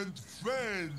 and friend.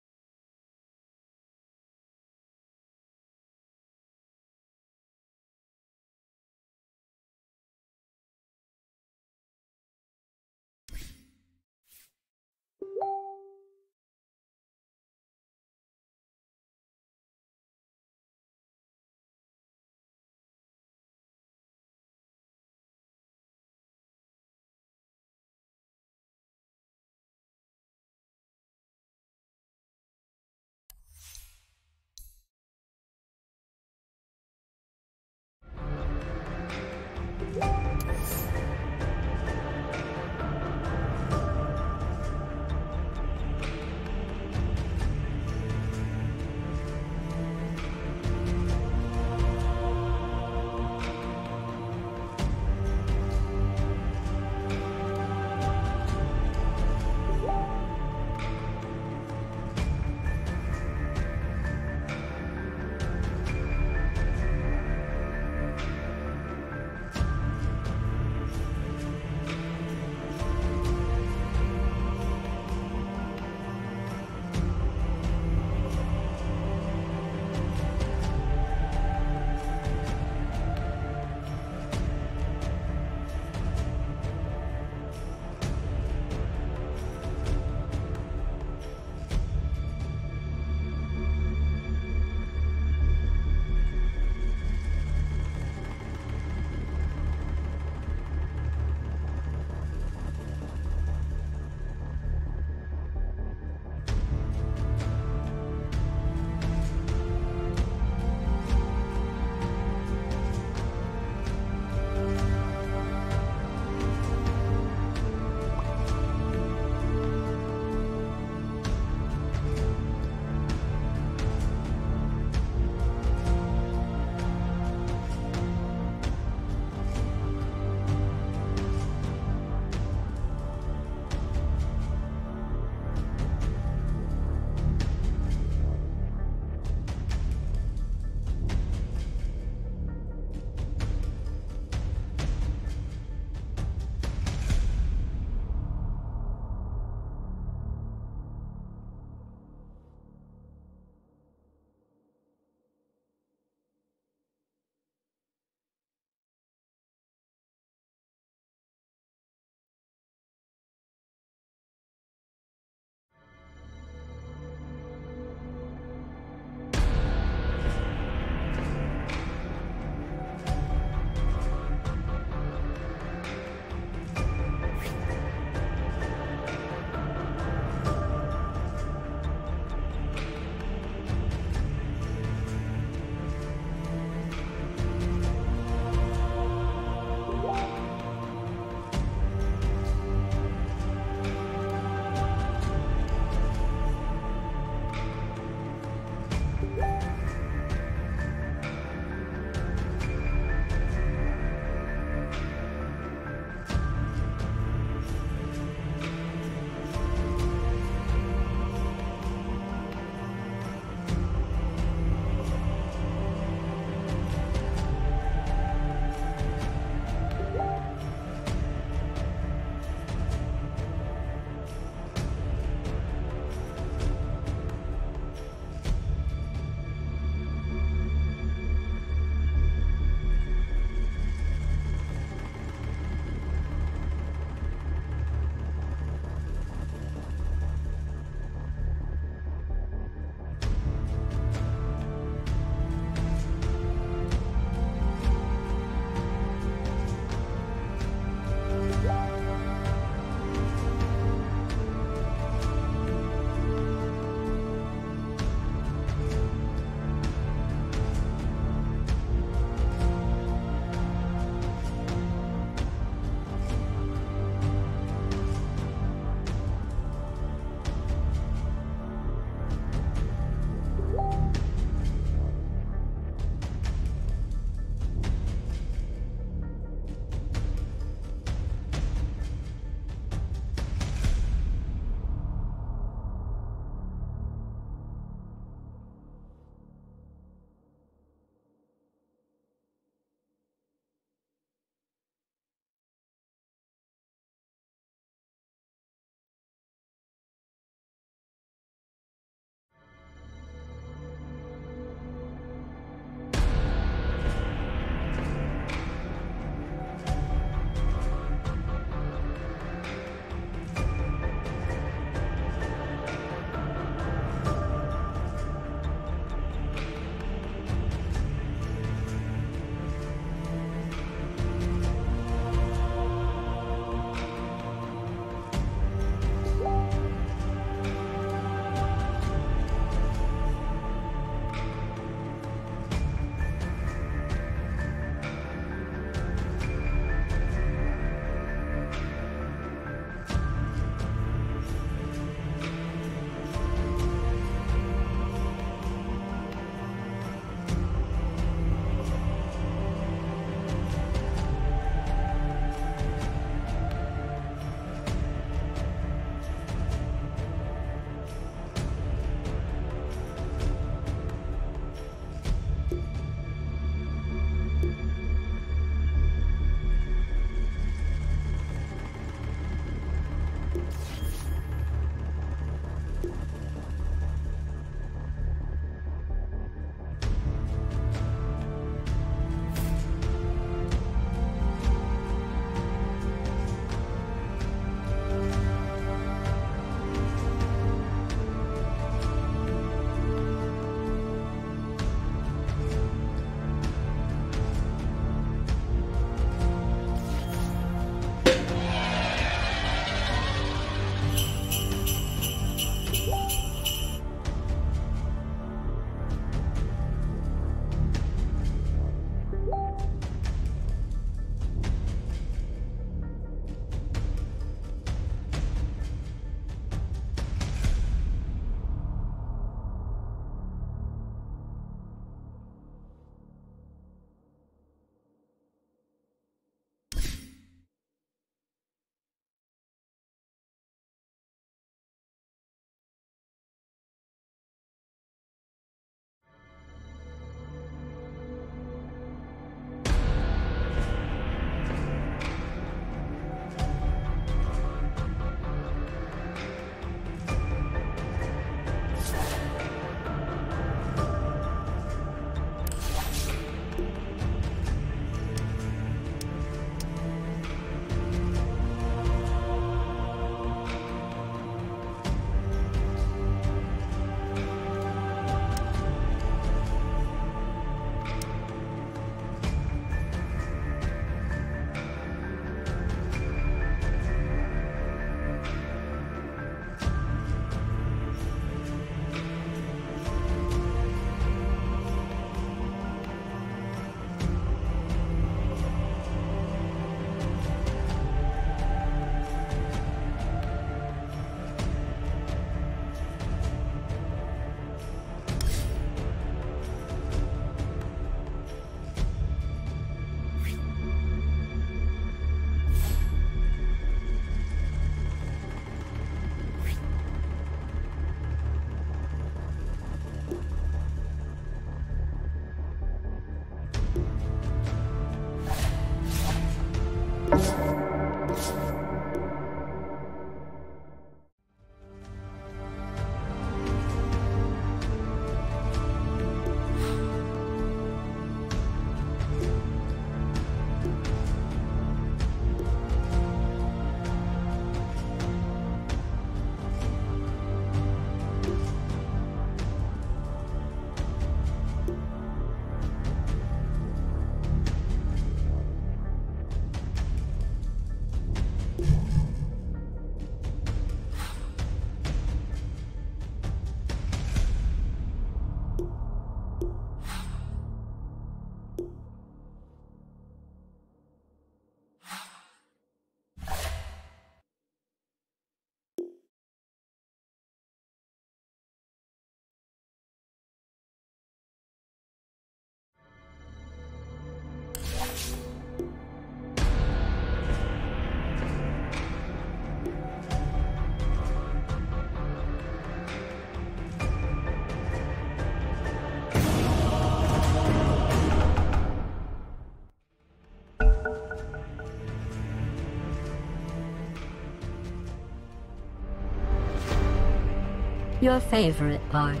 Your favorite part.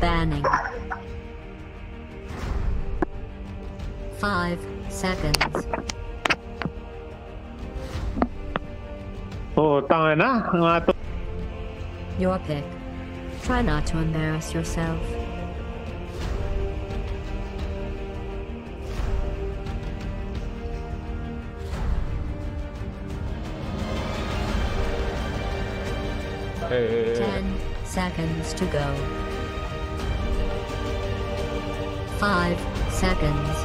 Banning. Five seconds. Oo, tanga na. Ang. Your pick. Try not to embarrass yourself. Ten seconds to go. Five seconds.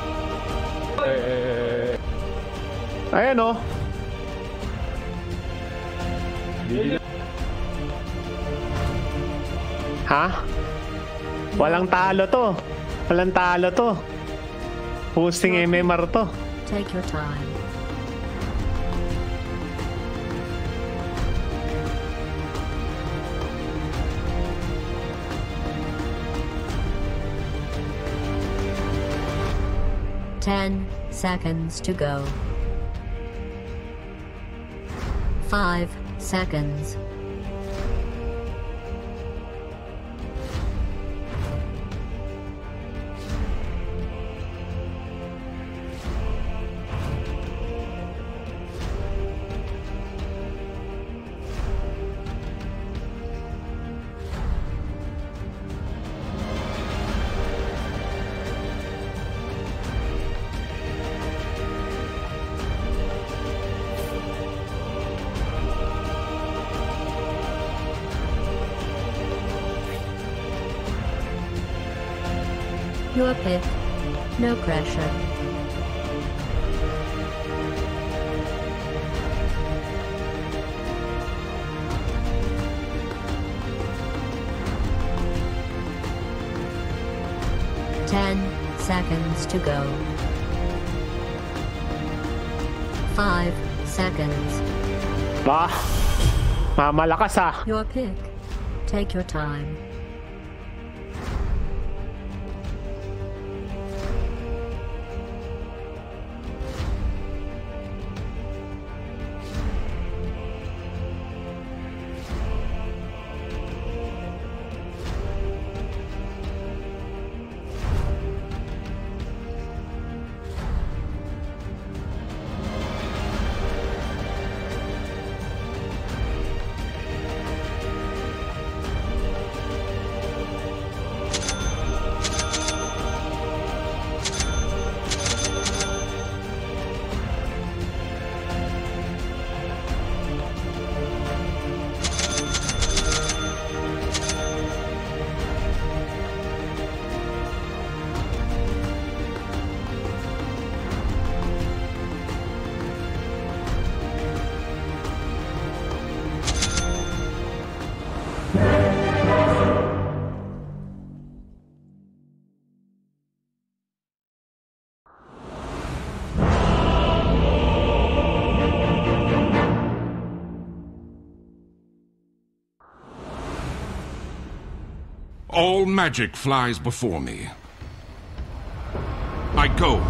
Ayan oh. Ha? Walang talo to. Walang talo to. Hosting MMR to. Take your time. Ten seconds to go. Five seconds. Mamalakas ah. Your pick. Take your time. All magic flies before me. I go.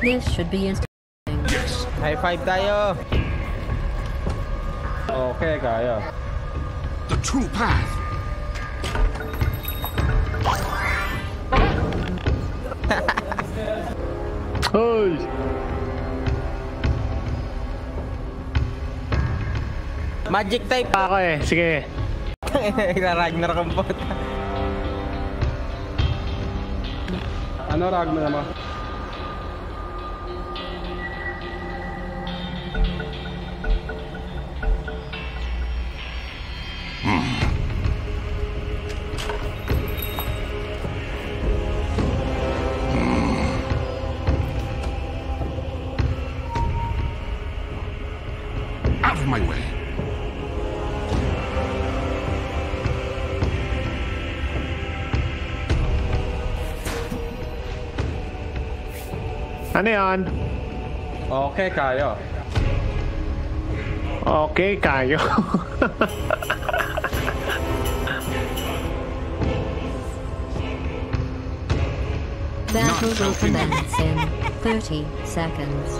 This should be instant. Yes. High five tayo. Okay, kaya. The true path. Magic type. Ako eh. Sige. Ragnar ang bot. Ano Ragnar naman? Ano yan? Okay, kaya. Okay, kayo. Battle will commence in 30 seconds.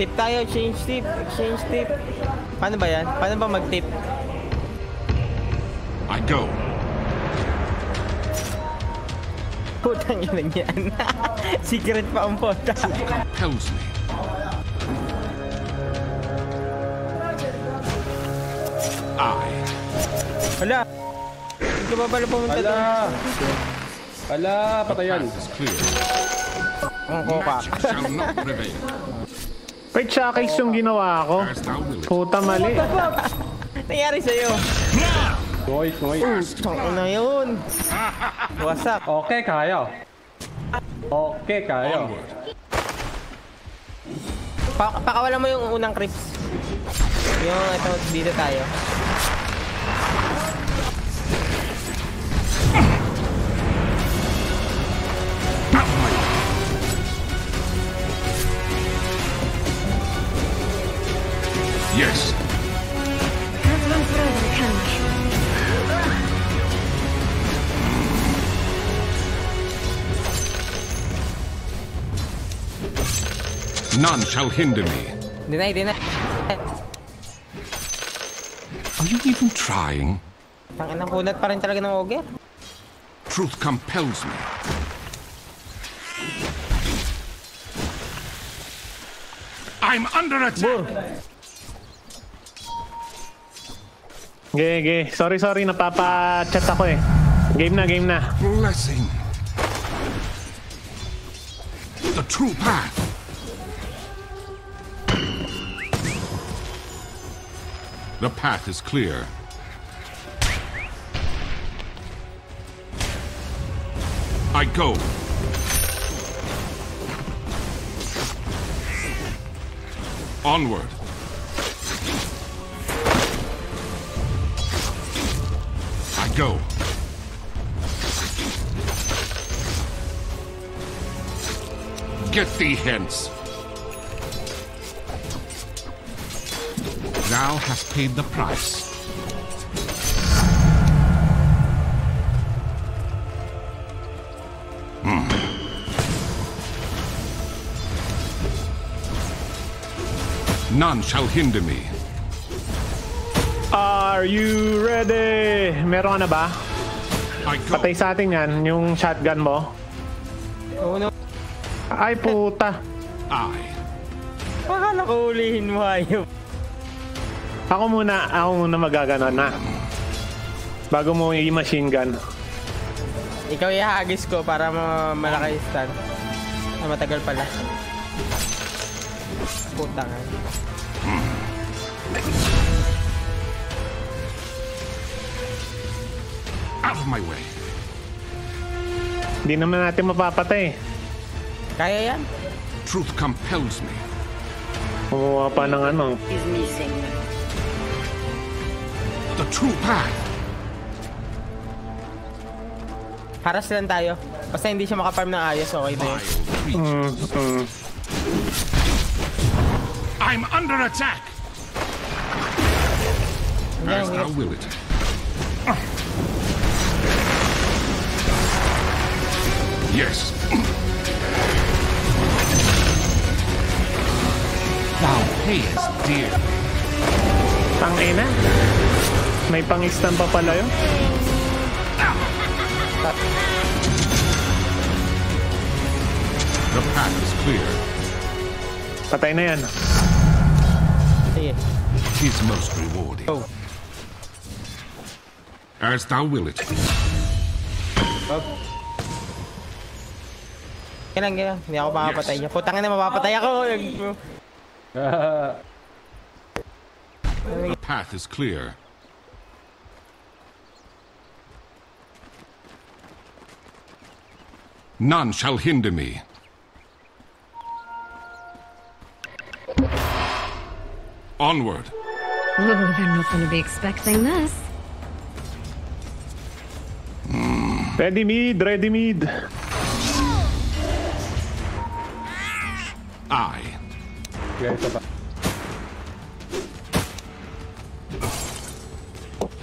Tip tayo, change tip, exchange tip. Paano ba yan? Paano ba mag-tip? I go. Putang ina niyan. Secret pa ang me. I. Wala. Hindi ka ba pala pumunta doon? Ala, patay yan. Path is clear. Ang koka. Wait, showcase yung ginawa ko. Puta mali. Nangyari sa'yo. Noise, noise. Ang ina yun. Wasak. Okay, kaya. Okay, kaya. Onward. Pa pakawalan mo yung unang creeps. Yung ito, dito tayo. Yes. None shall hinder me. Deny, deny. Are you even trying? Tangin pa rin talaga ng ogre. Truth compels me. I'm under attack. Ge, ge. Sorry, sorry. Napapa-chat ako eh. Game na, game na. Blessing. The true path. The path is clear. I go. Onward. I go. Get thee hence. Thou hast paid the price. Hmm. None shall hinder me. Are you ready? Meron na ba? Patay sa atin yan, yung shotgun mo. Uno. Ay, puta. I. Baka nakuulihin mo hayop. Ako muna, ako muna magaganon na. Bago mo i-machine gun. Ikaw ihagis ko para ma malaki yung stun. Ah, matagal pala. Putang. Out of my way. Hindi naman natin mapapatay. Kaya yan. Truth compels me. Kumuha pa ng ano. Is missing. The true path. Haras lang tayo. Basta hindi siya makaparm ng ayos, okay na yun. Mm, mm. I'm under attack. As thou will it. Yes. Thou payest dear. Tangina. May pang-stun pa pala yun. The path is clear. Patay na yan. Sige. Tis most rewarding. Go. As thou will it. Kailan, kailan. Hindi ako makapatay niya. Putang na, mapapatay ako. The path is clear. None shall hinder me. Onward. Oh, they're not going to be expecting this. Ready mid, ready mid. I. Okay, isa pa.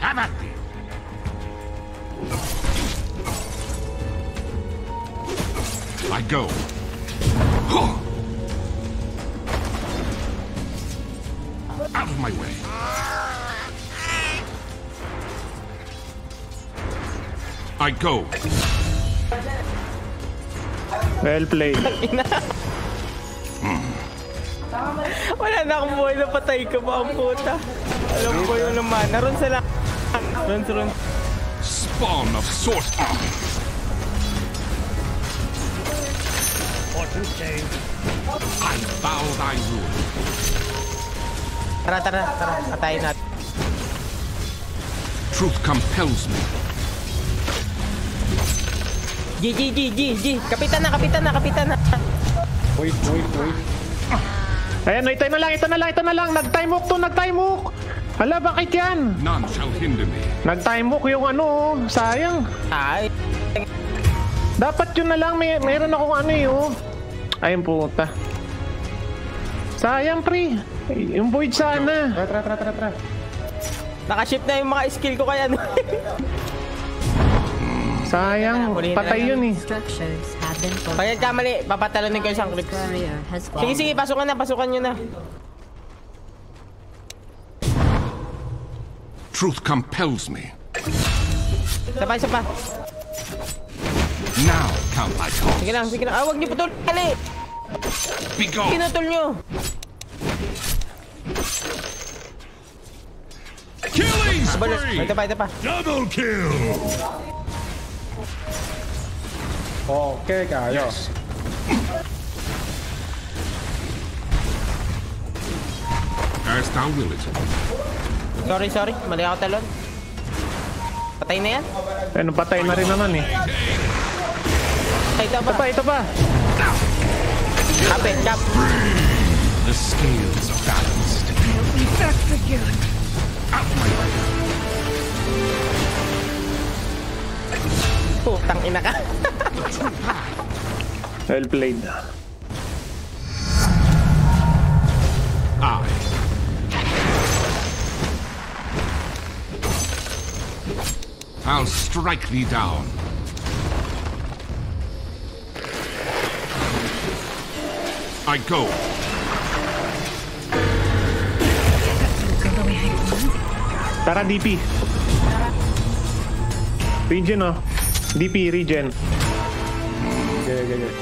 Have at I go. Out of my way. I go. Well played. Wala na akong buhay na patay ka ba ang puta. Alam ko yun naman. Naroon sila. Run, run. Spawn of source. I bow thy rule. Tara, tara, tara. Patayin natin. Truth compels me. G, G, G, G, G. Kapitan na, kapitan na, kapitan na. Wait, wait, wait. Ayan, ito na lang, ito na lang, ito na lang. Nag-time walk to, nag-time walk. Hala, bakit yan? None shall hinder me. Nag-time walk yung ano, oh. sayang. Ay. Dapat yun na lang, may, meron akong ano eh, oh. Ayun puta. Sayang, pre. Yung void sana. Tara, tara, tara, tara, tara. Nakaship na yung mga skill ko kaya. Sayang, Hulihin na patay yun eh. Pag nagkamali, papatalonin ko isang clip. Sige, sige, pasukan na, pasukan nyo na. Truth compels me. Isa pa. Now count thy cost. Sige lang, sige lang. Ah, huwag niyo putol. Kali! Be gone. Pinutol nyo. Killing Balot. spree. Ito pa, ito pa. Double kill. Okay, kayo. As thou wilt. Sorry, sorry. Mali ako talon. Patay na yan. Ano, patay na rin naman eh. Ay, ito pa. Ito pa, ito pa. Kapit, kap. The scales are balanced. Out my way. Putang ina ka. Well played. I. I'll strike thee down. I go. Tara, DP. Regen oh. DP, regen. Okay, okay, okay.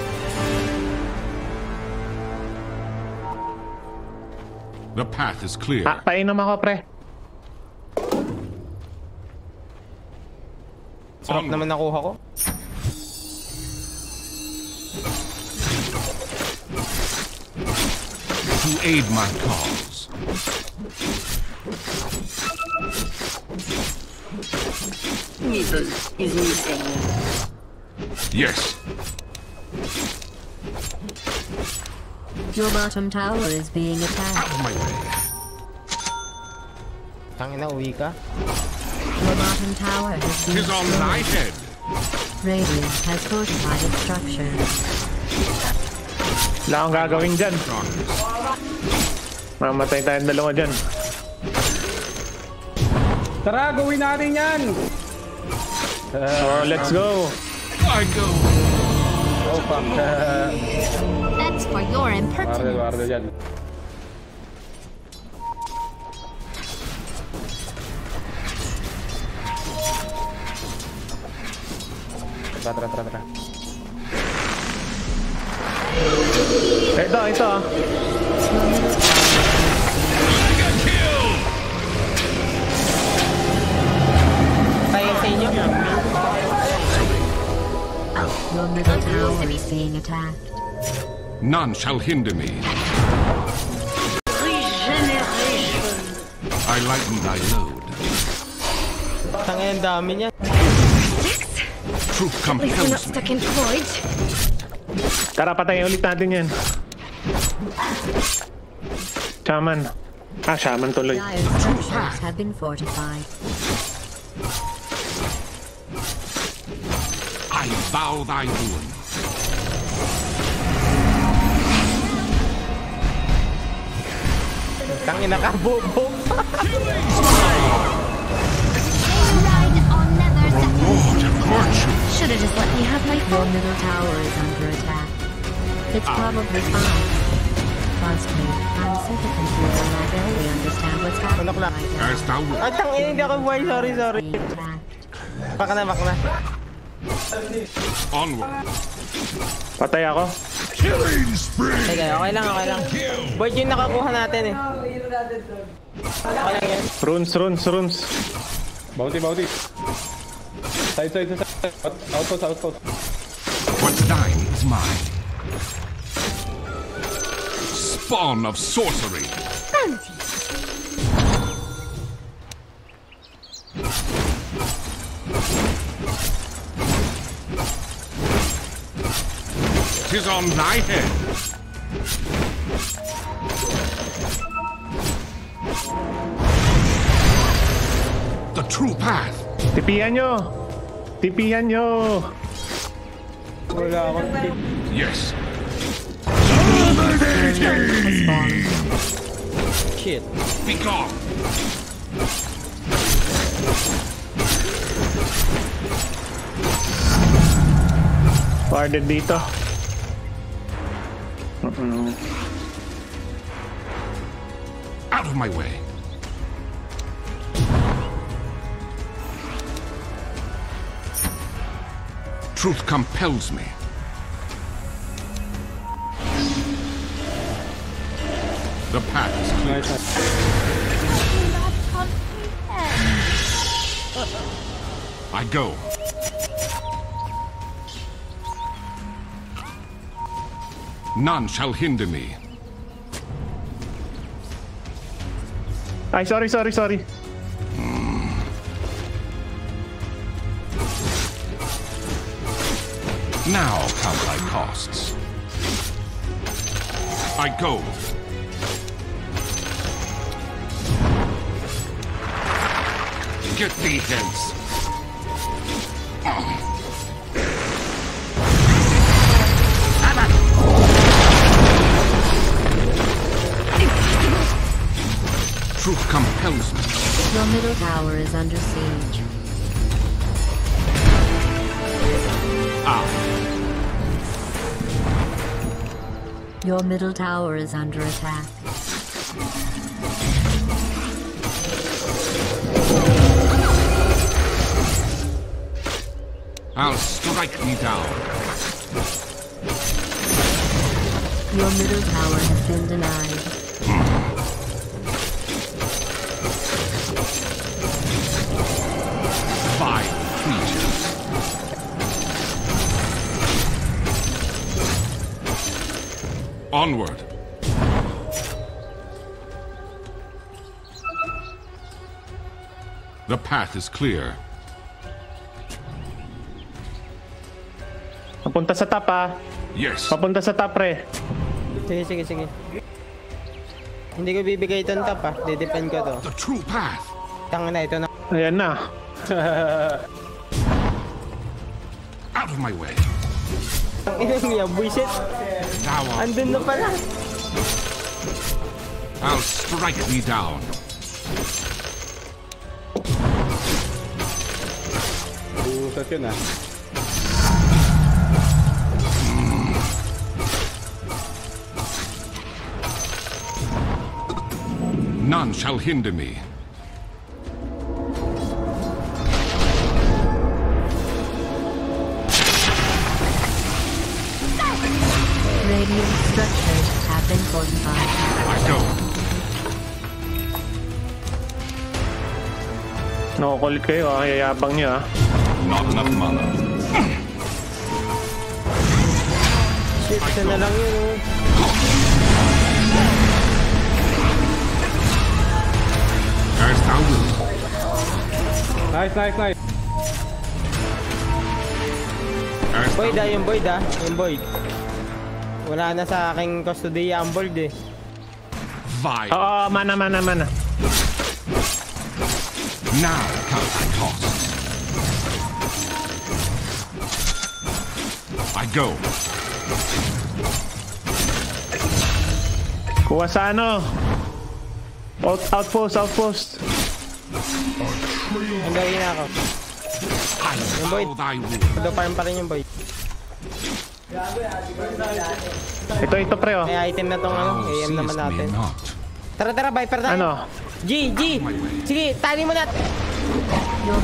The path is clear. Ah, painom ako, pre. Sarap naman nakuha ko. To aid my cause. Nibble is missing. Yes. Your bottom tower is being attacked. Out my way. Tangina, uwi ka. Your bottom tower has been Tis on thy destroyed. head. Radiant has fortified its structures. Wala akong gagawin dyan. Darkness. Mamatay tayong dalawa dyan. Tara, gawin natin yan! Oh, let's go. I go. Oh, fuck. That's for your impertinence. wardel yan. Tara, tara, tara, tara. Ito, ito ah. Your middle tower is being attacked. None shall hinder me. I lighten thy load. Ang dami niya. Truth not compels me. stuck in void. Tara, patayin ulit natin yan. Shaman. Ah, shaman tuloy. Structures have been fortified. Bow thy ruin. Tangina ka, bobo. Ride on never second. What a virtue! Should have just let me have my Your fun. middle tower is under attack. It's probably fine. Me, I'm a supercomputer and I barely understand what's happening. As thou wilt. Ay, tang ina, hindi ako buhay. Sorry, sorry. Baka na, baka na. Onward. Patay ako. Sige, okay lang, okay lang. Void yung nakakuha natin eh. Okay lang yan. Runes, runes, runes. Bounty, bounty. Side, side, side. Out, outpost, outpost. What's thine is mine. Spawn of sorcery. Tis on thy head. The true path. Tipihan nyo. Tipihan nyo. Wala akong tip. Yes. Shit. Be gone. Warded dito. Out of my way. Truth compels me. The path is clear. Nice, nice. I go. None shall hinder me. Ay, sorry, sorry, sorry. Hmm. Now count thy costs. I go. Get thee hence. Truth compels me. Your middle tower is under siege. Ah, Your middle tower is under attack. I'll strike thee down. Your middle tower has been denied. Vile creatures. Onward. The path is clear. Papunta sa top ah. Yes. Papunta sa top pre. Sige, sige, sige. Hindi ko bibigay itong top ah. Didepend ko to. The true path. Tanga na, ito na. Ayan na. Out of my way. Ang ina niya, buisit. Thou art. Andun na pala. I'll strike thee down. Usat yun ah. None shall hinder me. Nakukulit kayo ah. Yayabang nyo ah. Not enough mana. Shit, isa na lang yun oh. As thou wilt. Nice, nice, nice. Thou ah, yung void ah. Yung void. Wala na sa aking custody ang board eh. Oo, mana, mana, mana. Now count thy costs. I go. Kuha sa ano. Out, outpost, outpost. Ang gawin na ako. I boy. Todo farm pa rin yung void. Ito, ito pre oh. May item na tong ano, AM naman seest natin. Tara, tara, Viper tayo. Ano? G, G! Sige, tali mo na!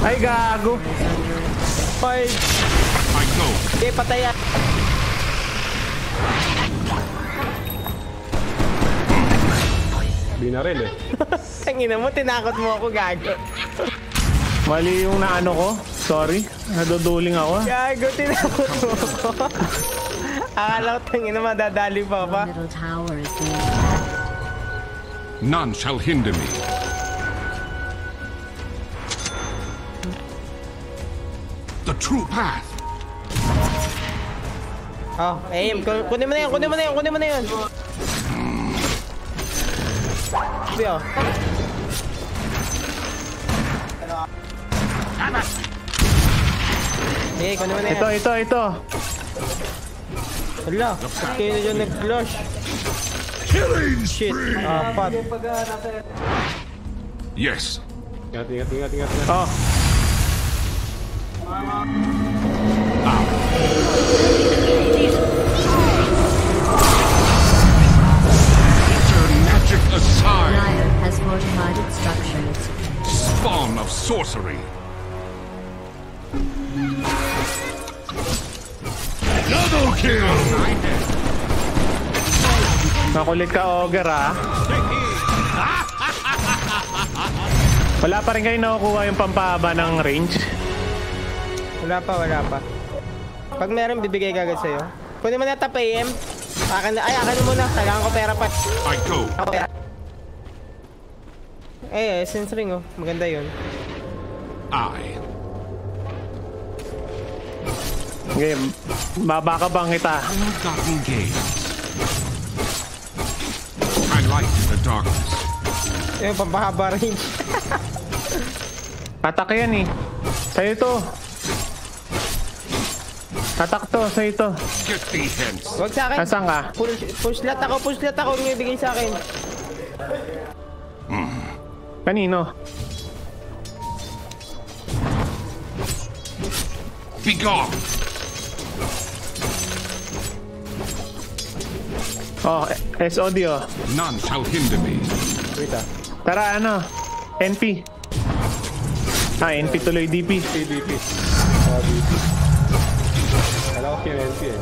Ay, gago. Five! I go. Okay, patay yan. Binaril eh. Tangina mo, tinakot mo ako, gago. Mali yung naano ko. Sorry. Naduduling ako. Gago, tinakot mo ako. Akala ko tangina madadali pa pa. None shall hinder me. The true path. Oh, aim. Kun- Kunin mo na yun, kunin mo na yun, kunin mo na yun. Sabi oh. Sige, kunin mo na yan. Ito, ito, ito. Hala, kayo na dyan nag-flush. Shit, apat. Ah, yes. Ingat, ingat, ingat, ingat. ingat. Oh. Turn magic aside. Naya has fortified its structures. Spawn of sorcery. Double kill. Makulit ka, Ogre, ah. Wala pa rin kayo nakukuha yung pampahaba ng range. Wala pa, wala pa. Pag meron, bibigay kagad sa'yo. Kunin mo na top AM. Akin na, ay, akin na muna. Kailangan ko pera pa. I go. Ako pera. Eh, essence ring oh. Maganda yun. I. Okay, baba ka bang kita? Light the darkness. Yung pampahaba range. Atak yan eh. Sa'yo to. Atak to, sa'yo to. Get thee hence. Wag sa akin. Asan ka? Push, push lat ako, push lat ako. Yung ibigay sa akin. Kanino? Be gone. Oh, SOD oh. None shall hinder me. Wait ah. Tara, ano? NP. Ah, NP tuloy DP. PDP. Oh, DP. Kala ko PNP eh.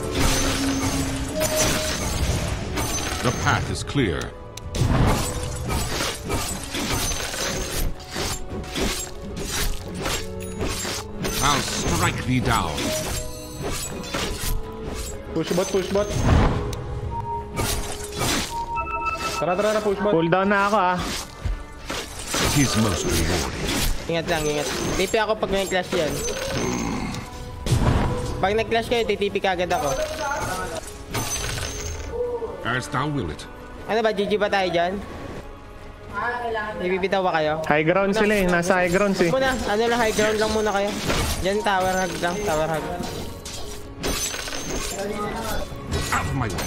The path is clear. I'll strike thee down. Push bot, push bot. Tara, tara, tara, push bot. Cool down na ako ah. It is most rewarding. Ingat lang, ingat. TP ako pag may clash yan. Pag nag-clash kayo, titipi kagad ako. As thou will it. Ano ba, GG ba tayo dyan? Ibibitaw ba kayo? High ground sila eh. Nasa high ground eh. Muna, ano lang, high ground lang muna kayo. Diyan, tower hug lang, tower hug.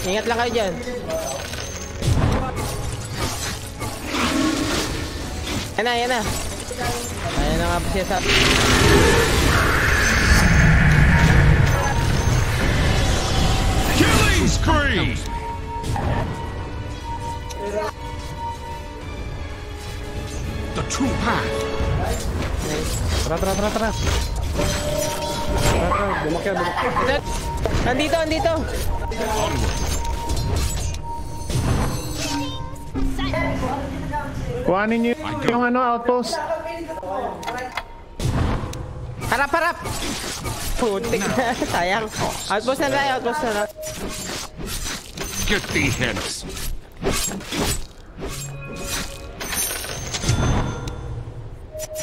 Ingat lang kayo dyan. Yan na, yan na. Ayan na nga po siya sa... Killing spree! The true path. Tara, tara, tara, tara. Tara, tara, bumakya, bumakya. Ito, Nandito, nandito. Onward. Kuhanin nyo yung ano, outpost. Harap, harap. Putik na. Sayang. Outpost na tayo, outpost na lang. Get thee hence.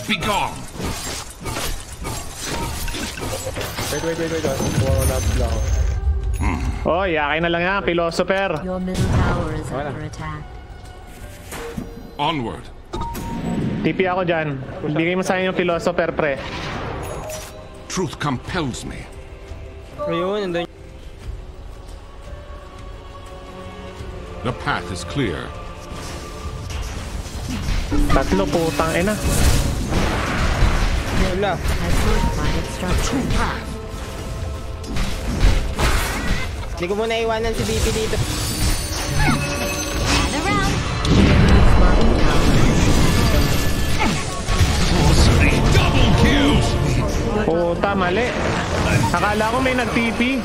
Be gone. Wait, wait, wait, wait. ko lahat lang. Oh, yakin na lang yan. Philosopher. Your middle tower is under attack. Onward. TP ako dyan. Bigay mo sa akin yung philosopher pre. Truth compels me. Ayun, nandun. The path is clear. Tatlo putang ina. Wala. Hindi ko muna iwanan si BP dito. Puta, mali. Akala ko may nag-TP.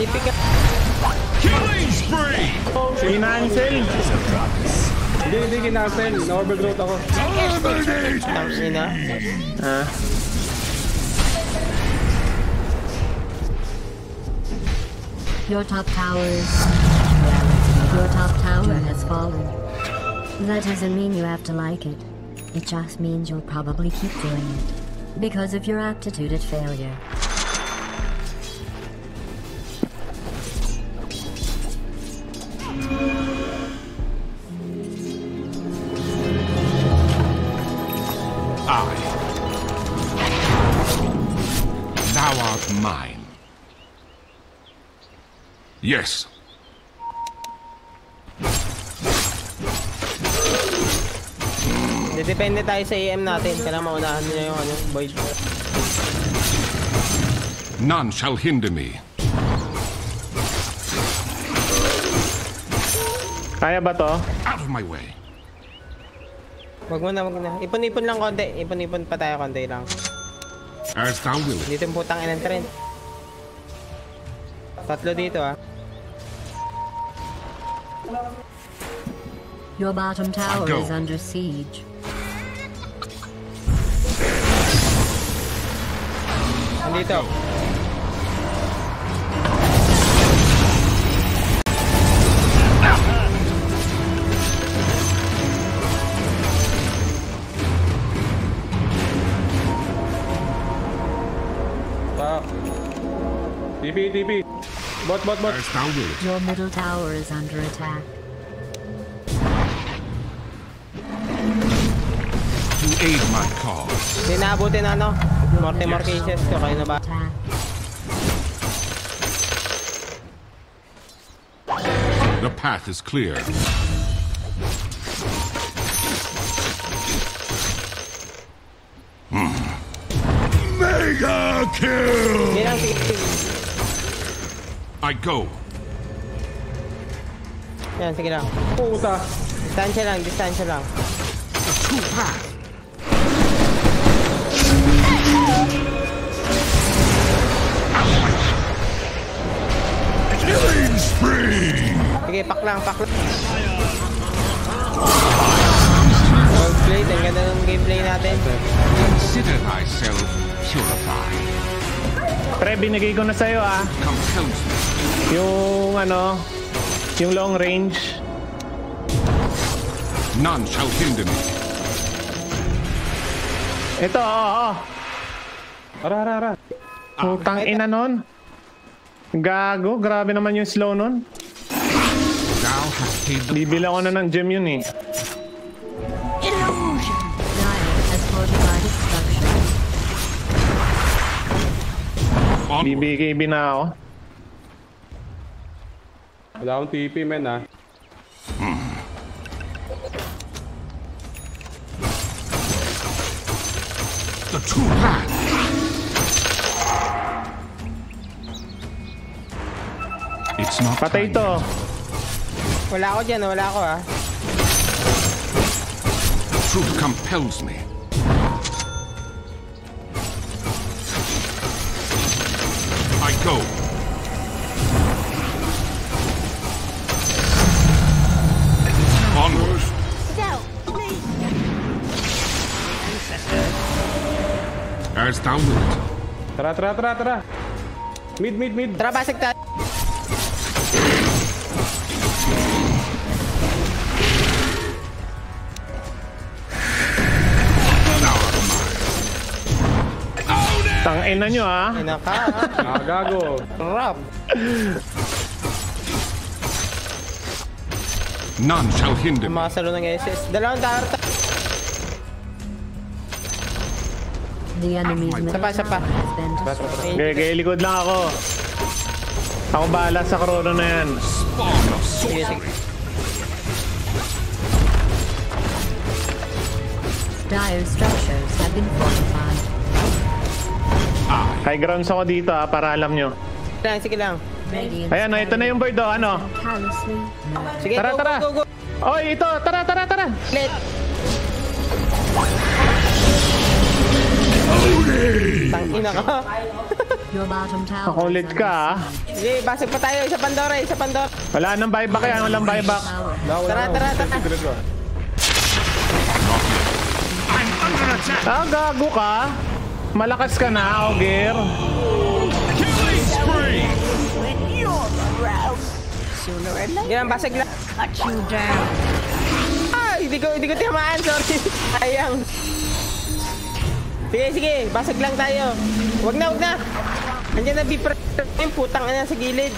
Typical. Killing spree! Financel. Hindi, hindi kinancel. Na-overgrowth ako. Tang ina. Ah. Your top tower is... Well, your top tower has fallen. That doesn't mean you have to like it. It just means you'll probably keep doing it. Because of your aptitude at failure. I. Thou art mine. Yes. Depende tayo sa AM natin. Kailangan maunahan niya yung ano, void. None shall hinder me. Kaya ba to? Out of my way. Wag mo na, wag mo na. Ipon-ipon lang konti. Ipon-ipon pa tayo konti lang. As thou wilt. Dito yung putang inang trend. Tatlo dito ah. Your bottom tower is under siege. Nandito. Pak. TP, TP. Bot, bot, bot. As thou wilt. Your middle tower is under attack. Aid my cause. Hindi naabutin ano. Morte more cases ko. Kayo na ba? The path is clear. Mega kill! Hindi lang, sige, sige. I go. Yan, sige lang. Puta. Distansya lang, distansya lang. The true path. Killing spree! Sige, pak lang, pak lang. Well played. Ang ganda ng gameplay natin. Consider thyself purified. Pre, binigay ko na sa'yo ah. Yung ano, yung long range. None shall hinder me. Ito, oo, oo. Ara, ara, ara. Putang ina nun. Gago, grabe naman yung slow nun. Thou hast paid the Bibila ko na ng gem yun eh. BBKB na ako. Wala akong TP, men, ah. The true path. It's not Patay time to. yet. Wala ako dyan, wala ako ah. Truth compels me. I go. Onward. Go. Please. As thou wilt. Tara, tara, tara, tara. Mid, mid, mid. Tara, basag tayo. Ina nyo ah. Ay, naka ah. Ah, gago. Rap. None shall hinder Yung me. mga salo ng SS. Dalawang tower ta- The middle Sapa, sapa. Okay, kaya likod lang ako. Ako bahala sa chrono na yan. Spawn of Sige, sorcery. sige. Dire structures have been fortified. High grounds ako dito ah, para alam nyo. Lang, sige lang. Ayan, ito na yung bird, oh. Ano? Sige, Tara, go, tara. go, go, go. Oy, ito. Tara, tara, tara. Let. Tangina ka. Makulit is ka, ah. Sige, basag pa tayo. Isa Pandora, isa Pandora. Wala nang buyback yan. Walang buyback. Tara, tara, tara. Ah, gago ka. Malakas ka na, Ogir. Killing spree. Yan, basag lang. Cut you down. Ay, hindi ko, hindi ko tiyamaan. Sorry. Ayang. Sige, sige. Basag lang tayo. Wag na, wag na. Andiyan na beeper. Yung putang na sa gilid.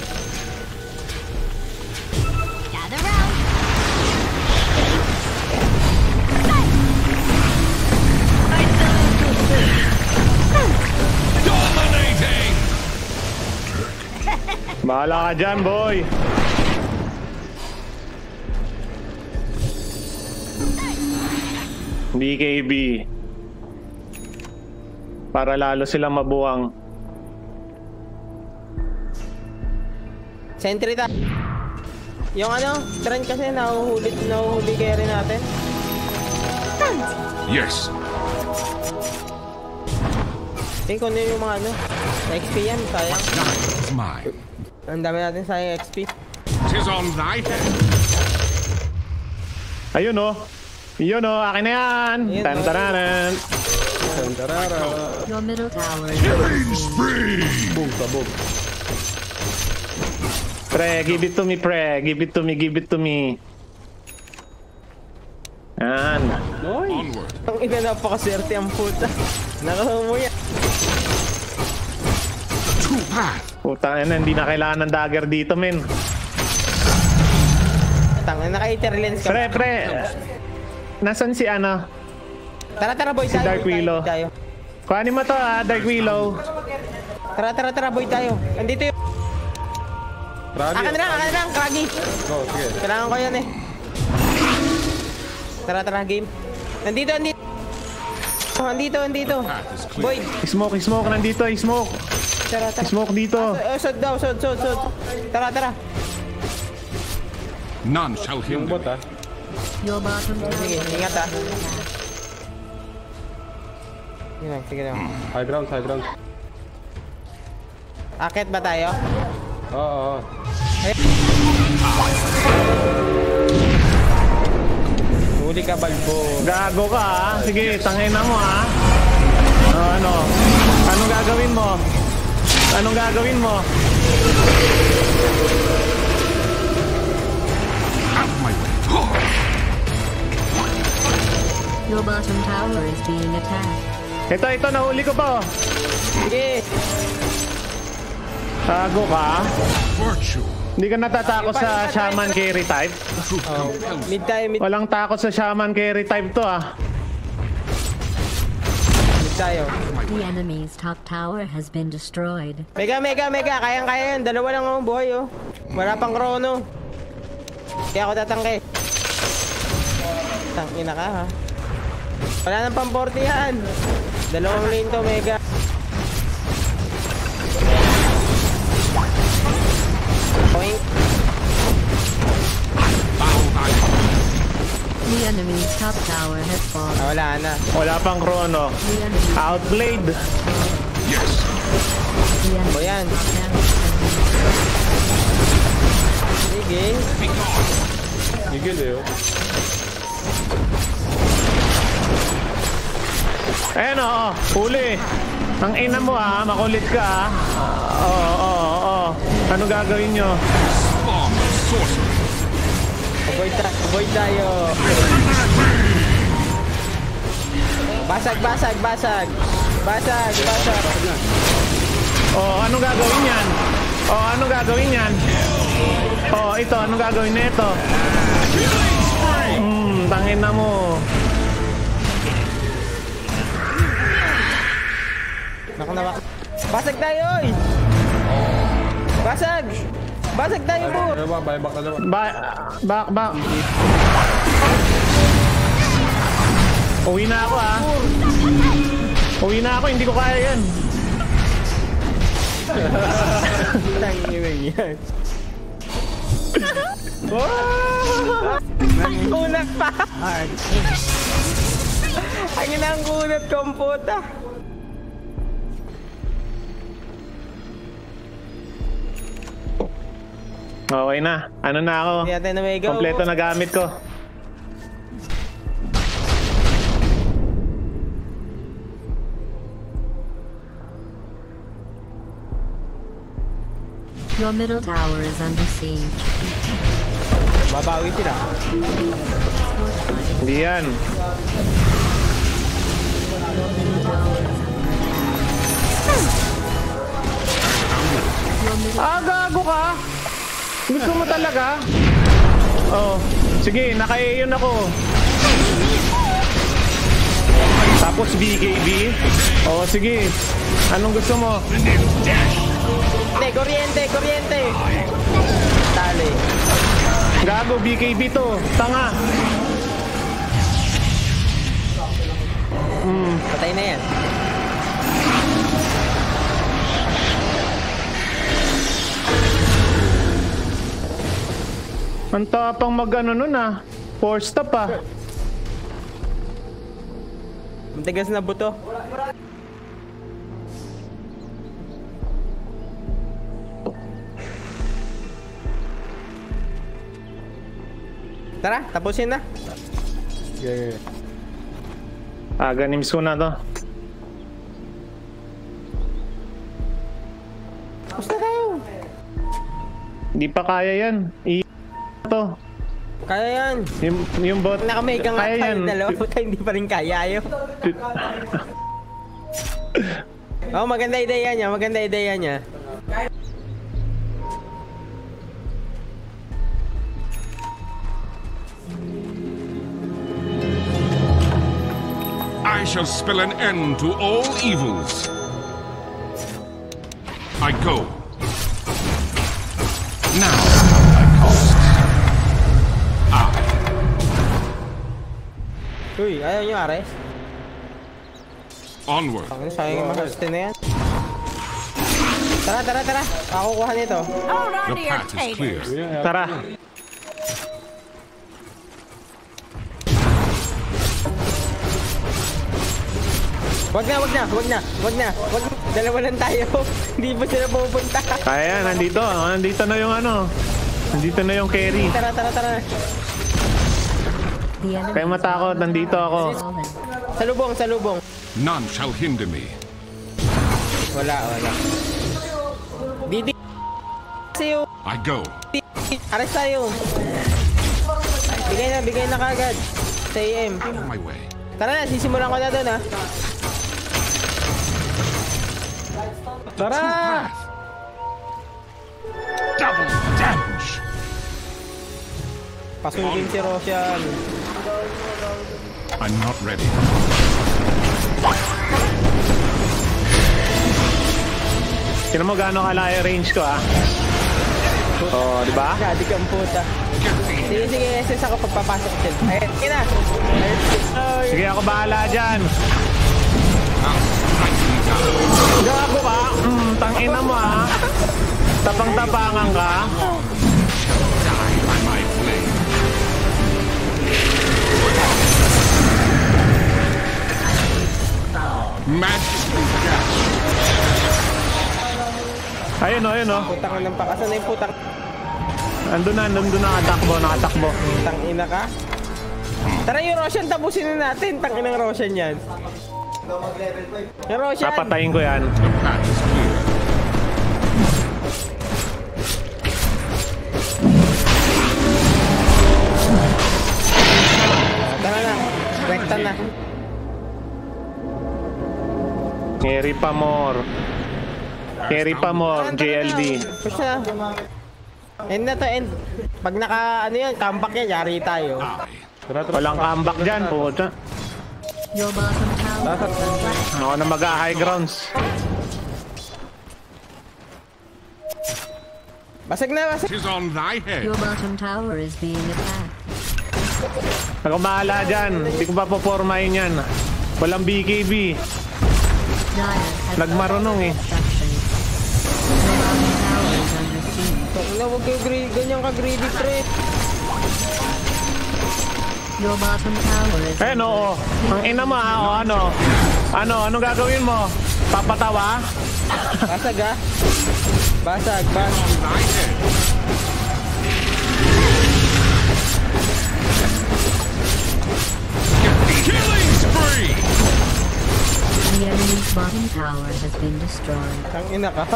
Bahala ka dyan, boy. BKB. Para lalo silang mabuwang. Sentry ta. Yung ano, trend kasi nahuhuli, nahuhuli kaya rin natin. Yes. Tingin ko na yung mga ano, XP yan, sayang. Is mine. Ang dami natin sayang XP. Tis on thy head. Ayun oh. Yun oh, akin na yan. Oh. tararan. Tantarara. Your middle tower is Boom, sabog. Pre, give it to me, pre. Give it to me, give it to me. Yan. Onward. Ang ina napakaswerte ang puta. Nakahumo yan. Two path. Puta na, hindi na kailangan ng dagger dito, men. Tang, naka-iter lens ka. Pre, pre. Nasaan si ano? Tara, tara, boy Si tayo. Dark Willow. Tayo. Kuhanin mo to ah, Dark Willow. Tara, tara, tara, boy tayo. Andito yung... Rally. Akan na lang, akan na lang, Kragi. Oh, sige. Kailangan ko yan eh. Tara, tara, game. Nandito, andito. Oh, andito, andito. Path is clear. Boy, Smoke, smoke nandito, smoke. Tara, tara. Smoke dito. Oh, sod daw, sod, sod, sod. Tara, tara. None shall Yung hinder bot me. ah. your bottom. Sige, ingat ah. Sige lang, sige lang. High ground, high ground. Akit ba tayo? Oo, oo. Huli ka, Balbo. Gago ka ah. Sige, tangin na mo ah. Oh, ano? Anong gagawin mo? Anong gagawin mo? Out my way. Oh. Your bottom tower is being attacked. Ito, ito, nahuli ko pa oh. Sige. Gago ka. Virtue. Hindi ka natatakot sa shaman carry type? Compels. Mid tayo, mid, Walang takot sa shaman carry type to ah. Mid tayo. The enemy's top tower has been destroyed. Mega, mega, mega. Kayang-kaya yan. Dalawa lang ang buhay, oh. Wala pang chrono. Kaya ako tatangke. Tangina ka, ha. Wala nang pang 40 yan. Dalawang lane to, mega. The enemy's top tower has fallen. Ah, wala na. Wala pang chrono. Enemy, Outplayed. Yes. enemy O yan. Sige. Gone. Igil eh, oh. Ayan o, oh, huli. Ang ina mo ah, makulit ka ah. Oo, oo, oo. Ano gagawin nyo? Spawn of sorcery. Avoid, ta avoid tayo. Basag, basag, basag. Basag, basag. Oh, ano gagawin yan? Oh, ano gagawin yan? Oh, ito, ano gagawin nito? Hmm, tangin na mo. Na Basag tayo, oy! Basag! Basag tayo, po! Ba? Buyback na naman. Ba, back, back. Uwi na ako ah. Uwi na ako, hindi ko kaya yan. Tangiwing yan. Wow! Kunat pa! Ang inang kunat komputa. Okay na. Ano na ako? Natin na may go. Kompleto na gamit ko. Your middle tower is under siege. Babawi sila. Hindi yan. Ah, gago ka! Gusto mo talaga? Oh, sige, naka-Aeon ako. Tapos BKB? Oh, sige. Anong gusto mo? Hindi, kuryente, kuryente. Dali. Gago, BKB to. Tanga. Patay na yan. Ang tapang mag-ano nun ah. Four stop ah. Matigas na buto. Tara, tapusin na. Yeah, yeah. Ah, ganims ko na to. Tapos na tayo. Hindi pa kaya yan. I to. Kaya yan. Yung, yung bot. Nakamega nga Kaya tayo dalawa. Puta, hindi pa rin kaya ayaw. Oh, maganda ideya niya. Maganda ideya niya. I shall spell an end to all evils. I go. Now, Uy, ayaw niyo, Ares. onward. Ano, sayang yung makaste na yan. Tara, tara, tara. Ako kuha nito. The path is clear. Tara. Wag na, wag na, wag na, wag na, wag na. Dalawa lang tayo. Hindi pa sila pupunta. Kaya. Nandito. Nandito na yung ano. Nandito na yung carry. Tara, tara, tara. Kaya matakot. Nandito ako. Salubong, salubong. None shall hinder me. Wala, wala. Didi. Sa'yo. I go. Ares tayo. Bigay na, bigay na kagad. Sa AM. My way. Tara na, sisimulan ko na doon ha. Tara! Path. Double damage. Pasukin si Roshan. I'm not ready. Tignan mo gaano kalaya range ko ah. Oh, di ba? Gadi kang puta. Sige, sige, SS ako pagpapasok dyan. Ayun, sige na. Sige ako bahala dyan. Gago ka. Mm, tangina mo ah. Tapang-tapangan ka. Majesty dash. Ayun oh, ayun oh. putang ng pakasan na yung putang Andun na, andun na nakatakbo, nakatakbo. putang ina ka. Tara yung Roshan, tapusin na natin. Tang inang Roshan yan. Yung Roshan. Papatayin ko yan. Tara na. Rekta na. Carry pa more. Carry pa more, JLD. Na. End na to, end. Pag naka, ano yan, comeback yan, yari tayo. Walang comeback dyan, puta. Ako na mag-high grounds. Basag na, basag. Tis on thy head. Your bottom tower is being attacked. Ako bahala dyan. Hindi ko pa popormahin yan. Walang BKB. Nagmarunong eh. structures. huwag kayo greedy. Ganyan ka greedy, pre. Eh, no. Ang ina mo, ha? O ano? Ano? Anong gagawin mo? Papatawa? Basag ah. Basag, basag. Killing spree! The enemy's bottom tower has been destroyed. Ang ina ka. The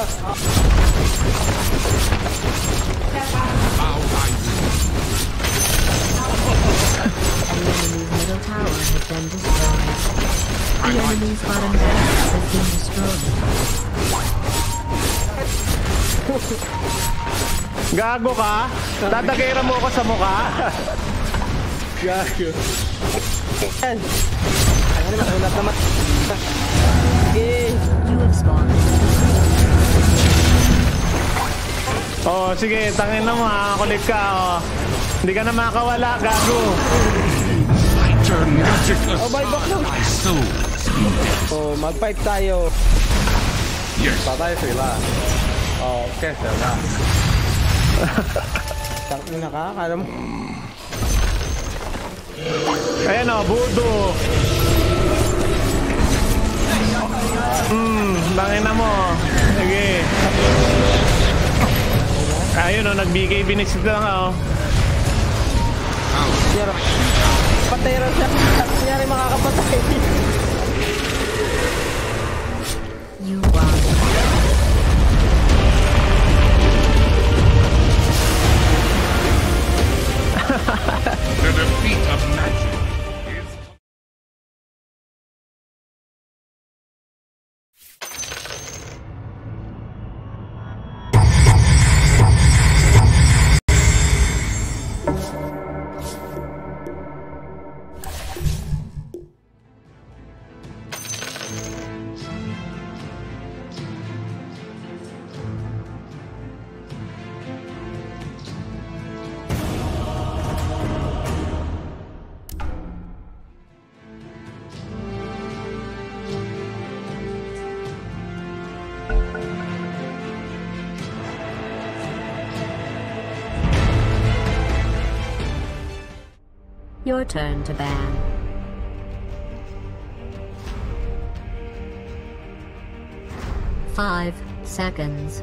enemy's middle tower has been destroyed. The enemy's bottom tower has been destroyed. Gago ka? Dadagera mo ako sa mukha? Gago. Yan. Ang ano naman, ulat naman. Eh. Sige. You have spawned. Oh, sige, tangin na mo, kulit ka, oh. Hindi ka na makawala, gago. Oh, bye, baklo. I. Oh, mag-fight tayo. Yes. Patay sila. Oh, okay, sila. Tangin na ka, kala mo. Ayan o, budo. Hmm, tangin na mo. Sige. Ayun o, nag-BK binis lang oh. Pero, patay raw siya. Kunyari makakapatay. The defeat of magic Your turn to ban. Five seconds.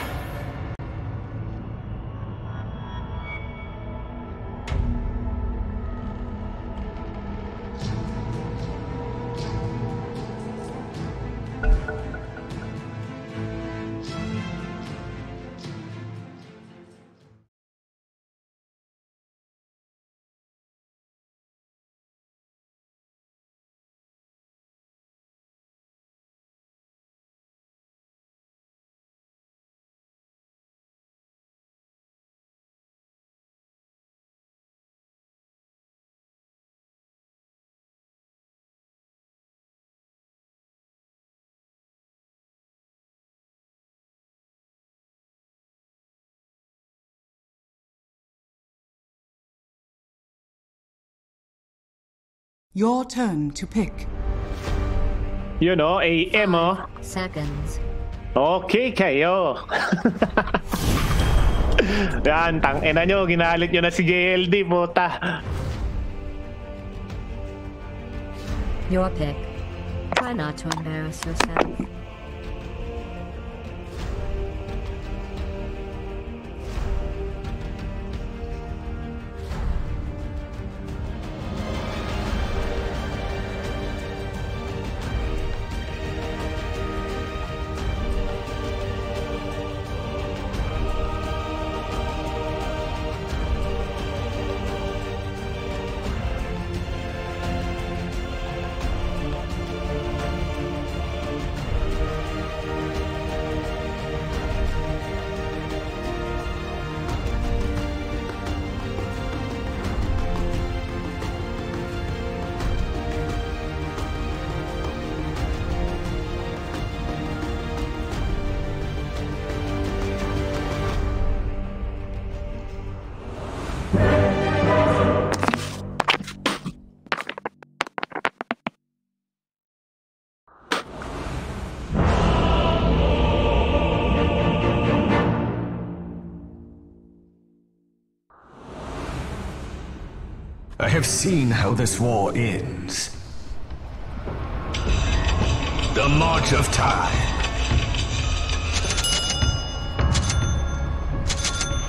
Your turn to pick. Yun oh, AM oh. Seconds. Okay kayo. Yan, tangina nyo, ginalit nyo na si JLD, puta. Your pick. Try not to embarrass yourself. Have seen how this war ends. The march of time.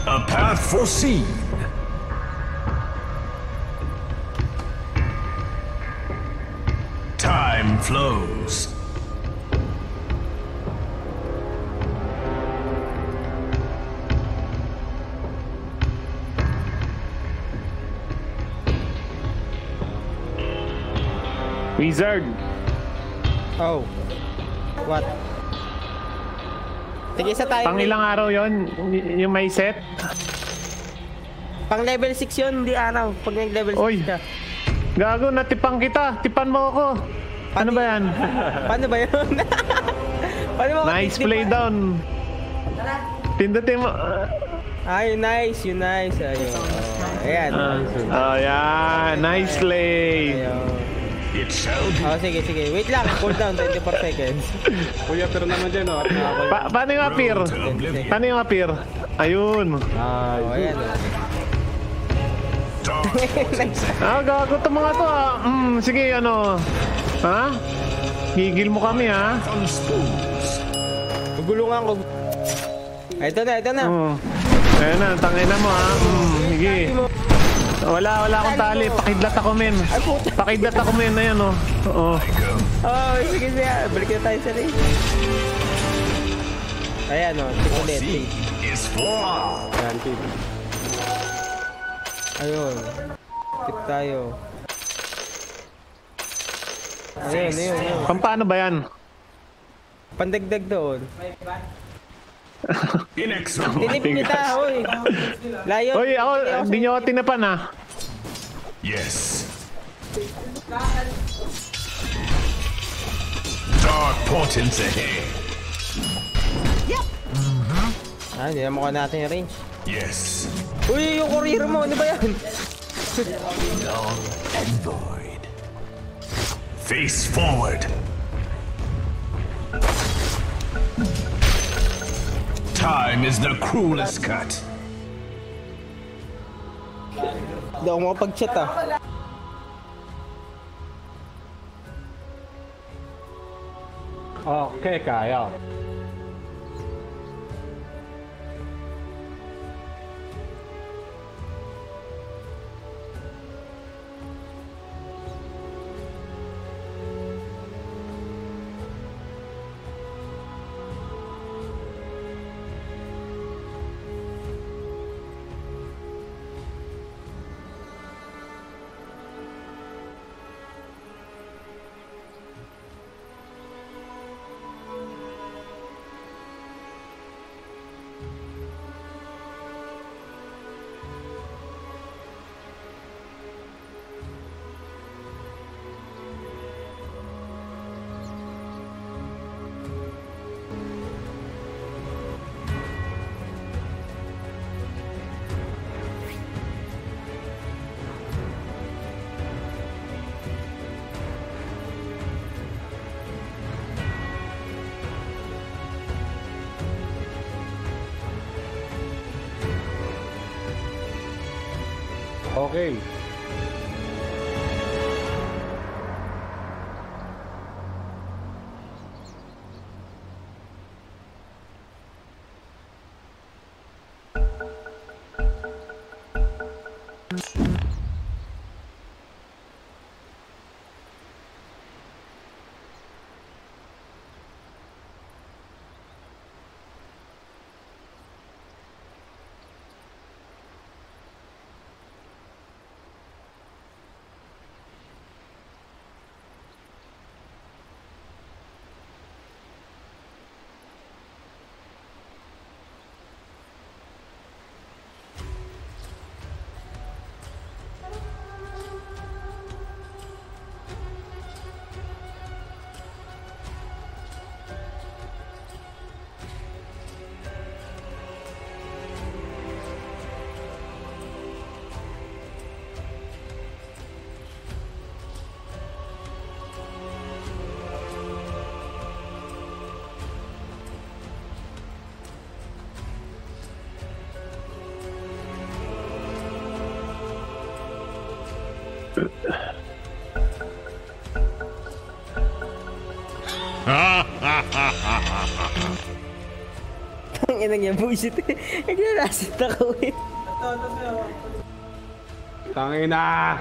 A path foreseen. Time flows. Wizard. Oh. What? Sige, isa tayo. Pang ilang araw yon y- yung may set? Pang level 6 yun, hindi araw. Pag nag-level 6 Oy. ka. Gago, natipang kita. Tipan mo ako. Ano ba yan? Paano ba yun? Paano mo Nice play down. Pindutin mo. Ay, nice, yun nice. Ayun. Oh, ayan. Oh, yeah. Nice play. Ayun. It shall be. Oh, sige, sige. Wait lang. Cool down, 24 seconds. Kuya, pero naman dyan, oh. Pa paano yung appear? Paano yung appear? Ayun. Oh, ayan. oh. Ah, gago to mga to ah. Mm, sige, ano. Ha? Gigil mo kami ha? Gugulungan ko. Ito na, ito na. Oh. Ayun na, tangin na mo ha. Mm, sige. Wala, wala akong tali. Pakidlat ako men. Pakidlat ako men. Ayan oh. Oo. Oh, sige, sige. Balik na tayo sa ring. Ayan, oh. Tingnan ulit. Sea is for all. Yan, tip. Ayun. Tip tayo. Ayun, ayun, ayun. Pam, paano ba yan? Pandagdag doon. Inexorable. Tinip kita, hoy. Layo. Hoy, ako, hindi nyo ako tinapan ha. Yes. Dark portents ahead. Ah, hindi na mukha natin yung range. Yes. Uy, yung courier mo, ano ba yan? Null and void. Face forward. Time is the cruelest cut. Hindi ako makapag-chat ah. Okay, kaya. Okay. Ang ina niya, bullshit. Naglalasit ako eh. Tangina!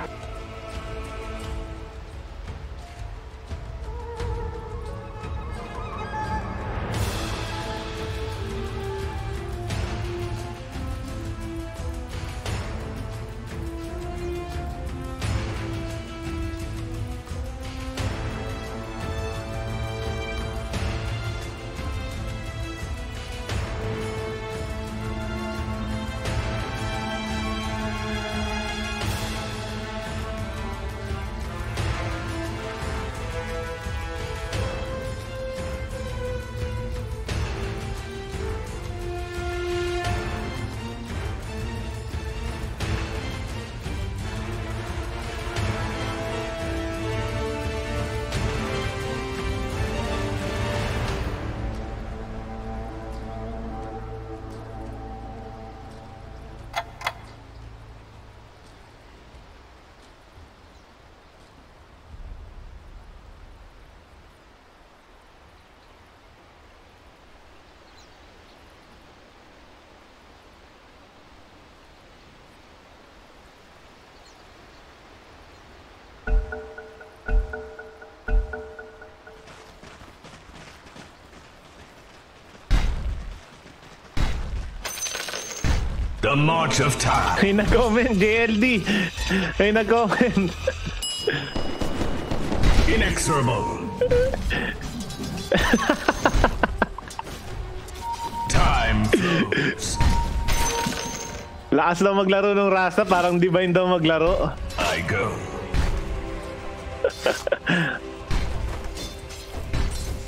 The march of time. May nag-comment, JLD. May nag-comment. Inexorable. time flows. Lakas lang maglaro ng Rasta, parang divine daw maglaro. I go.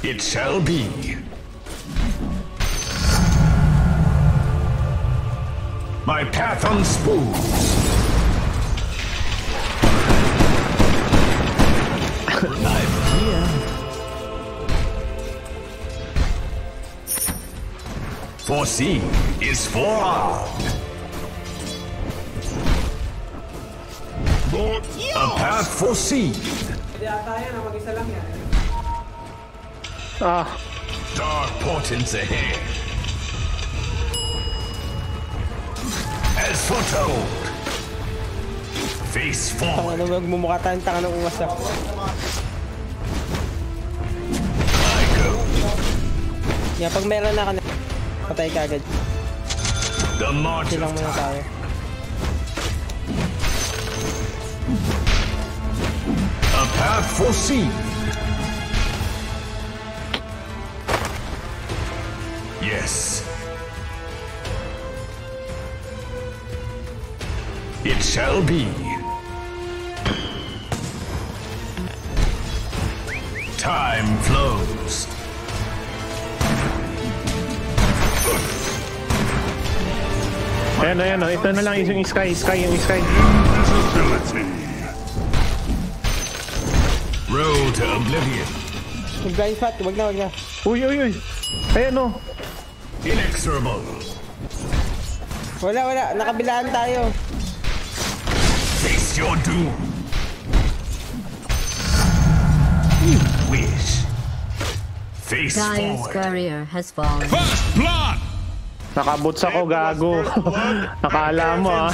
it shall be. My path unspools. I'm here. Foreseen is forearmed. A path foreseen. Ah, Dark portents ahead. As foretold. Face forward. Ano magmumukha tayong tanga ng ungas ah. I go. Yeah, pag meron na ka na, patay ka agad. The march Chill lang muna tayo. A path foreseen. Shall be. Time flows. ayan, ayan, oh. ito na lang yung sky, sky, yung sky. Invisibility. Roll to oblivion. Mag-grind fat, wag na, wag na. Uy, uy, uy. Ayan, oh. Inexorable. Wala, wala. Nakabilaan tayo. Face your doom. You wish. Face Dyer's forward. courier has fallen. First blood! Nakaboots ako, gago. Nakala mo ah.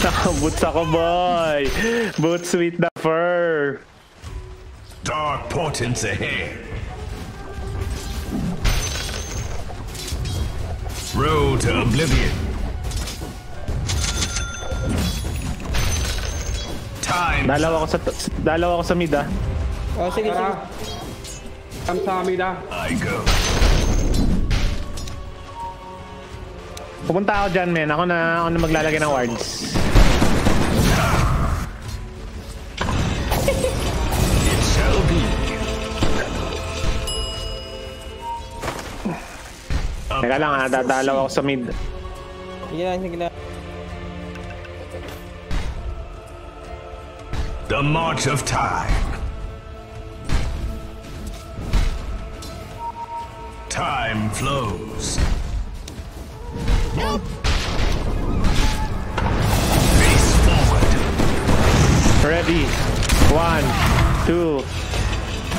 Nakaboots ako, boy. Boots with the fur. Dark portents ahead. Road to oblivion. Time. Dalawa ako sa dalawa ako sa mid ah. Oh, sige, sige. Come sa amin ah. I go. Pupunta ako dyan, men. Ako na, ako na maglalagay ng wards. Teka lang ah, dadalaw ako sa mid. Sige lang, sige lang. The march of time. Time flows. Face forward. Ready. One, two,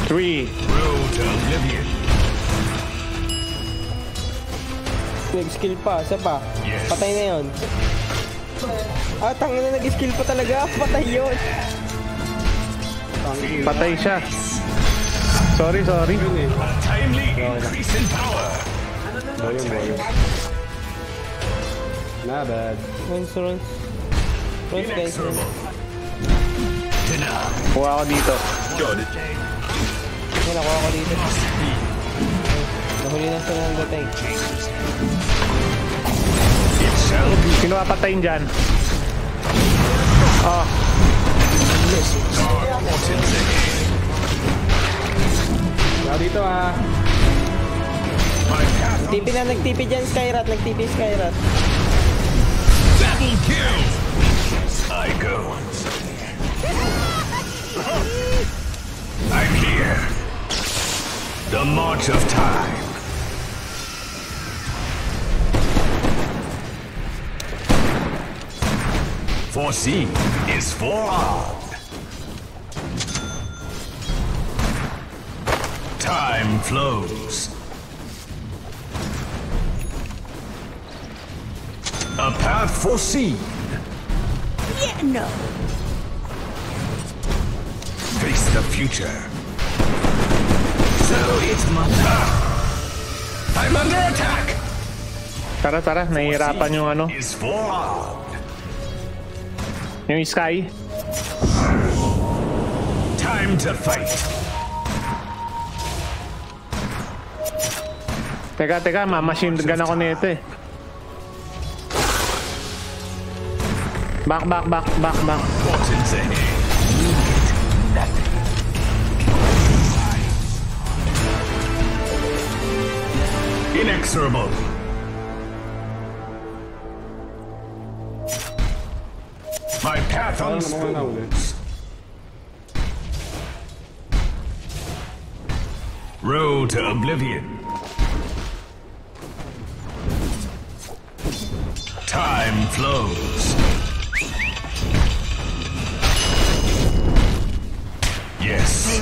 three. Road to oblivion. Nag-skill pa, isa pa. Yes. Patay na yun. Ah, tangin na nag-skill pa talaga. Patay yun. Patay siya. Sorry, sorry. A timely increase in power. Boyong, boyong. Not bad. Runs, runs. Runs, guys. Kuha ako dito. Wala ko ako dito. Nahuli na sila ng dating. Sino papatayin dyan? Oh. Wala dito ah. TP na nag-TP dyan, Skyrat. Nag-TP Skyrat. double kill. I go. I'm here. The march of time. Foreseen is forearmed. Time flows. A path foreseen. Yeah, no. Face the future. So it's my I'm under attack. tara tara, nahihirapan yung ano, Is forearmed. Yung sky. Time to fight. Teka, teka, mamachine gun ako nito eh. Back, back, back, back, back. Inexorable. My path Ano naman na uli? unspools. Road to oblivion. Time flows. Yes,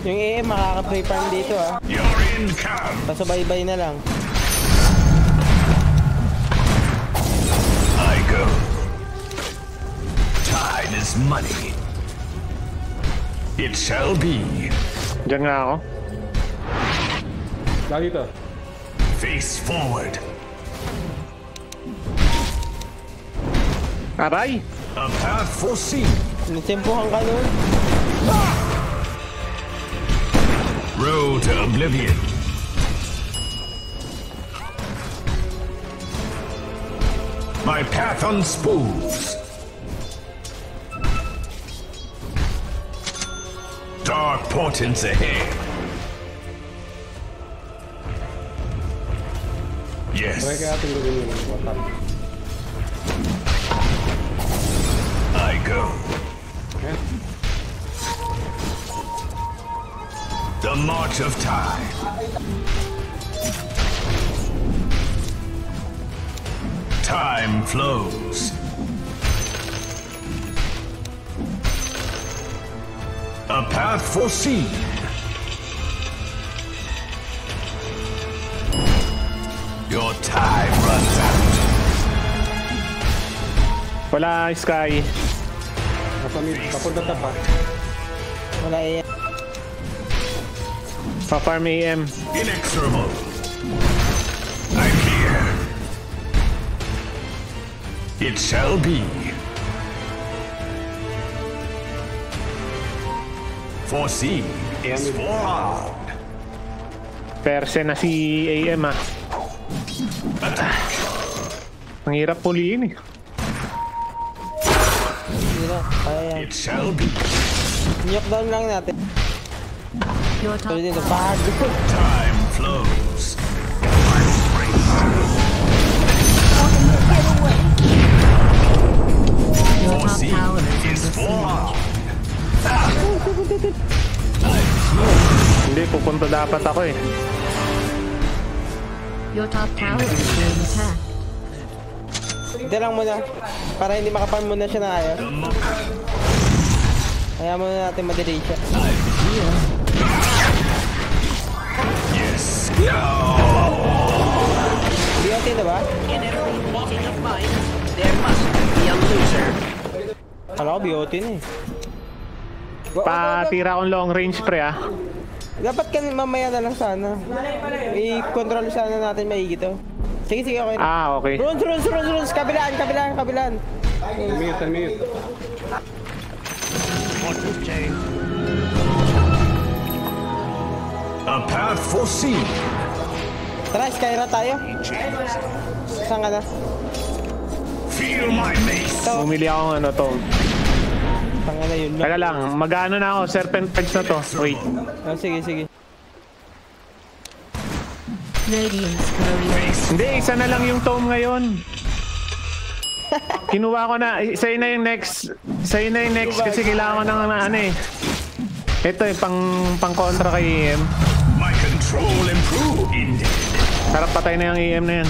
Yung AM makaka-free farm dito ah. you're in camp. Pasabay-bay na lang. I go. Time is money. It shall be. Diyan nga ako. Wala dito. Face forward. Aray! A path foreseen. Natempuhan ka nun. Road to oblivion. My path unspools. dark portents ahead. Yes. I go. The march of time. Time flows. A path foreseen. Your time runs out. Wala Sky. Nasa mid. Papunta tap ha. Wala eh. Pa-farm AM. Inexorable. I'm here. It shall be. Foreseen is forearmed. Perse na si AM ah. Ang hirap puliin eh. Hindi na. Kaya yan. It shall be. Knock down lang natin. Your Tuloy dito. Time flows. Your top Foreseen tower is is under siege. forearmed. Hindi, pupunta dapat ako eh. Your top tower is being attacked. Hindi lang muna. Para hindi makapan muna siya na ayos. Kaya muna natin madelay siya. Yes. BOT na ba? In every meeting of mine, there must be a loser. Kala ko na eh. Patira akong long range pre ah. Dapat kan mamaya na lang sana. I-control sana natin maigi to. Sige, sige, okay. Ah, okay. Runs, runs, runs, runs. Kabilaan, kabilaan, kabilaan. Mute, mute. A path foreseen. Tara, Skyra tayo. Saan ka na? Feel my mace. Bumili ako ng ano to. Na yun lang. Teka lang, mag-ano na ako, serpent pegs na to. Wait. Oh, sige, sige. Hindi, isa na lang yung tome ngayon. Kinuha ko na, sa'yo na yung next. Sa'yo na yung next kasi kailangan ko ng ano eh. Ito eh, pang, pang kontra kay EM. My control improved. Sarap patay na yung EM na yan.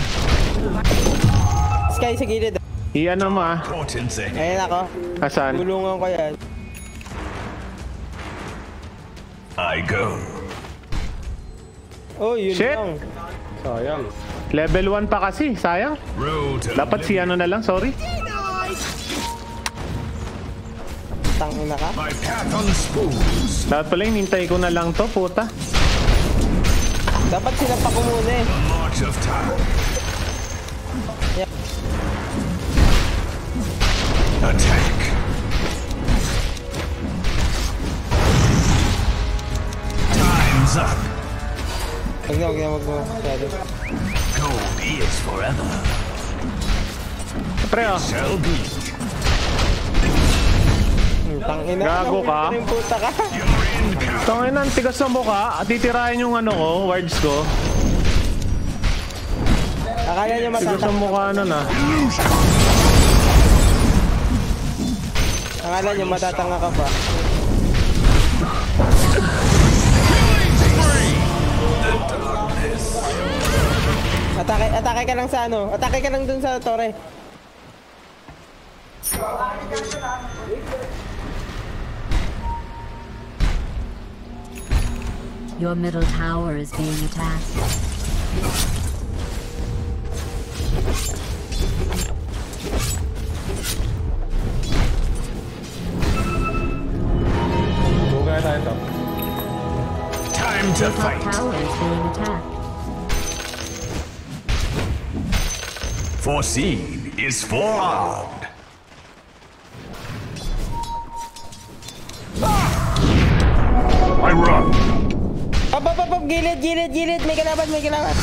Sky sa gilid. I-ano mo ah. Ayan ako. Asan? Tulungan ko yan. I go. Oh, yun Shit. lang. Sayang. Level 1 pa kasi, sayang. Dapat si ano na lang, sorry. Tangin na ka. My path unspoons. Dapat pala hinintay ko na lang to, puta. Dapat sila pa ko muna eh. Attack. Time's up. Na, na, na. Gold is forever. Pre oh, Shall be. Na. Gago ka? Yung puta ka. You're in count. tangin ang tigas ng mukha. Titirahin yung ano ko, words ko. Akala niya Tigas matatang. ng mukha nun ah. Akala niya matatanga ka pa. Atake, atake ka lang sa ano? Atake ka lang dun sa tore. Your middle tower is being attacked. Top. Time to Your fight. tower is being attacked. Foreseen is forearmed. I run. Up, up, up, up, gilid, gilid, gilid. May kalaban, may kalaban.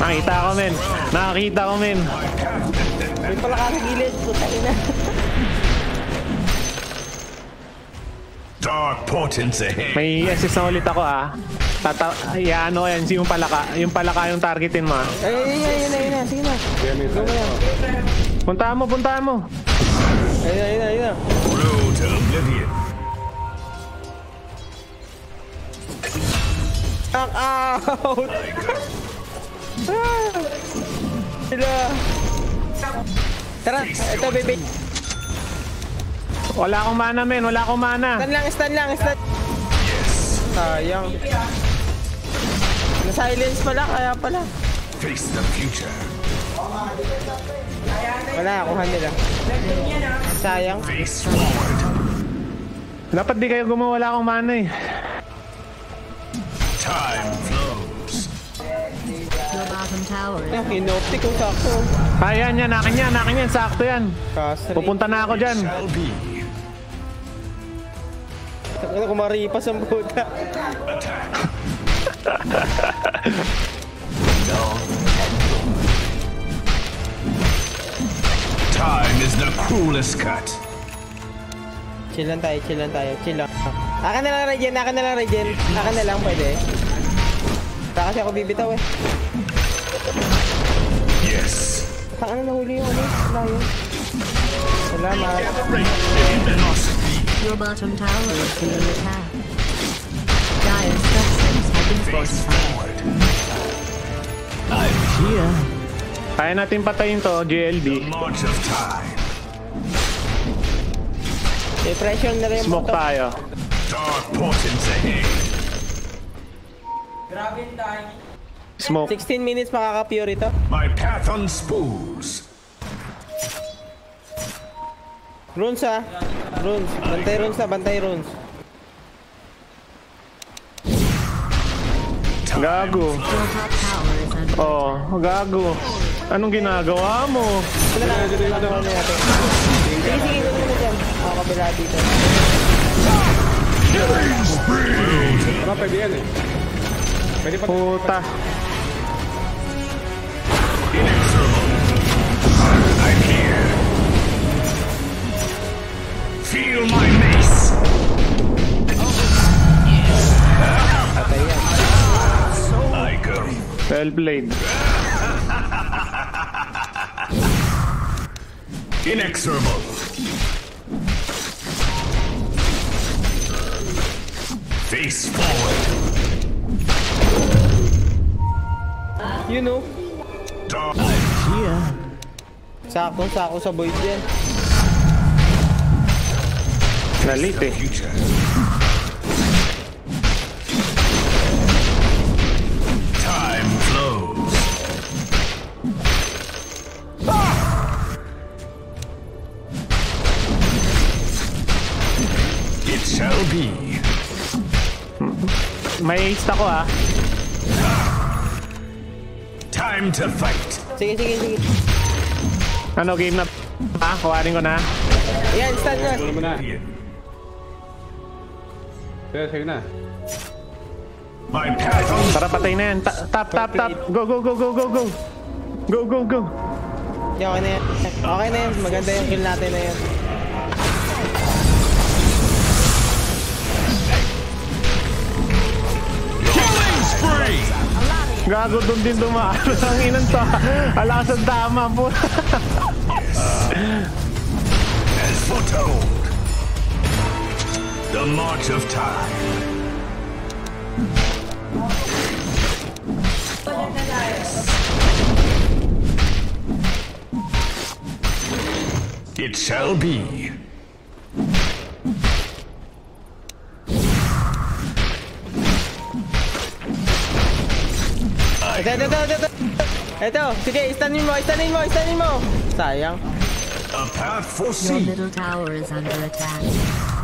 Nakita ko men. Nakakita ko men. May pala ka sa gilid. Puta ina. Dark portents ahead. May assist na ulit ako ah. Tata, ano yan, yung palaka. Yung palaka yung targetin mo ah. Ay, ay, ay, ayun na, ayun na. Sige na. Go mo yan. Puntahan mo, puntahan mo. Ayun na, ayun na, ayun na. Road to oblivion. Knock out! Sila. Tara, ito baby. Wala akong mana, men. Wala akong mana. Stun lang, stun lang, stun. Sayang. Na-silence pala, kaya pala. Face the future. Wala, kuha nila. Sayang. Face forward. Dapat di kayo gumawa. Wala akong mana eh. Time flows. Ayun, kinopti ko sakto. Ayan yan. Akin yan. Akin yan. Sakto yan. Pupunta na ako dyan. Shall be. Ano, kumaripas ang puta. Time is the cruelest cut. Chill lang tayo, chill lang tayo, chill lang. Akin na lang, Regen, akin na lang, Regen. Akin na lang, pwede. Baka kasi ako bibitaw eh. Yes. Saan ano nahuli yung ano? Yun. Salamat. Your bottom tower is being attacked. Dire structures have been fortified. forward. I'm here. Kaya natin patayin to, GLD. Time. Depression na rin Smoke tayo. Dark portents ahead. Smoke. 16 minutes makaka-pure ito. My path unspoons. Runes ah. Runes. Bantay runes na, bantay runes. Gago. Oh, gago. Anong ginagawa mo? Ano ano ano. Sige, sige, ano dyan. Ako kabila dito. Tama, pwede yan eh. Pwede pa. Puta. Inexorable. Feel my mace. I go. Well played. Inexorable. Face forward. You know, Dark. I'm here. sakong sa void yan. Nalit. Time flows. It shall be. May ace ako ah. Time to fight. Sige, sige, sige. Ano, game na ah, kuhanin ko na. Ayan, stun na. Ano mo na? Sige, sige na. Tara, patay na yan. Ta- tap, tap, tap. Go, go, go, go, go, go. Go, go, go. Yeah, okay na yan. Okay na yan. Maganda yung kill natin na yan. killing spree. Gago doon din dumaan. Ang inan to. Alakas ang tama po. Foretold. The march of time. It shall be. Ito, ito, ito, ito, ito. Ito, sige, stunin mo, stunin mo, stunin mo. Sayang. A path for Your foreseen. middle tower is under attack.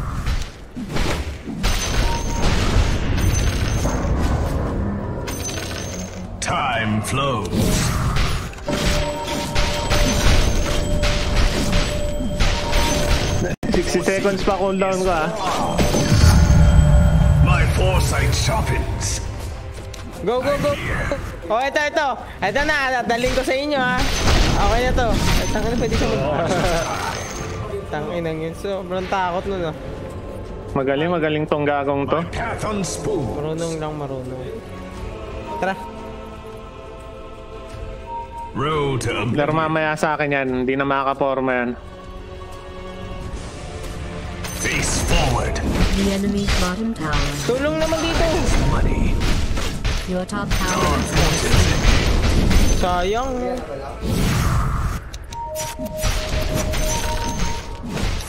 Time flows. 60 seconds pa cooldown ko ah. My foresight sharpens. Go, go, go. Oh, ito, ito. Ito na, daling ko sa inyo, ha. Okay na to. Tangin na, pwede ka mag... Tangin yun. Sobrang takot nun, ah. Magaling, magaling tong gagong to. Marunong lang, marunong. Tara. Road to Pero mamaya sa akin yan. Hindi na makakaporma yan. Face forward. The enemy's bottom tower. Tulong naman dito. Money. Your top tower. Sayang.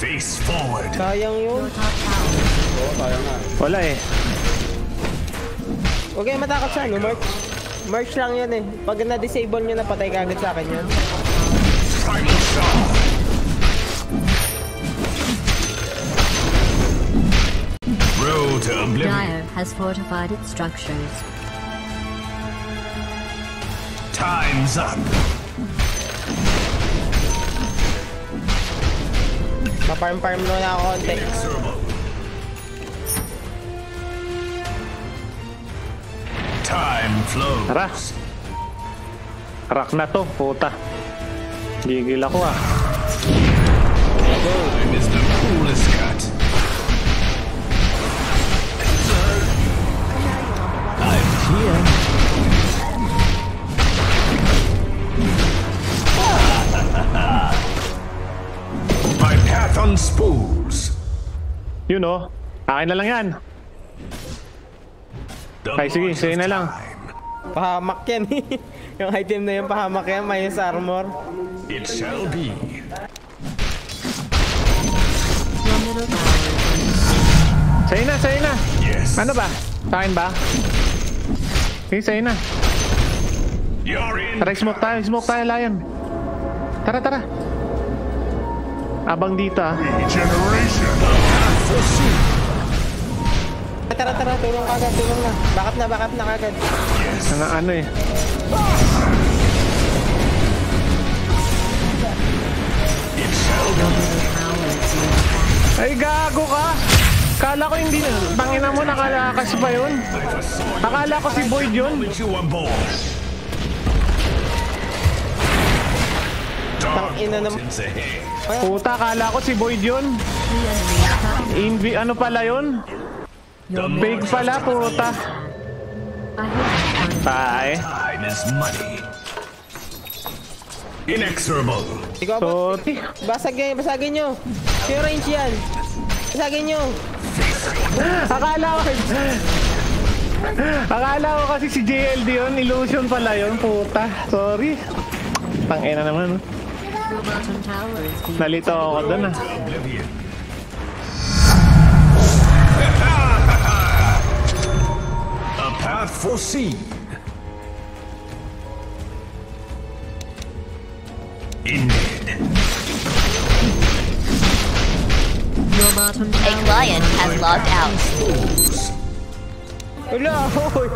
Face forward. Sayang yun. Wala eh. Huwag kayong matakot sa ano, March. March lang yun eh. Pag na-disable nyo na patay kagad sa akin yun. Dire has fortified its structures. Time's up. Ma-farm-farm muna ako konti. Time flows. Tara. Crack na to, puta. Gigil ako ah. Time is the coolest cut. I'm here. My path on spools. Yun oh. Akin na lang yan. Ay, sige, sige of na lang. Pahamak yan eh. yung item na yun, pahamak yan. Minus armor. It shall be. Sa'yo na, sa'yo na. Yes. Ano ba? Sa akin ba? Okay, sa'yo na. Tara, smoke tayo. Smoke tayo, Lion. Tara, tara. Abang dito ah. Regeneration. Tara, tara, tulong kagad, tulong na. Backup na, backup na kagad. Ano, ano eh. Ay, gago ka! Kala ko hindi na. Tangina mo, nakalakas pa yun. Akala ko si Boyd yun. With you aboard. Dark ina naman. Puta, akala ko si Boyd yun. Invi, ano pala yun? Your Big pala, puta. Tay. Time is money. Inexorable. Ikaw ba? Basag yan, basagin nyo. Yung range yan. Basagin nyo. Akala ko... Akala ko kasi si JLD yun. Illusion pala yun, puta. Sorry. Tangina naman. Nalito ako doon ah. A foreseen. Indeed. A client has logged out. Hoy.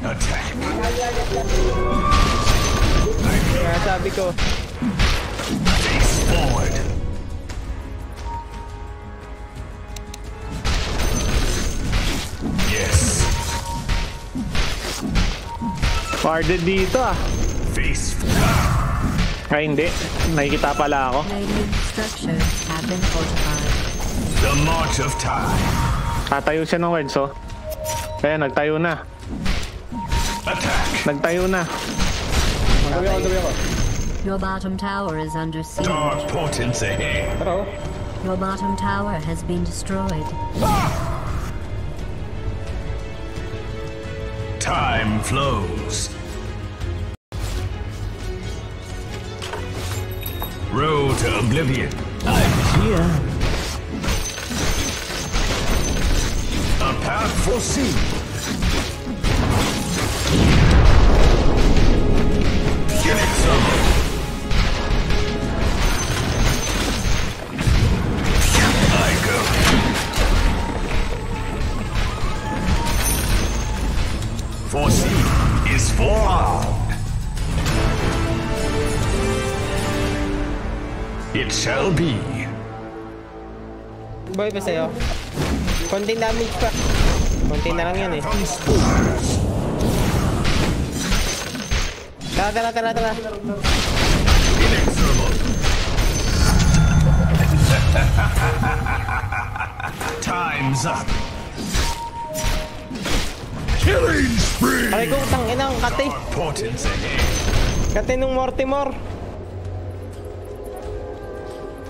Attack. Kaya sabi ko, Face forward. Guarded dito ah. Ay hindi. Nakikita pala ako. The march of time. Tatayo siya ng words oh. Kaya nagtayo na. Attack. Nagtayo na. Gabi ako, gabi ako. Your bottom tower is under siege. Dark portents ahead. Tara, oh. Your bottom tower has been destroyed. Time flows. Road to oblivion. I'm here. A path foreseen. Boy pa sa'yo. Konting damage pa. Konti na lang yan eh. Tara, tara, tara, tara. Time's up. Killing spree. Aray ko, utang inang kate. Kate nung Mortimer.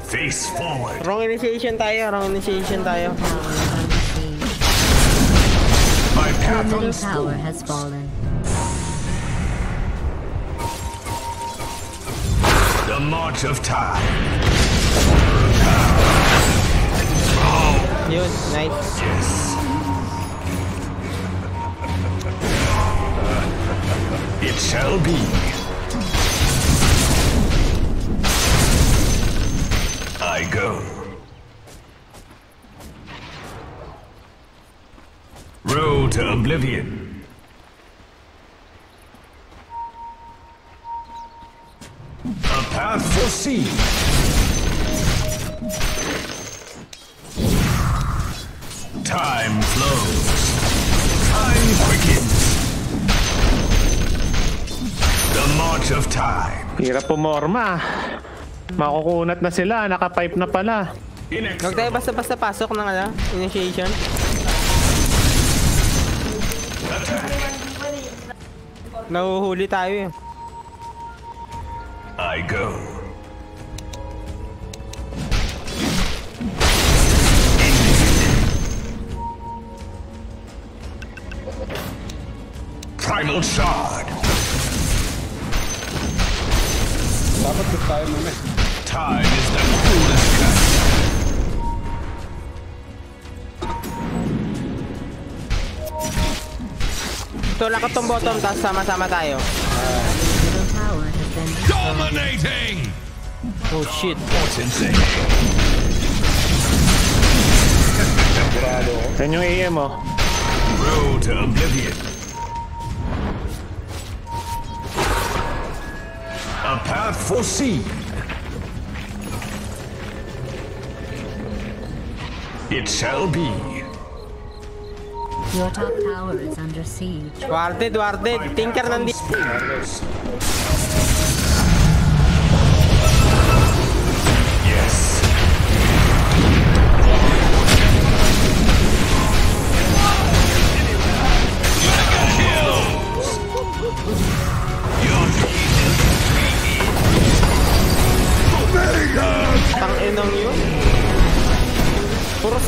Face forward. Wrong initiation tayo, wrong initiation tayo. My path on tower has fallen. The march of time. Oh. Yun, nice. Yes. It shall be. I go. Road to oblivion. A path foreseen. Time flows. Time quickens. The march of time. Pumorma. Makukunat na sila, nakapipe na pala. Huwag tayo basta-basta pasok ng ano, initiation. Nahuhuli tayo eh. I go. Primal Shard. Dapat gusto tayo eh. Time is the cruelest curse. Tulak ko tong bottom, tapos sama-sama tayo. Dominating! Oh shit. Potency. Yan yung AM oh. Road to oblivion. A path foreseen. It shall be. Your top tower is under siege. Warded, warded. Tinker nandito.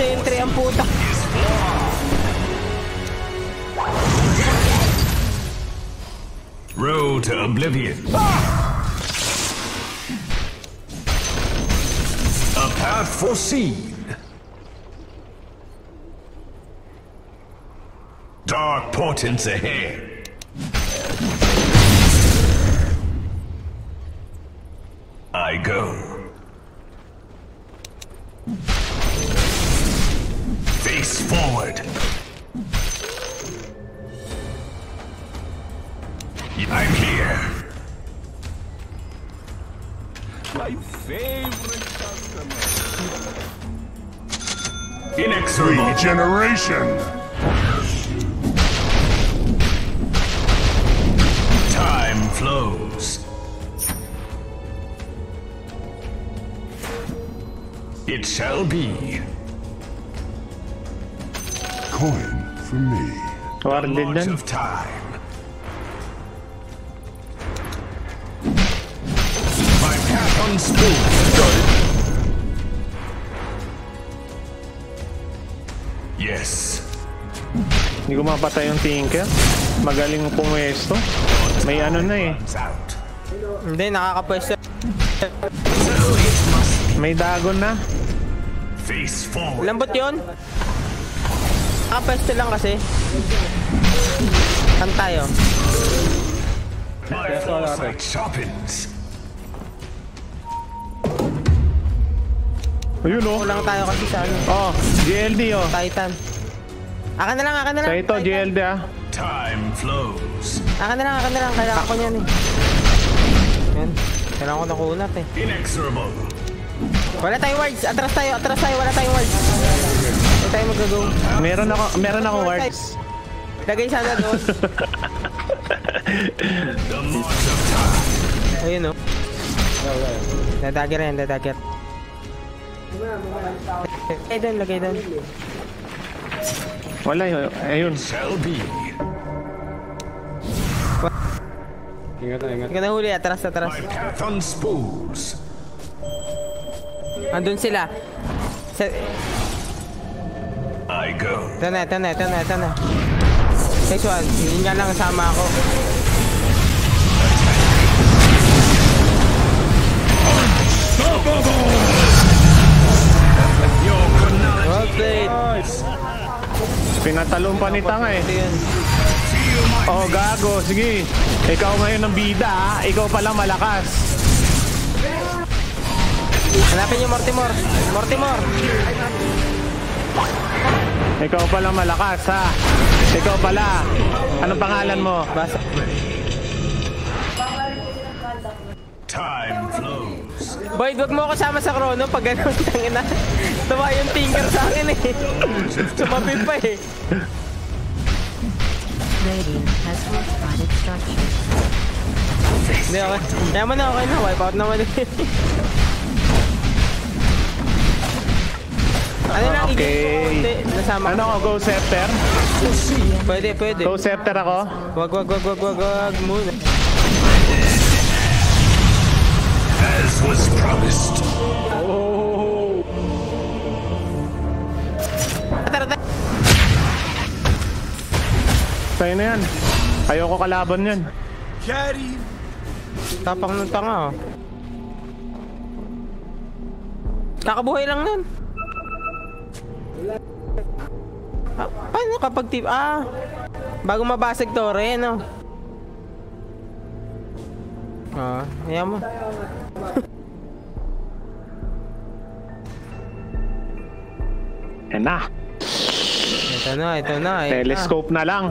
Sentry ang puta. Road to oblivion. A path foreseen. Dark portents ahead. I go. Face forward. I'm here. My favorite customer. Inexorable. Regeneration. Time flows. It shall be. Coin for me. Din. of time. My path unspooled. Yes. Hindi ko mapatay yung tinker. Magaling pumwesto. May ano na eh. Hindi, nakakapwesto. May dagon na. face forward. Lambot Nakapwesto lang kasi. Saan tayo? My foresight sharpens. Ayun oh. Kulang tayo kasi sa ano. Oh, GLD oh. Titan. Akan na lang, akan na lang. Sa ito, Titan. GLD ah. Time flows. Akan na lang, akan na lang. Kailangan ko niyan eh. Yan. Kailangan ko na kunat eh. Inexorable. Wala tayong wards. Atras tayo, atras tayo. Wala tayong wards. Wala tayo mag-go. Meron ako, meron ako wards. Lagay sana doon. Time. Ayun oh. Dadagger yan, dadagger. Lagay doon, lagay doon. Wala yun. Ayun. Shall be. Ingat na, ingat. Hindi ka nahuli, atras, atras. My path unspools. Andun sila. Sa, I go. Ito na, ito na, ito na, ito na. Guys, one, yun nga lang sama ako. Well played. Pinatalon pa ni Tanga eh. Oh, gago. Sige. Ikaw ngayon ng bida, ha? Ikaw pala malakas. Hanapin niyo Mortimor. Mortimor. Ikaw palang malakas ha. Ikaw pala. Anong pangalan mo? Basta. Time flows. Boyd, wag mo ako sama sa chrono pag gano'n tangin na. Tuwa yung tinker sa akin eh. Sumabi pa eh. Radiant has fortified structures. Hindi, okay. Kaya mo na, okay na. Wipe out naman eh. ano lang, Okay. nasama Ano ko. ako? Go Scepter? Pwede, pwede. Go Scepter ako? Wag, wag, wag, wag, wag, wag muna. As was promised. Tara, tara. Sa'yo na yan. Ayoko kalaban yan. Tapang ng tanga oh. Kakabuhay lang nun. Ah, paano kapag tip... Ah! Bago mabasag to, re, no? Ah, ayan mo. Yan na. Ito na, ito na. ito na. Telescope na lang.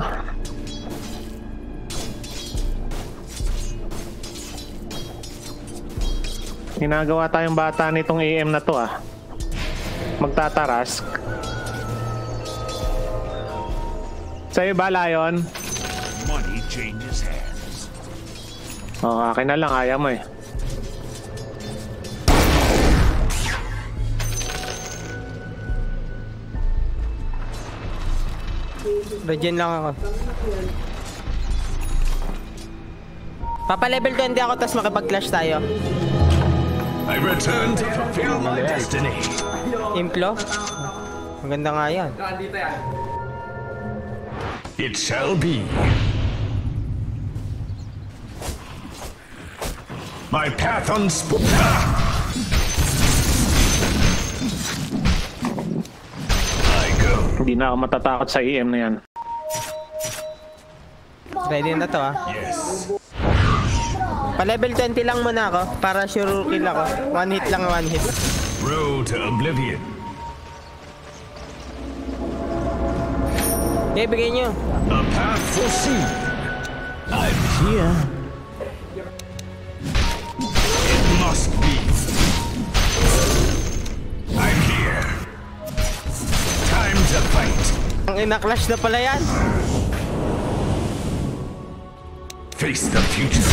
Ginagawa tayong bata nitong AM na to ah. Magtataras. Sa'yo ba, Lion? Money changes hands. Oh, akin na lang. Ayaw mo eh. Regen lang ako. Papa level 20 ako tapos makipag-clash tayo. I return to fulfill my destiny. Implo? Maganda nga yan. It shall be. My path unspoken. I go. Hindi na ako matatakot sa AM na yan. Ready na to ah. Yes. Pa level 20 lang muna ako para sure kill ako. One hit lang, one hit. Road to oblivion. Bigay nyo. A path foreseen. I'm here. It must be. I'm here. Time to fight. Ang ina-clash na pala yan. Face the future.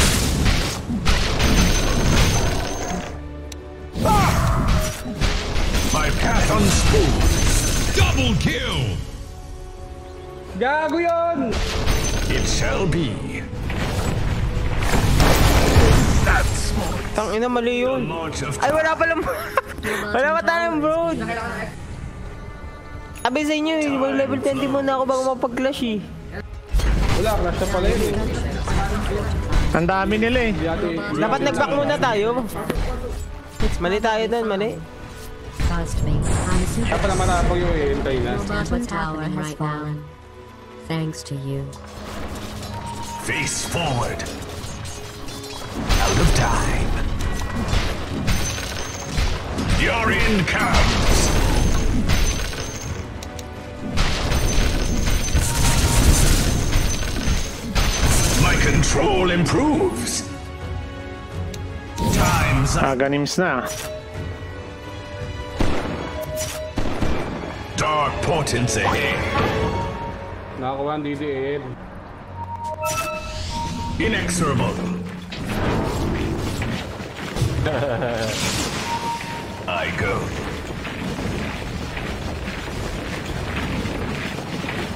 My path unspooled. Double kill. Gago yun! It shall be. That's Tang ina mali yun. Ay, wala pala. wala pa tayong broad. Sabi sa inyo, eh, mag level 20 muna ako bago mapag-clash eh. Wala, crash na pala yun eh. Ang dami nila eh. Dapat nag-back muna tayo. Mali tayo doon, mali. Trust me, I'm super. Dapat naman napag yung ihintay na. Robo's tower has fallen. Thanks to you. face forward. Out of time. Your end comes. My control improves. Time's up. Aganims na. Dark portents ahead. Nakakuha ang DDL. Inexorable. I go.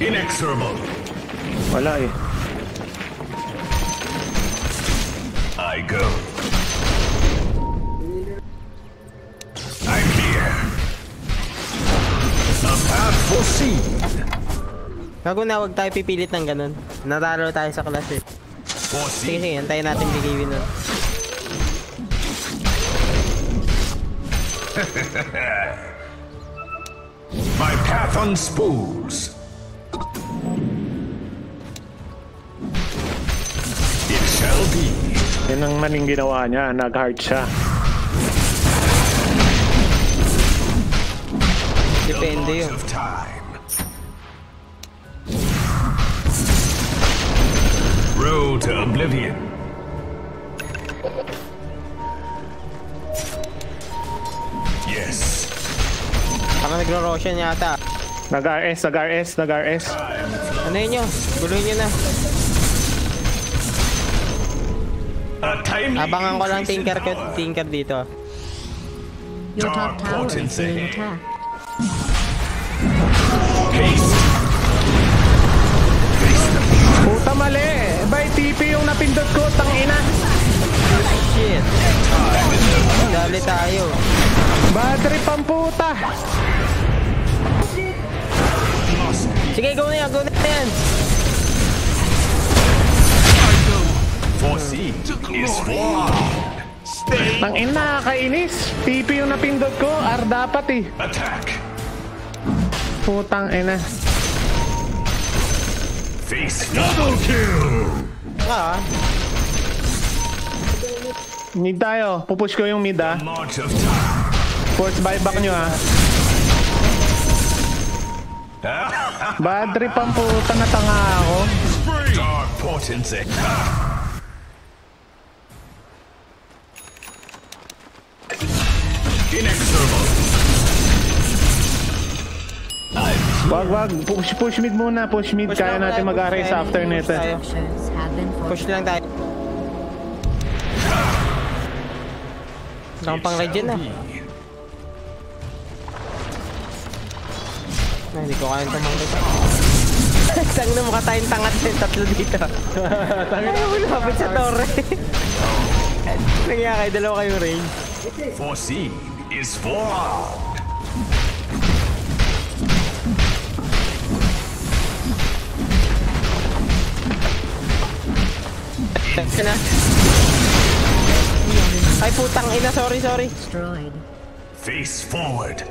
Inexorable. Wala eh. I go. Proceed! Gago na, huwag tayo pipilit ng ganun. Natalo tayo sa class eh. Sige, sige, antayin natin bigiwin nun. My path unspools. It shall be. Yan ang maling ginawa niya, nag-heart siya. Depende yun. Road to oblivion. Yes. Parang nagro-Roshan yata. Nag-RS, nag-RS, nag-RS. Ano yun nyo? Guluhin nyo na. Abangan ko lang tinker, tinker dito. Your Dark top tower is potency. being attacked. TP yung napindot ko, tangina. Shit. Dali tayo. Bad trip ang puta. Sige, go na yan, go na yan. Foreseen is forearmed. Stay. Tangina, kainis. TP yung napindot ko, R dapat eh. Attack. Putang ina. Face double kill. Ah, Mid tayo. Pupush ko yung mid ah. Force buyback nyo ah. Bad trip ang puta na tanga ako. Dark potency. Wag, wag. Push, push mid muna. Push mid. Push Kaya lang natin push tayo, after push nito. push lang tayo. Akong pang regen na. Ay, hindi ko kaya tumangkit. Tang na mukha tayong tangat din tatlo dito. Ayaw mo lumapit sa torre. Nangyaya kayo, dalawa kayong range. Foreseen is forearmed. Teka na. Ay putang ina, sorry, sorry. Destroyed. Face forward.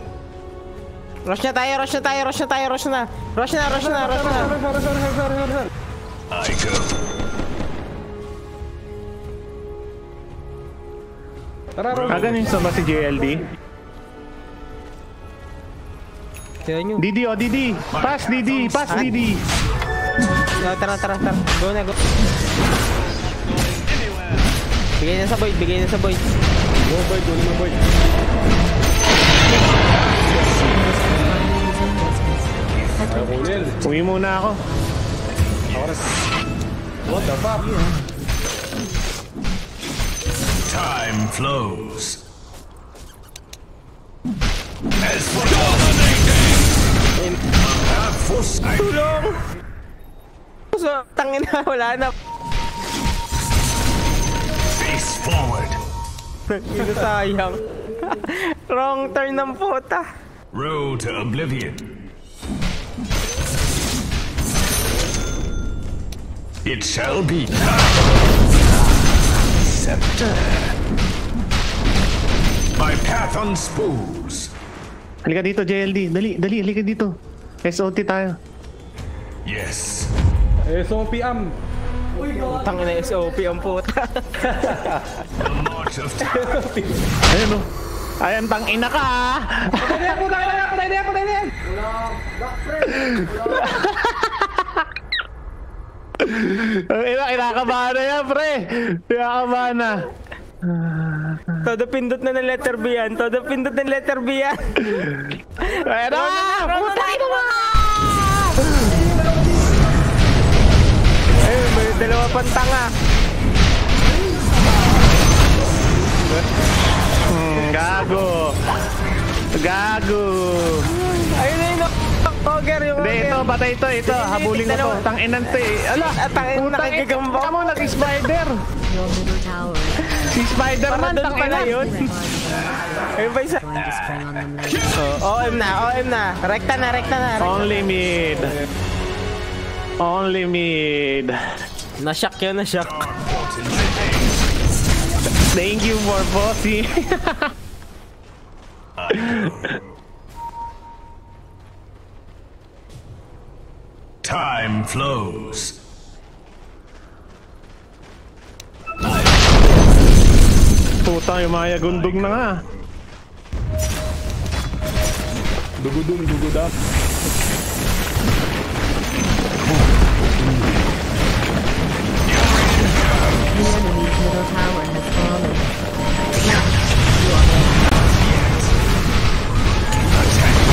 Rush na tayo, rush na tayo, rush na tayo, rush na. Rush na, rush na, rush na. I go. Tara, Ron. Ah, ganun sa ba si JLD? Didi, oh, Didi. Pass, Didi. Pass, Didi. Tara, tara, tara. Go na, go. Bigay na sa Boyd, bigay na sa Boyd. Go, boy. Go, go, boy. Ayaw kunin. Uwi muna ako. What the fuck? Time flows. As for dominating, have foresight. Tulong! Tangin na, wala na. Face forward. Hindi sayang. Wrong turn ng puta. Road to oblivion. It shall be. Scepter. My path unspoons. Halika dito, JLD. Dali, dali, halika dito. SOT tayo. Yes. SOPM. Tangin na SOP ang puta. The march of time. Ayun oh. Ay, ang tangina ka ah. Ang ina, kinakabahan na yan, pre. Kinakabahan na. Todo pindot na ng letter B yan. Todo pindot ng letter B yan. Ayun na! Puta ina mo! Dalawa pang tanga. Hmm, gago. Gago. Ayun na yun. Ogre yung Hindi, ito, ogre. patay ito, ito. Habulin ko to. Tanginan to eh. Ala, tangin, nakikigamba. Tama mo, nag-spider. Si Spider-Man, Para doon tangina. pala yun. Ayun ba isa? later. Oh, OM na, OM na. Rekta na, rekta na. Only mid. Only mid. Na-shock yun, na-shock. Thank you for bossy. Time flows. Putang, yung mga gundog na nga. Dugudum, dugudam. The enemy's tower has fallen.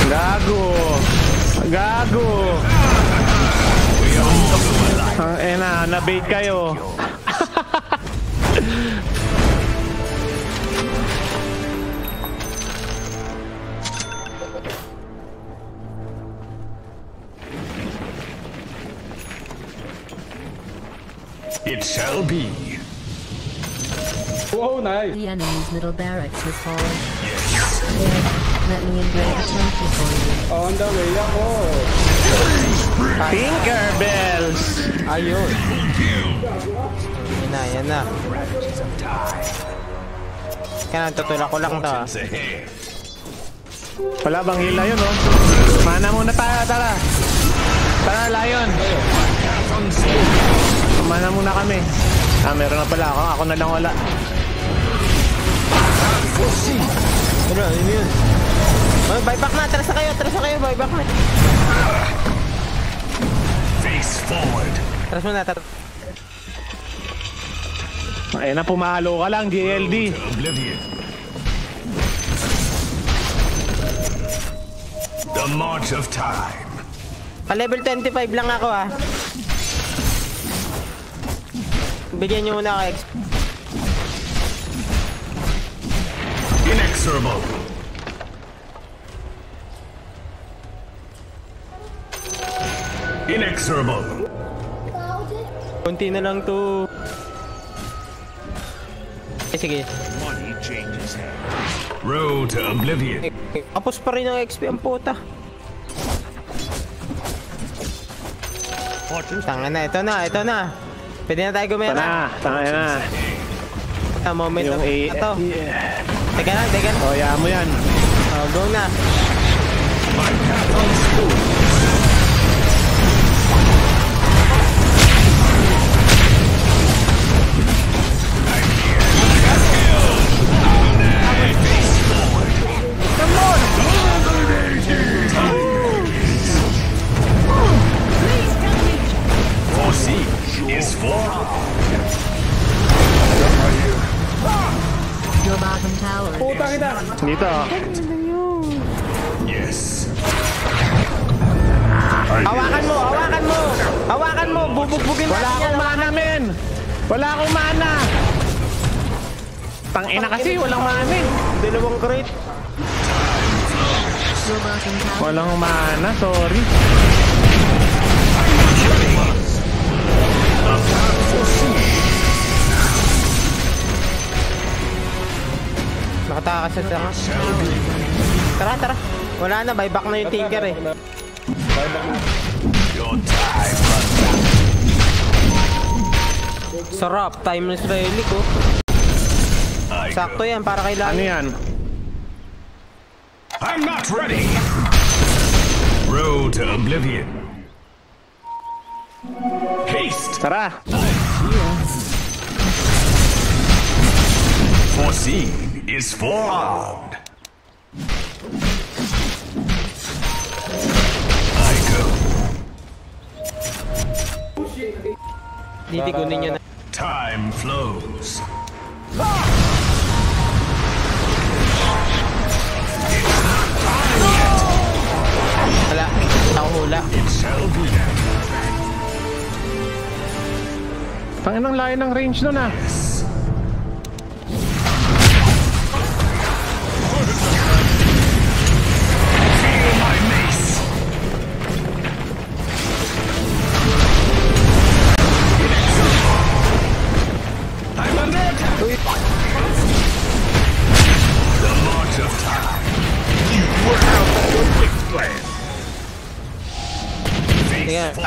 Gago! Gago! Ang ena, na-bait kayo. It shall be. Wow, nice. The enemy's middle barracks has fallen. Here, let me engrave a trophy for you. On the way ako. Tinkerbells! Ayun. Yan na, yan na. Kaya tutulak ko lang to. ah. Wala bang hila yun, oh? Mana muna tayo, tara! Tara, Lion! Mana muna kami. Ah, meron na pala ako. Ako na lang wala. Ano, yun yun. Oh, buyback na, atras na kayo, atras na kayo, buyback na. Face forward. Atras mo na, atras. Ayun na, pumalo ka lang, GLD. The march of time. Pa level 25 lang ako ah. Bigyan nyo muna ako X. Inexorable. Inexorable. Kunti na lang to. Eh, sige. Money changes hands. Road to oblivion. Kapos pa rin ang XP ang puta. Tanga na, ito na, ito na. Pwede na tayo gumera. na, tangin na. Ah, moment Yung of A... ito. Yeah. Teka lang, teka lang. Oh, yaan mo yan. Oh, go na. Wala na, buyback na yung tinker eh. Sarap, timeless relic oh. Sakto yan, para kay Ano Lani. yan? I'm not ready. Road to oblivion. Haste. Tara! Foreseen is forearmed. Titigunin nyo na. Time flows. Wala, ako hula. It shall be. Tangin ang layo ng range nun ah.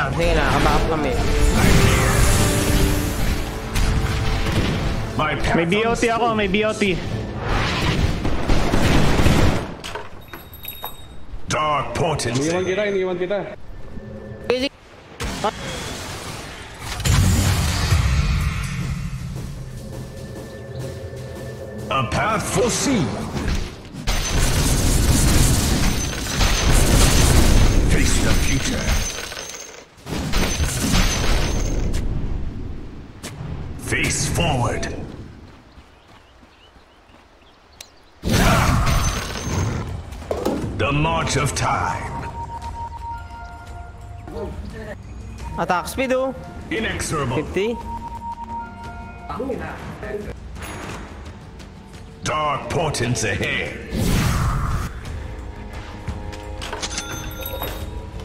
Na, sige na, kabakap kami. May BOT ako, may BOT. Dark portents. Iniwan kita, iniwan kita. A path foreseen. Face Of time. Attack speed oh. Inexorable. 50. Dark portents ahead.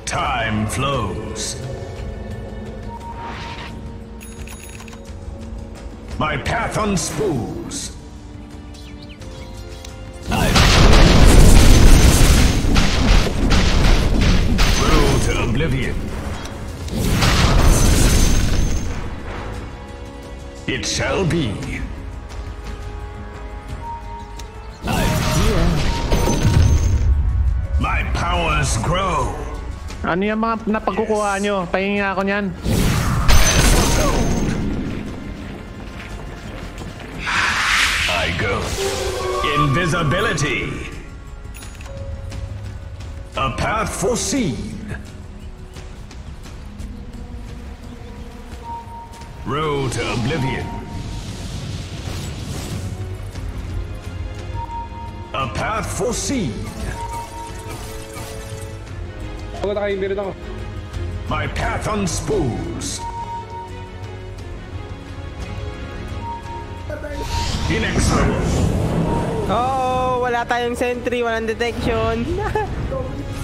Time flows. My path unspools. Oblivion. It shall be. My powers grow. Ano yung mga napagkukuha nyo? Pahingi ako niyan. I go. Invisibility. A path foreseen. Road to oblivion. A path foreseen. My path unspools. Inexorable. Oh, wala tayong sentry, walang detection.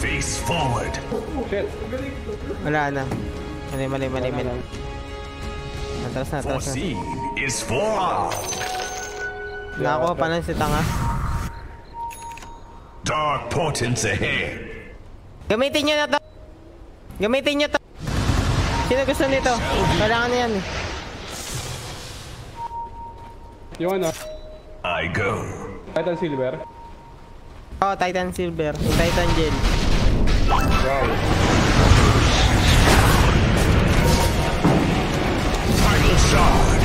Face forward. Shit. wala na. Mali, mali, mali, mali. Atras na, atras na. Is forearmed. Nakakuha pa lang si Tanga. Dark portents ahead. Gamitin nyo na to. Gamitin nyo to. Sino gusto nito? Kailangan na yan. eh. Yung ano, I go. Titan Silver. Oh, Titan Silver. Yung Titan Gel. Final shot.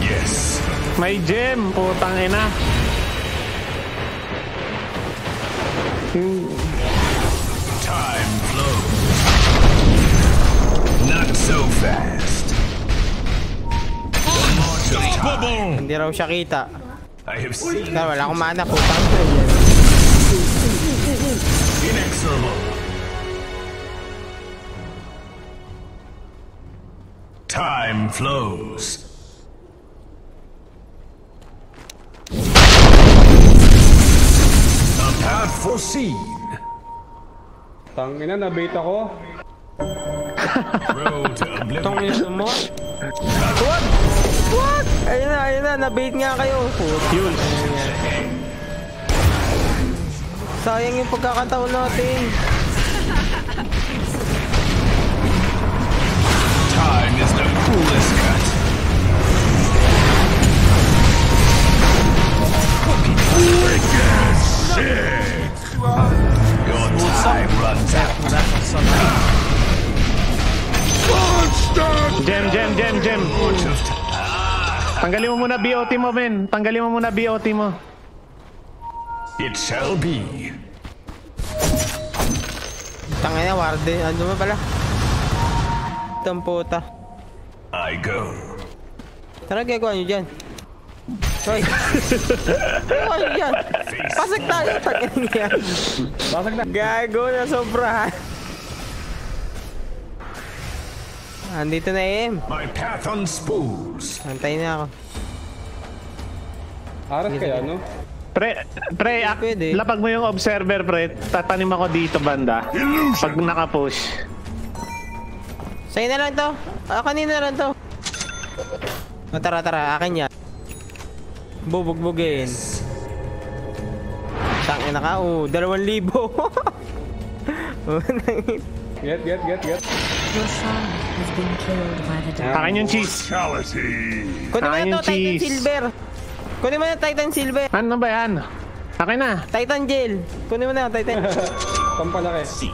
Yes. May gem, putang ina. Time flows. Not so fast. Time. Hindi raw siya kita. I have seen wala akong mana, putang. inexorable. Time flows. A path foreseen. Tangina, nabait ako. Road to oblivion. Mo. What? What? Ayun na, ayun na. Nabait nga kayo. Yun. Sayang yung pagkakataon natin. Time is coolest cut. Wicked sick. Your time runs out. Gem, gem, gem, gem. Tanggalin mo muna BOT mo, men. Tanggalin mo muna BOT mo. It shall be. Tangin na, warden. Ano ba pala? Itong puta. I go. Tara, gagawa nyo dyan. Hoy. Gagawa nyo dyan. Pasag tayo. Tangin yan. Basag na. Gago na sobrahan. Andito na AM. My path unspools. Antayin na ako. Aras kaya, no? Pre, pre, ak- Pwede. lapag mo yung observer, pre. Tatanim ako dito, banda. Pag nakapush. Sa'yo na lang to. Ah, kanina na lang to. O, tara, tara. Akin yan. Bubugbugin. Tangin na ka. Oh, dalawang libo. Get, get, get, get. Your son has been killed by the dark. Akin yung cheese. Kunin mo na to, Titan. Silver. Kunin mo na Titan Silver. Ano ba yan? Akin na. Titan Gel. Kunin mo na, Titan. Pampalaki.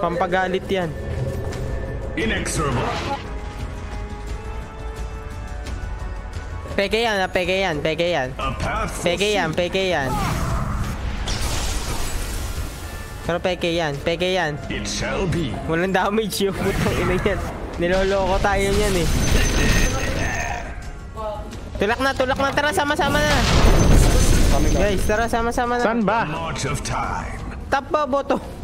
Pampagalit yan. Inexorable. Peke yan, ah, peke yan, peke yan. Peke yan, peke yan. Pero peke yan, peke yan. It shall be. Walang damage yung putong ina yan. Niloloko tayo niyan eh. Tulak na, tulak na. Tara, sama-sama na. Guys, tara, sama-sama na. Saan ba? Top ba, boto?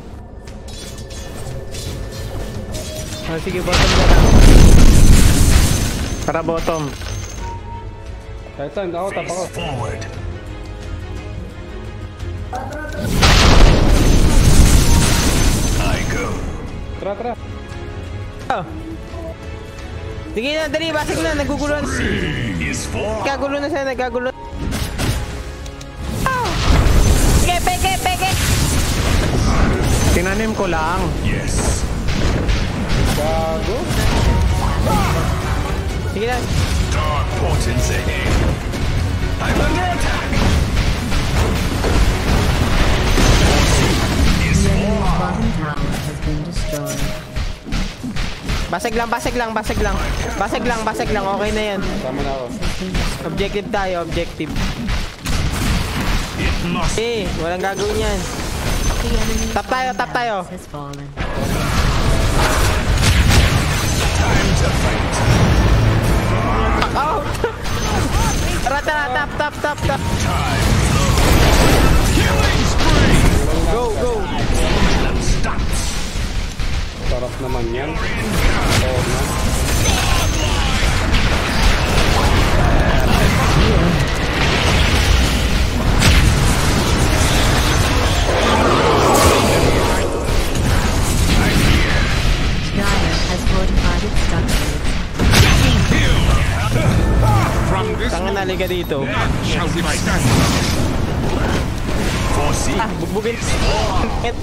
Oh, sige, bottom na lang. Tara bottom. Titan, ako, tap ako. I go. Tara, tara. Oh. Sige na, dali, basig na. Nagugulo na. Is for Nagkagulo na siya, nagkagulo. Oh. Peke, peke, peke. Tinanim ko lang. yes. Gago. Sige na. Dark portents ahead. I'm under attack. Is The for bottom tower has been destroyed. Basag lang, basag lang, basag lang. Basag lang, basag lang. Okay na yan. Tama na ako. Objective tayo, objective. Eh, walang gagawin yan. Tap tayo, tap tayo. Time to fight. Oh! tara, tara, tap, tap, tap, tap. Killing spree. Go, go. Stops. Sarap naman yan. Oo na. Tanga na, liga dito. Ah, bugbugin. It.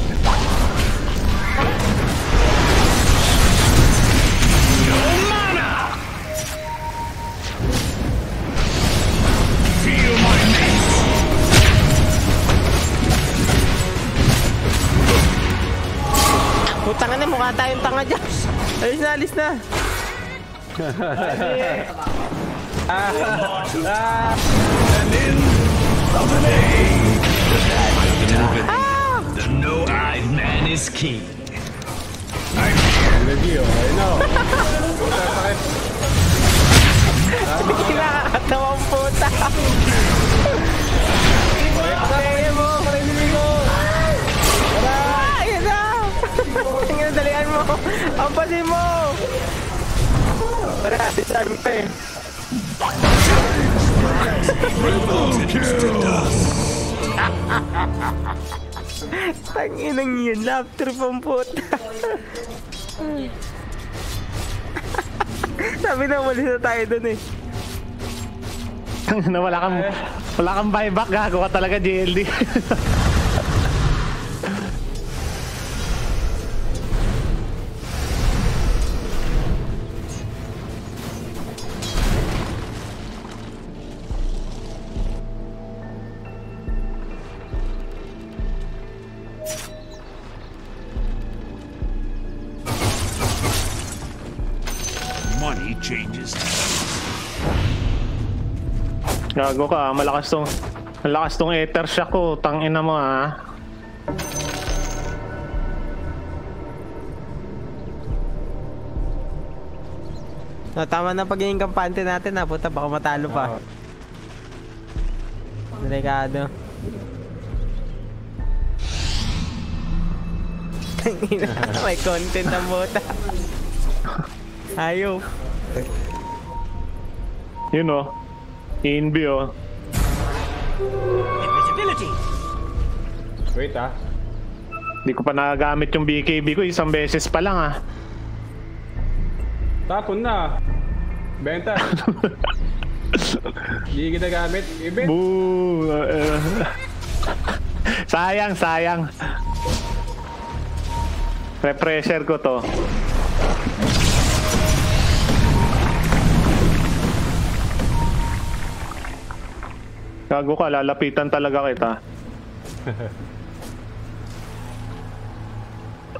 Feel Putang na, mukha tayong tanga dyan. Alis na, alis na. Of an age. The no-eyed man is king. I'm here. Lagi, oh. Ayun na, oh. Kinakatawang puta. Mo. Ampasin mo. Tara, disarm pa eh. Tanginang yun, lap trip ang puta. Sabi na, umalis na tayo dun eh. wala kang wala kang buyback gago talaga JLD. gago ka, ah. malakas tong malakas tong ether shock ko, tangina mo ah. No, tama na pagiging kampante natin na puta baka matalo pa. Delikado. May content ang bota. Ayaw. Yun oh. Inbi oh. Invisibility. Wait, ah. Di ko pa nagagamit yung BKB ko, isang beses pa lang ah. Tapon na. Benta. Hindi kita gamit. Ibent. Boo! Uh, sayang, sayang. Repressure ko to. Gago ka, lalapitan talaga kita.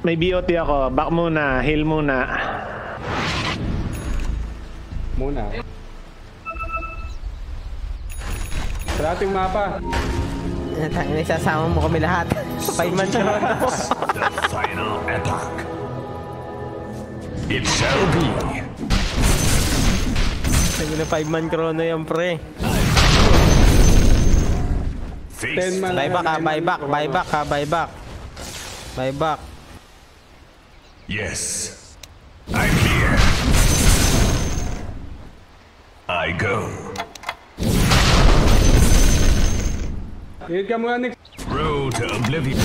May BOT ako. Back muna, heal muna. Muna. Sa ating mapa. Tangin, isasama mo kami lahat. Five man chrono. The final epoch. It shall be. Tangin na five man chrono yan, pre. Ten man. Buyback ha, buyback, buyback ha, buyback. Buyback. Yes. I'm here. I go. Hit ka muna, Nick. Road to oblivion.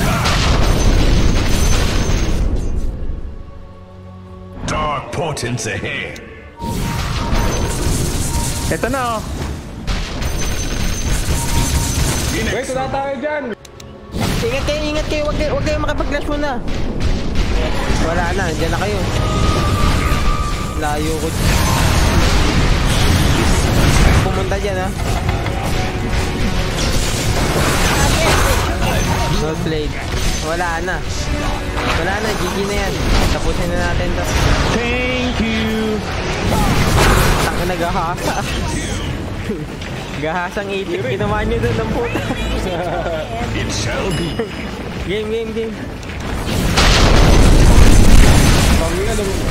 Dark portents ahead. Ito na oh. Wait, wala tayo dyan. Ingat kayo, ingat kayo. Huwag kayo, huwag kayo makipag-clash muna. Wala na, dyan na kayo. Layo ko. Pumunta dyan ha. Well played. Wala na. Wala na, GG na yan. Tapusin na natin to. Thank you. Ang nagahasa. Gahasang itik. Ginawa nyo doon ng puta. It shall be. game, game, game.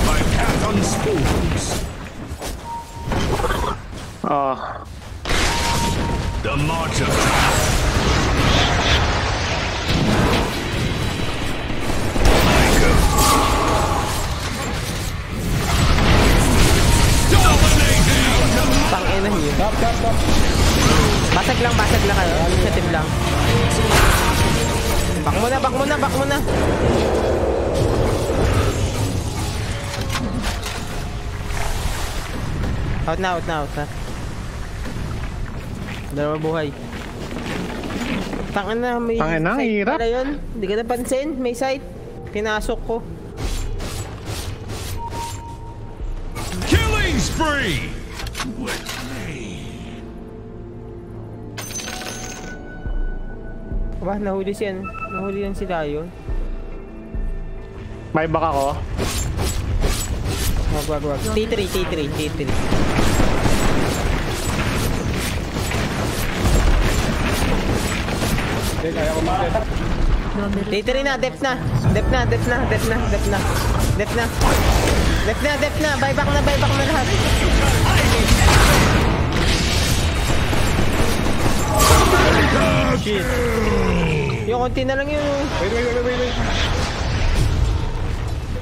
My path unspoons. Oh. The march of time. I go. Tangin na yun. Basag lang, basag lang kayo. Initiative lang. Back mo na, back mo na, back mo na. Out na, out na, out na. Dalawa buhay. Tangin na, may Tangin na, sight hirap. pala yun. Hindi ka napansin, may sight. Pinasok ko. Killing spree! Aba, nahuli siya. Nahuli yan si Lion. May back ako. Wag, wag, wag. T3, T3, T3. Okay, kaya ko mag Your middle T3 na, dep na. Dep na, dep na, dep na, dep na. Dep na. Dep na, dep na. Buyback na, buyback na lahat. Shit. Yung konti na lang yun. Wait, wait, wait, wait, wait.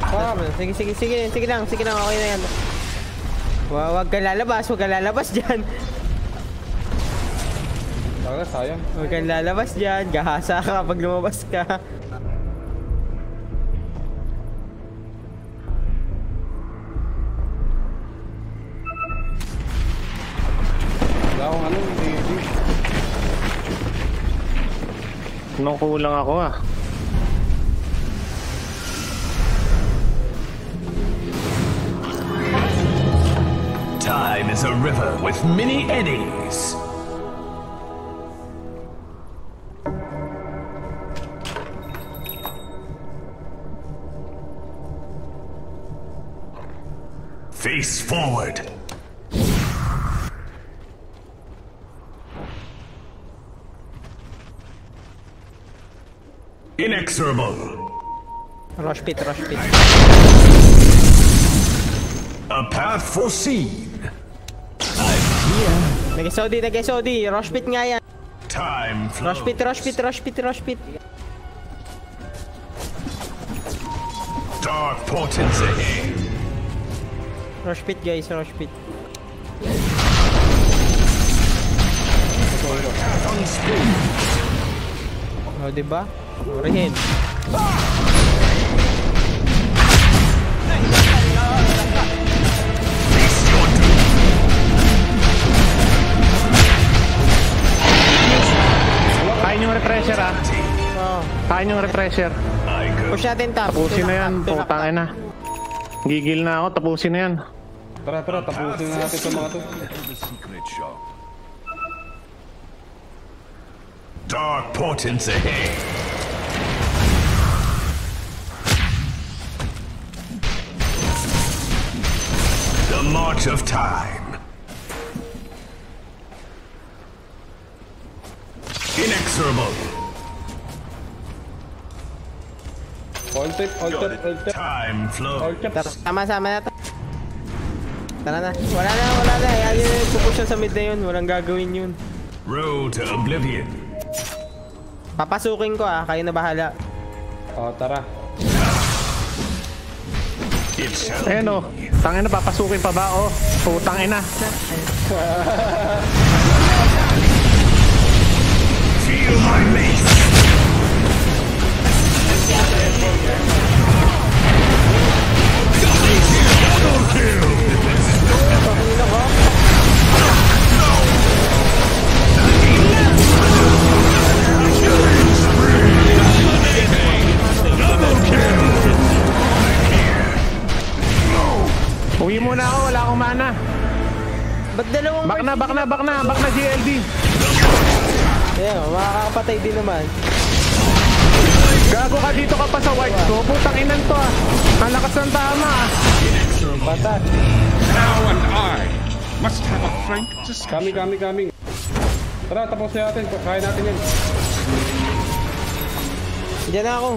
Ah, sige, sige, sige, sige lang, sige lang, okay na yan. Wa- Wag ka lalabas, wag ka lalabas dyan. Tara, sayang. Huwag kang lalabas dyan. Gahasa ka pag lumabas ka. Kulang ako ah. Time is a river with many eddies. Face forward. Inexorable. Rush pit, rush pit. A path foreseen. Nag-SOD, nag-SOD. Rush pit nga yan. Time Rush flows. pit, rush pit, rush pit, rush pit. Dark portents ahead. Rush pit guys, rush pit. Unspoon. O, diba? Urihin. Face your doom. Kain yung refresher ah. Oh. Kain yung refresher. Push natin top. Tapusin na yan. Tulak top, tulak Putang top. na. Gigil na ako. Tapusin na yan. Tara, tara, tapusin na natin sa mga to. Dark portents ahead. The march of time. Inexorable. All tip, all Got tip, all it. tip. Time flows. Tama-sama na to. Tara na. Wala na, wala na. Ayan yun, pupush sa mid na yun. Walang gagawin yun. Road to oblivion. Papasukin ko ah, kayo na bahala. Oh, tara. Ayan o. Tangin na, papasukin pa ba? Oh, putang ina. feel my mace. Uwi muna ako, wala akong mana. Ba't dalawang Back na, back na, back na, back na GLD. Ayan, oh, makakapatay din naman. Gago ka dito ka pa sa white ko. Putang inan to ah. Ang lakas ng tama ah. Patas. Now and I must have a frank discussion. Coming, coming, coming. Tara, tapos na natin. Kaya natin yan. Diyan na ako.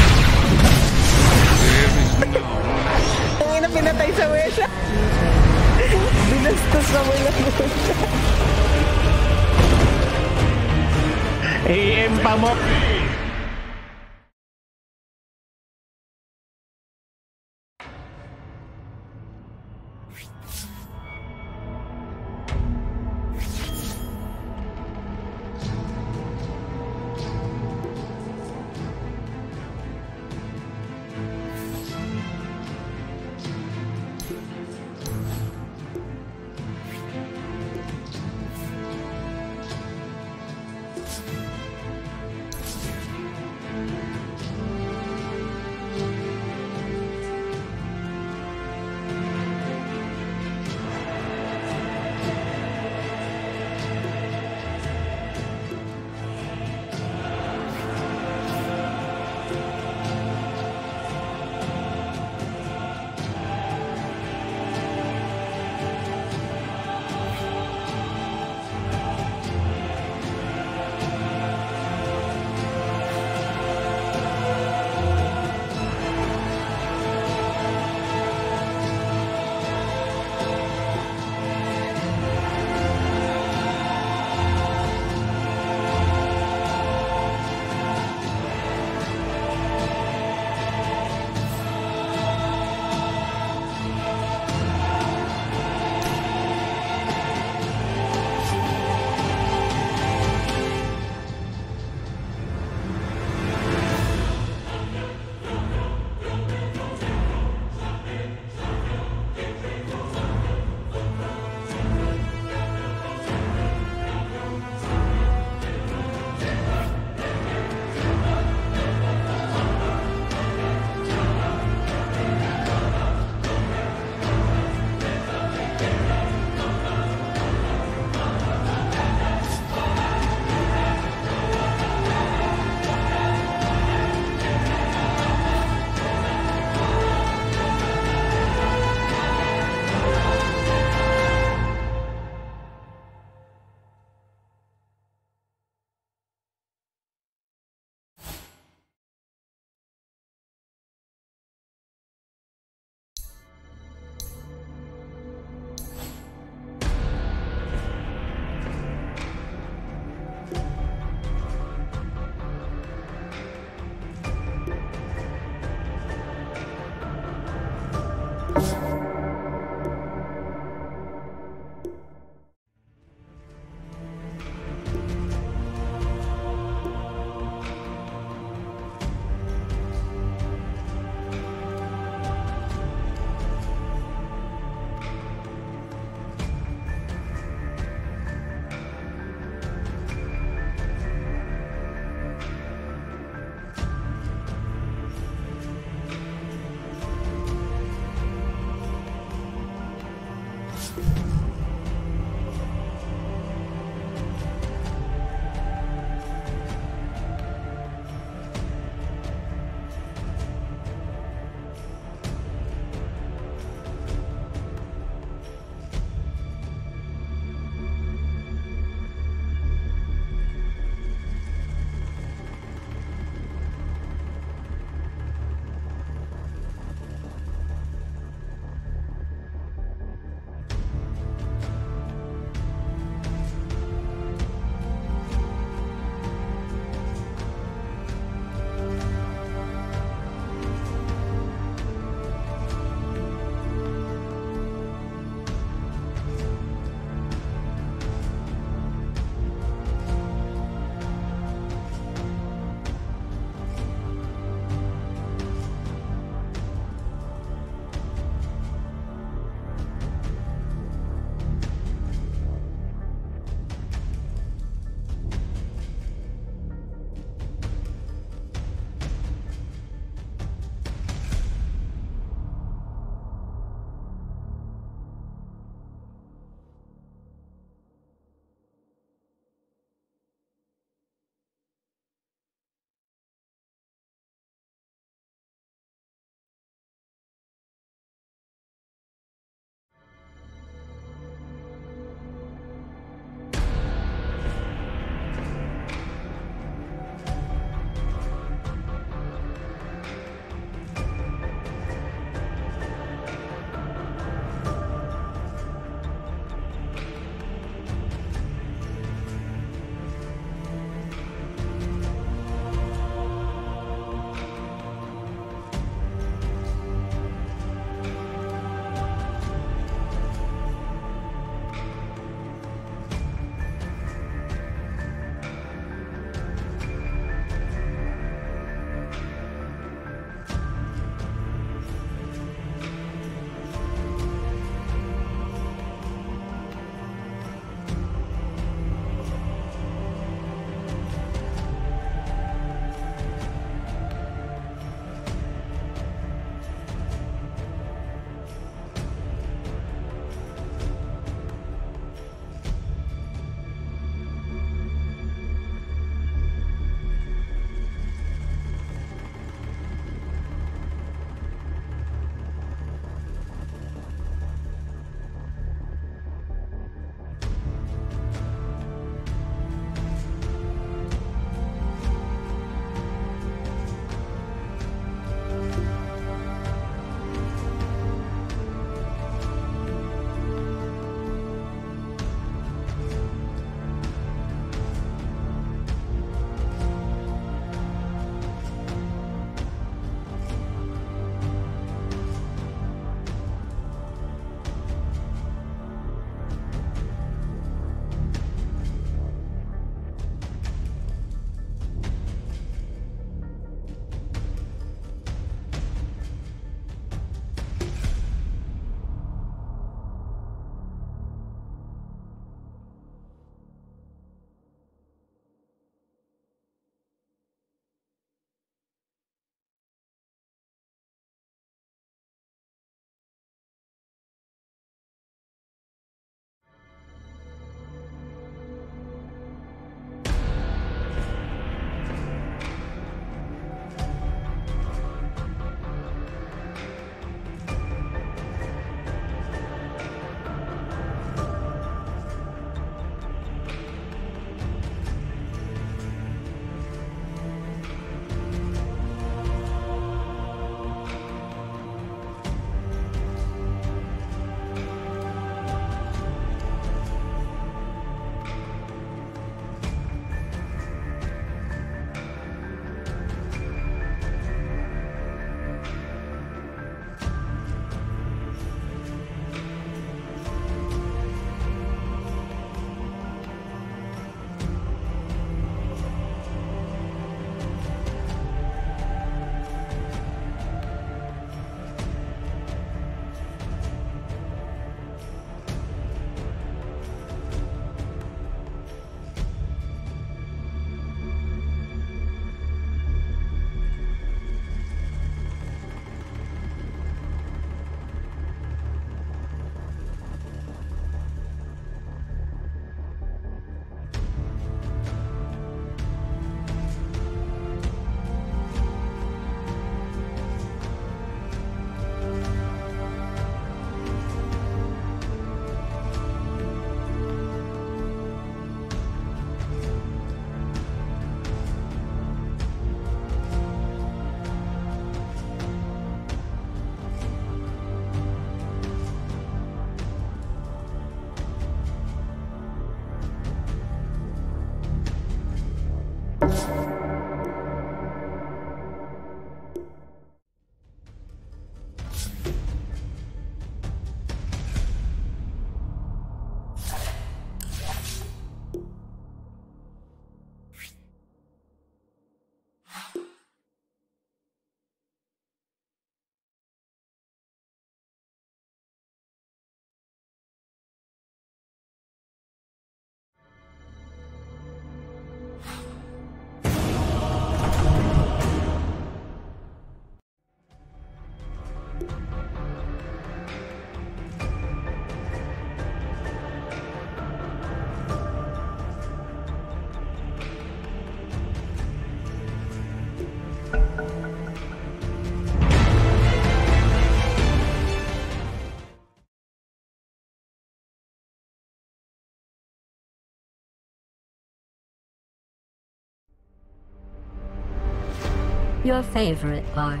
Your favorite part.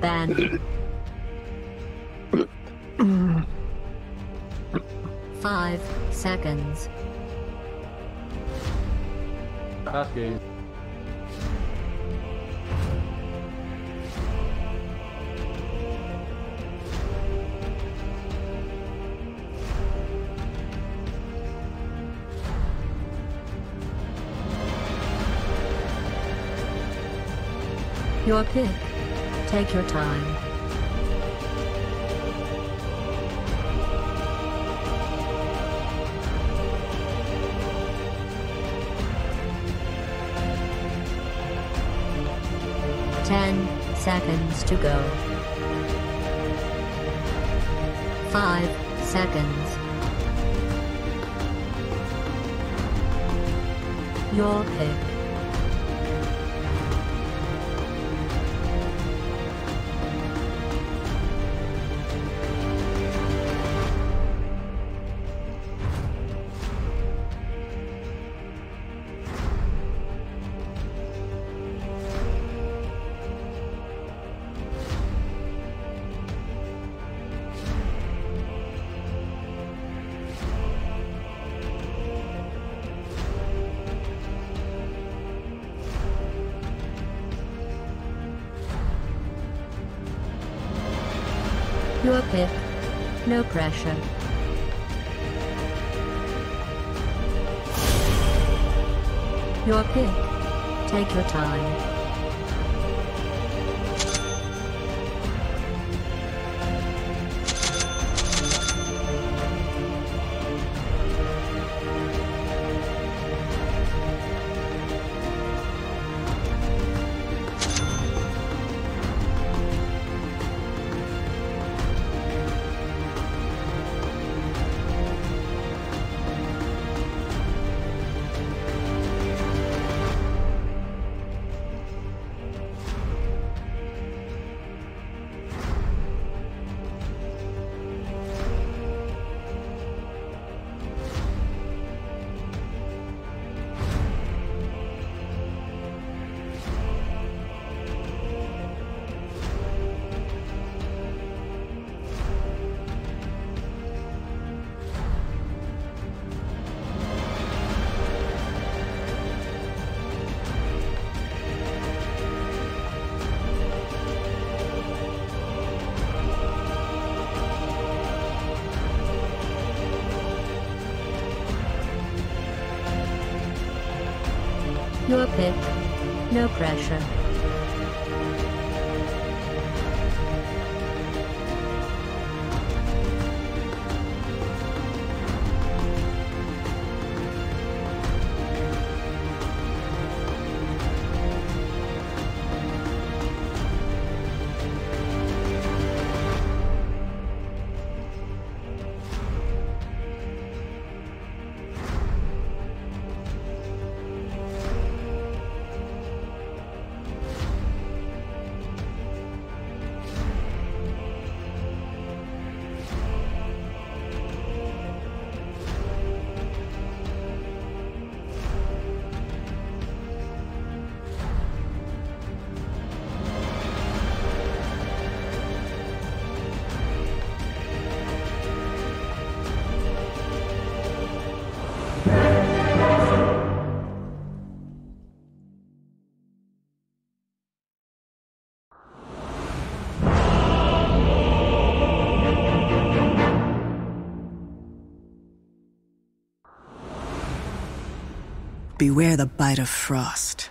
Bandit. Five seconds. Last game. Your pick. Take your time. Ten seconds to go. Five seconds. Your pick. Your pick. No pressure. Your pick. Take your time. Beware the bite of frost.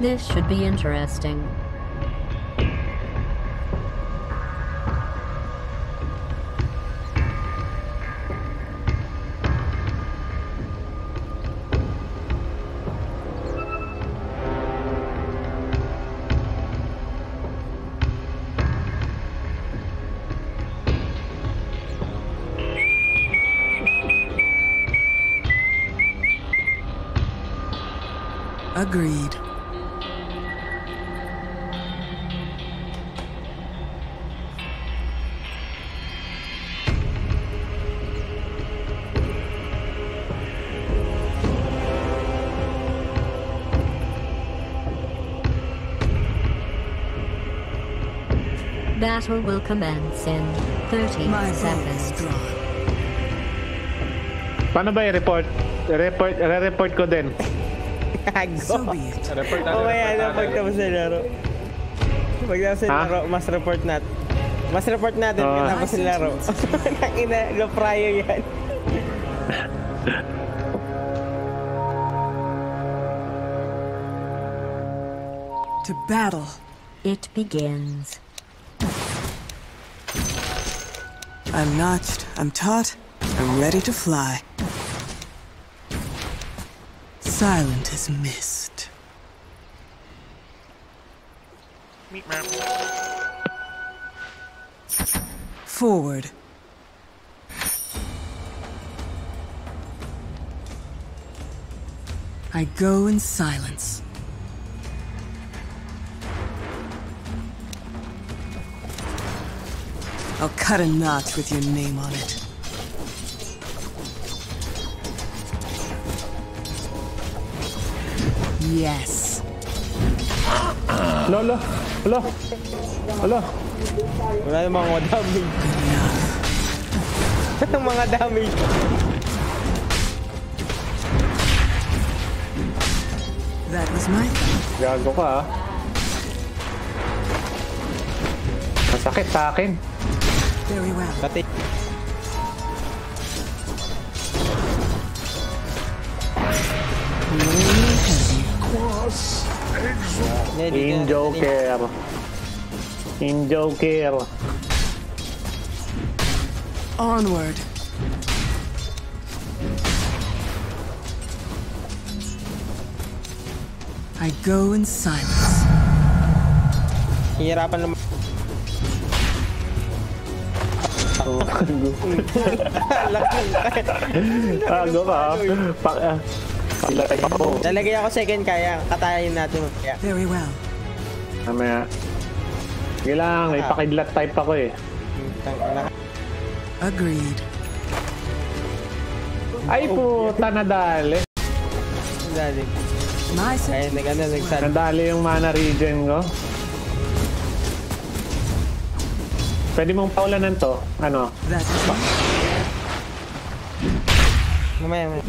This should be interesting. Battle will commence in 30 My bow is seconds. drawn. Paano ba i-report? I-report, i-report ko din. So Gago. be it. Report natin, Mamaya report na natin. pagtapos ng laro. Pagtapos ng Ha? laro, mas report natin. Mas report natin Ah. pagtapos ng laro. Nakina, lo prayo yan. To battle. It begins. I'm notched, I'm taut, I'm ready to fly. Silent as mist. Forward. I go in silence. I'll cut a notch with your name on it. Yes. Lolo, lolo, lolo. Wala namang mga damage. Walang mga damage. That was my thought. Gago ka ah. Masakit sa akin. Very well. Pati. Hindi, di In ka- Joker. In Joker. Onward. I go in silence. Hihirapan naman. Gago ka ah. Pa, ah. Pakilatay pa ko. Lalagay ako second kaya. Katayin natin mo kaya. Very well. Mamaya. Sige lang, may pakidlat type ako eh. Agreed. Ay puta, nadali. Dali. My Kaya sentiment. nag nagsal. Nadali yung mana regen ko. Pwede mong paulanan to. Ano? Mamaya, mamaya.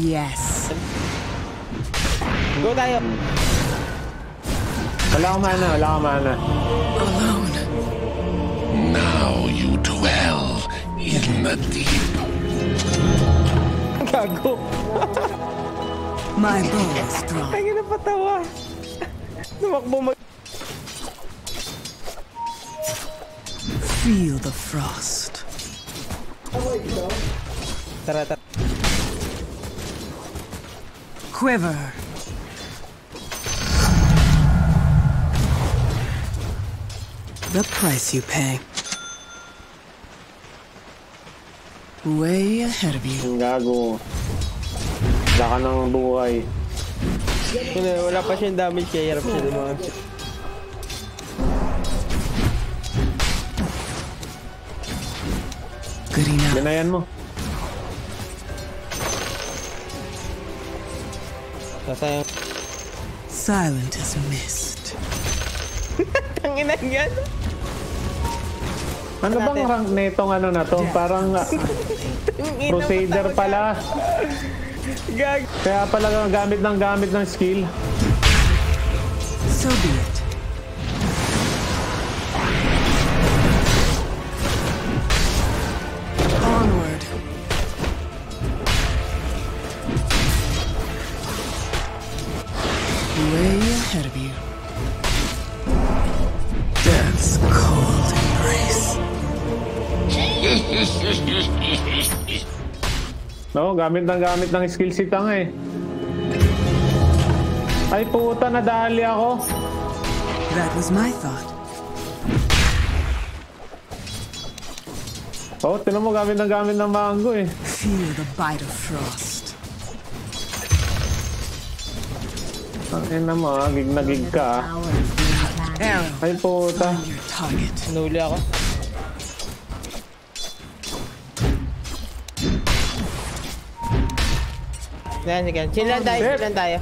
yes. Go tayo. Wala akong mana, wala akong mana. Alone. Now you dwell in the deep. Gago. My bow is drawn. Ay, na patawa. Tumakbo mag... Feel the frost. Quiver. The price you pay. Way ahead of you. Gago. Wala ka ng buhay. Wala, eh, wala pa siyang damage kaya hirap siya ng Ganayan mo. Sasayang... Silent as mist. Tanginan yan. Ano bang rank netong ano na to? Parang ah, Crusader pala. Gag. Kaya pala gamit ng gamit ng skill. So be it. Gamit ng gamit ng skill si Tang eh. Ay puta, nadali ako. That was my thought. Oh, tinan mo gamit ng gamit ng mango eh. Feel the bite of frost. Ang ina mo ah, gig na gig ka ah. Ay puta. Nahuli ako. Yan, sige. Chill lang tayo, chill lang tayo.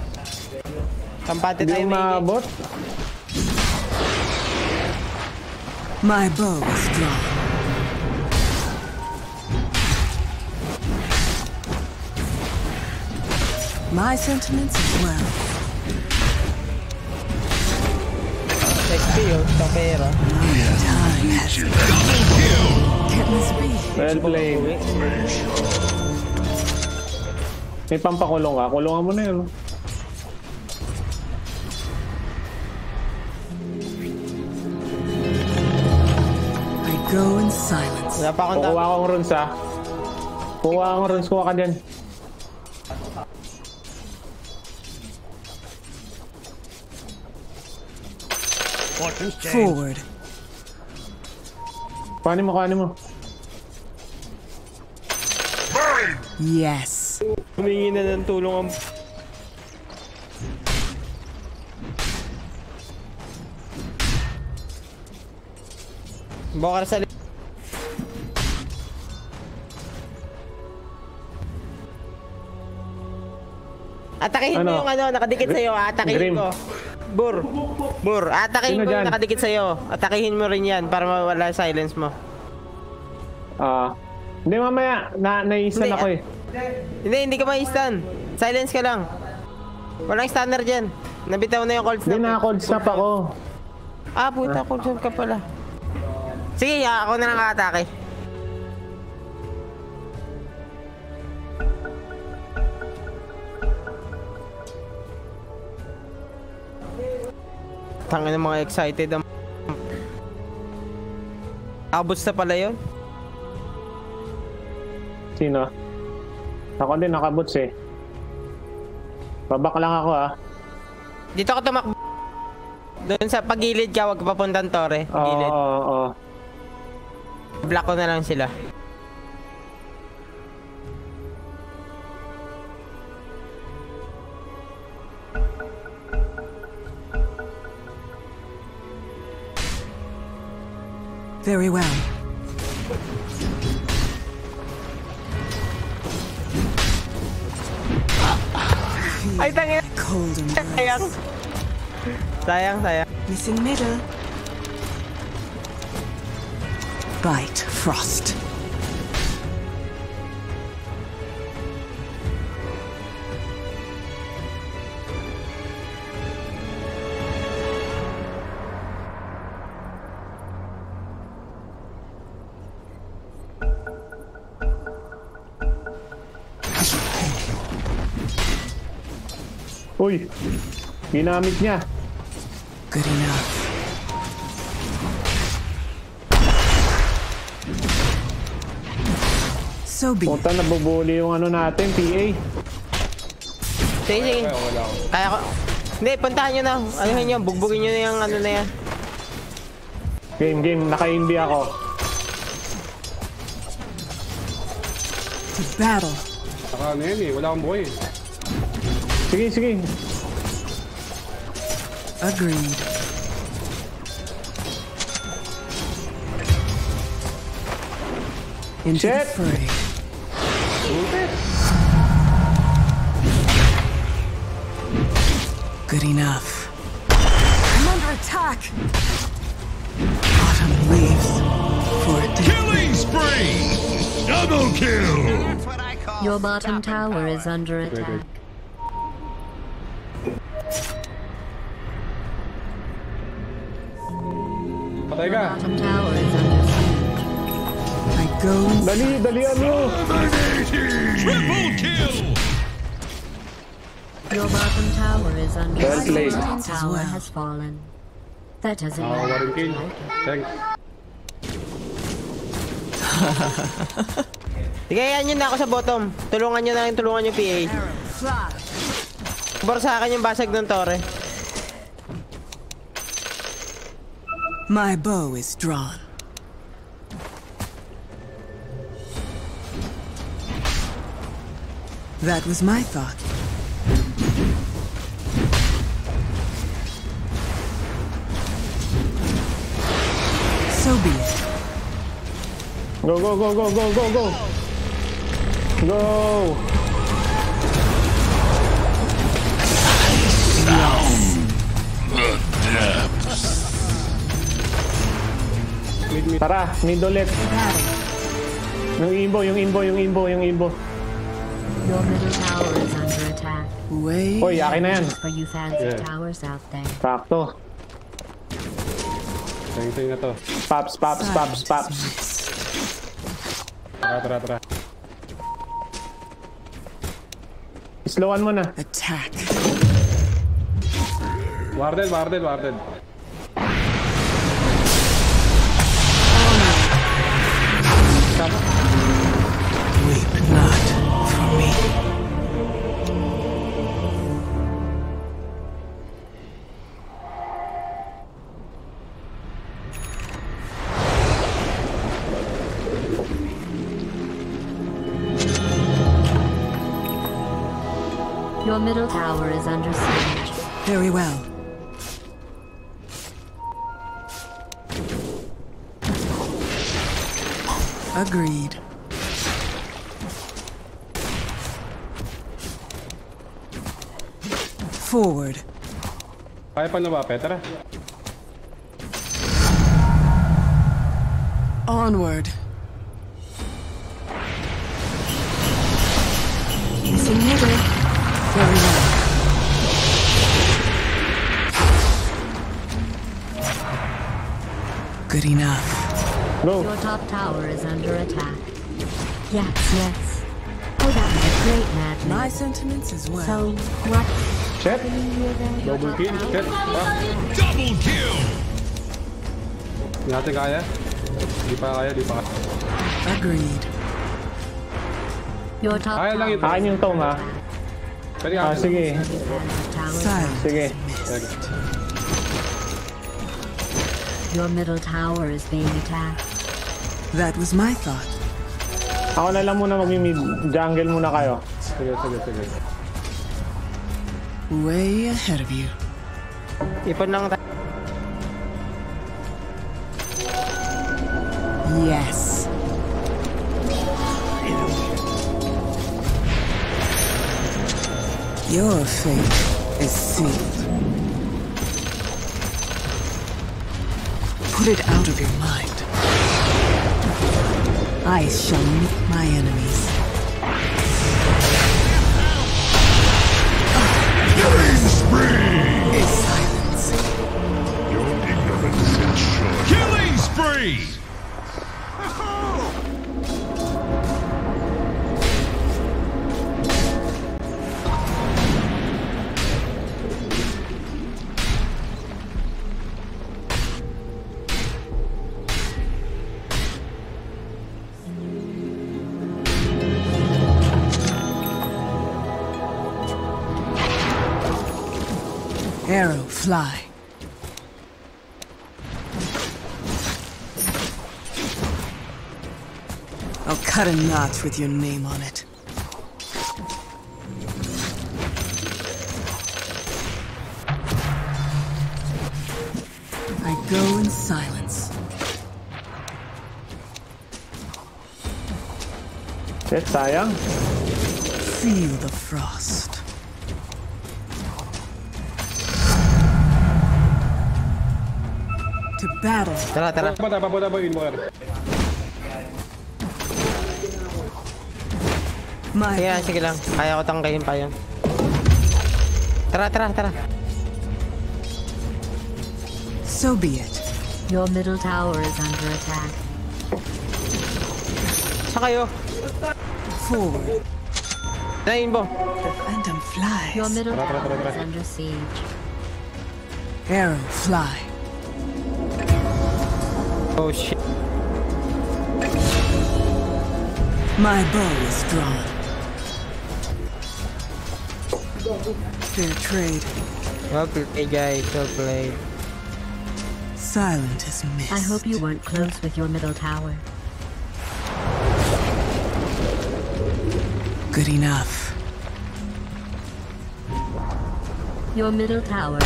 Kampante Hindi tayo ko ah, maigi. My bow is drawn. My sentiments as well. Sexy yun, sa pera. Time has Can't miss me. Well played. May pampakulong ka. Kulungan mo na yun. I go in silence. Wala pa akong Kukuha akong runes ha. Kukuha akong runes. Kuha ka dyan. Forward. Kuhanin mo, kuhanin mo. Yes. Humingi na ng tulong ang... Bokar sa li- Atakihin mo Ano? yung ano, nakadikit sa'yo. Atakihin Grim. ko. Bur. Bur. Atakihin Sino mo yung nakadikit sa'yo. Atakihin mo rin yan para mawala silence mo. Ah. hindi mamaya. Na, naisan ako eh. Hindi, hindi ka ma-stun. Silence ka lang. Walang stunner dyan. Nabitaw na yung cold Hindi snap. na cold snap ako. Ah, puta, cold snap ka pala. Sige, ah, ako na lang kakatake. Tangin ng mga excited ang... Abot na pala yun? Sino? Ako din nakabots eh. Babak lang ako ah. Dito ka tumakbo. Doon sa pagilid ka, wag papuntang tore. Oo, Gilid. oo, oo. Block ko na lang sila. Very well. Ay, tangin. Cold and Sayang. Sayang, sayang. Missing middle. Bite frost. Uy! Ginamit niya. Good enough. So be it. Puta, nabubuli yung ano natin, PA. Sige, sige. Kaya ko. Hindi, puntahan nyo na. Ano nyo, bugbugin nyo na yung ano na yan. Game, game. Naka-indie ako. To battle. Saka ano yan eh, wala akong buhay eh. Sige, sige. Agreed. Into Shit. the fray. Good enough. I'm under attack. Autumn leaves for a day. Killing spree! Double kill! Your bottom tower is under attack. In Dali, dali ano? Triple kill! Your bottom tower is under Well played. Tower has fallen. That doesn't Nakakuha matter. rin kill. Thanks. Sige, yan yun na ako sa bottom. Tulungan nyo na yung tulungan yung PA. Bor sa akin yung basag ng tore. My bow is drawn. That was my thought. So be it. Go, go, go, go, go, go, go! Go! Tara, mid ulit. Yung imbo, yung imbo, yung imbo, yung imbo. Your middle tower is under attack. Way. Hoy, akin na yan. For you fancy Yeah. towers out there. Sakto. Tingin na to. Pops, pops, pops, pops. Tara, tara, tara. Slowan mo na. Attack. Warded, warded, warded. Middle tower is under siege. Very well. Agreed. Forward. Kaya pa lumapit, tara. Onward. Missing Good enough. Go. Your top tower is under attack. Yes, yes. Oh, that was a great mad My move. sentiments as well. So, what? Shit. Your Double top kill, tower shit. is Ah, Double kill! hindi natin kaya. Hindi pa kaya, hindi pa kaya. Agreed. Your top Kaya lang tower ito. Akin yung tome ha. Pwede ka. Ah, sige. tower. Silence. Sige. Sige. Your middle tower is being attacked. That was my thought. Ako na lang muna mag-mid. Jungle muna kayo. Sige, sige, sige. Way ahead of you. Ipon lang tayo. Yes. Your fate is sealed. Put it out of your mind. I shall meet my enemies. Killing spree! Is silence. Your ignorance is sure. Killing spree! Fly. I'll cut a notch with your name on it. I go in silence. Shit, sayang. Feel the frost. Battle. Tara, tara. Papunta, papunta mo yun mo. My Sige lang, sige lang. Kaya ko tangkayin pa yun. Tara, tara, tara. so be it. Your middle tower is under attack. Sa kayo. Forward. Nainbo. The phantom flies. Your middle Tara, tara, tower tara, is tara. under siege. Arrow, fly. Oh shit. My bow is drawn. Fair trade. Well played, guys. Well played. Silent as mist. I hope you weren't close with your middle tower. Good enough. Your middle tower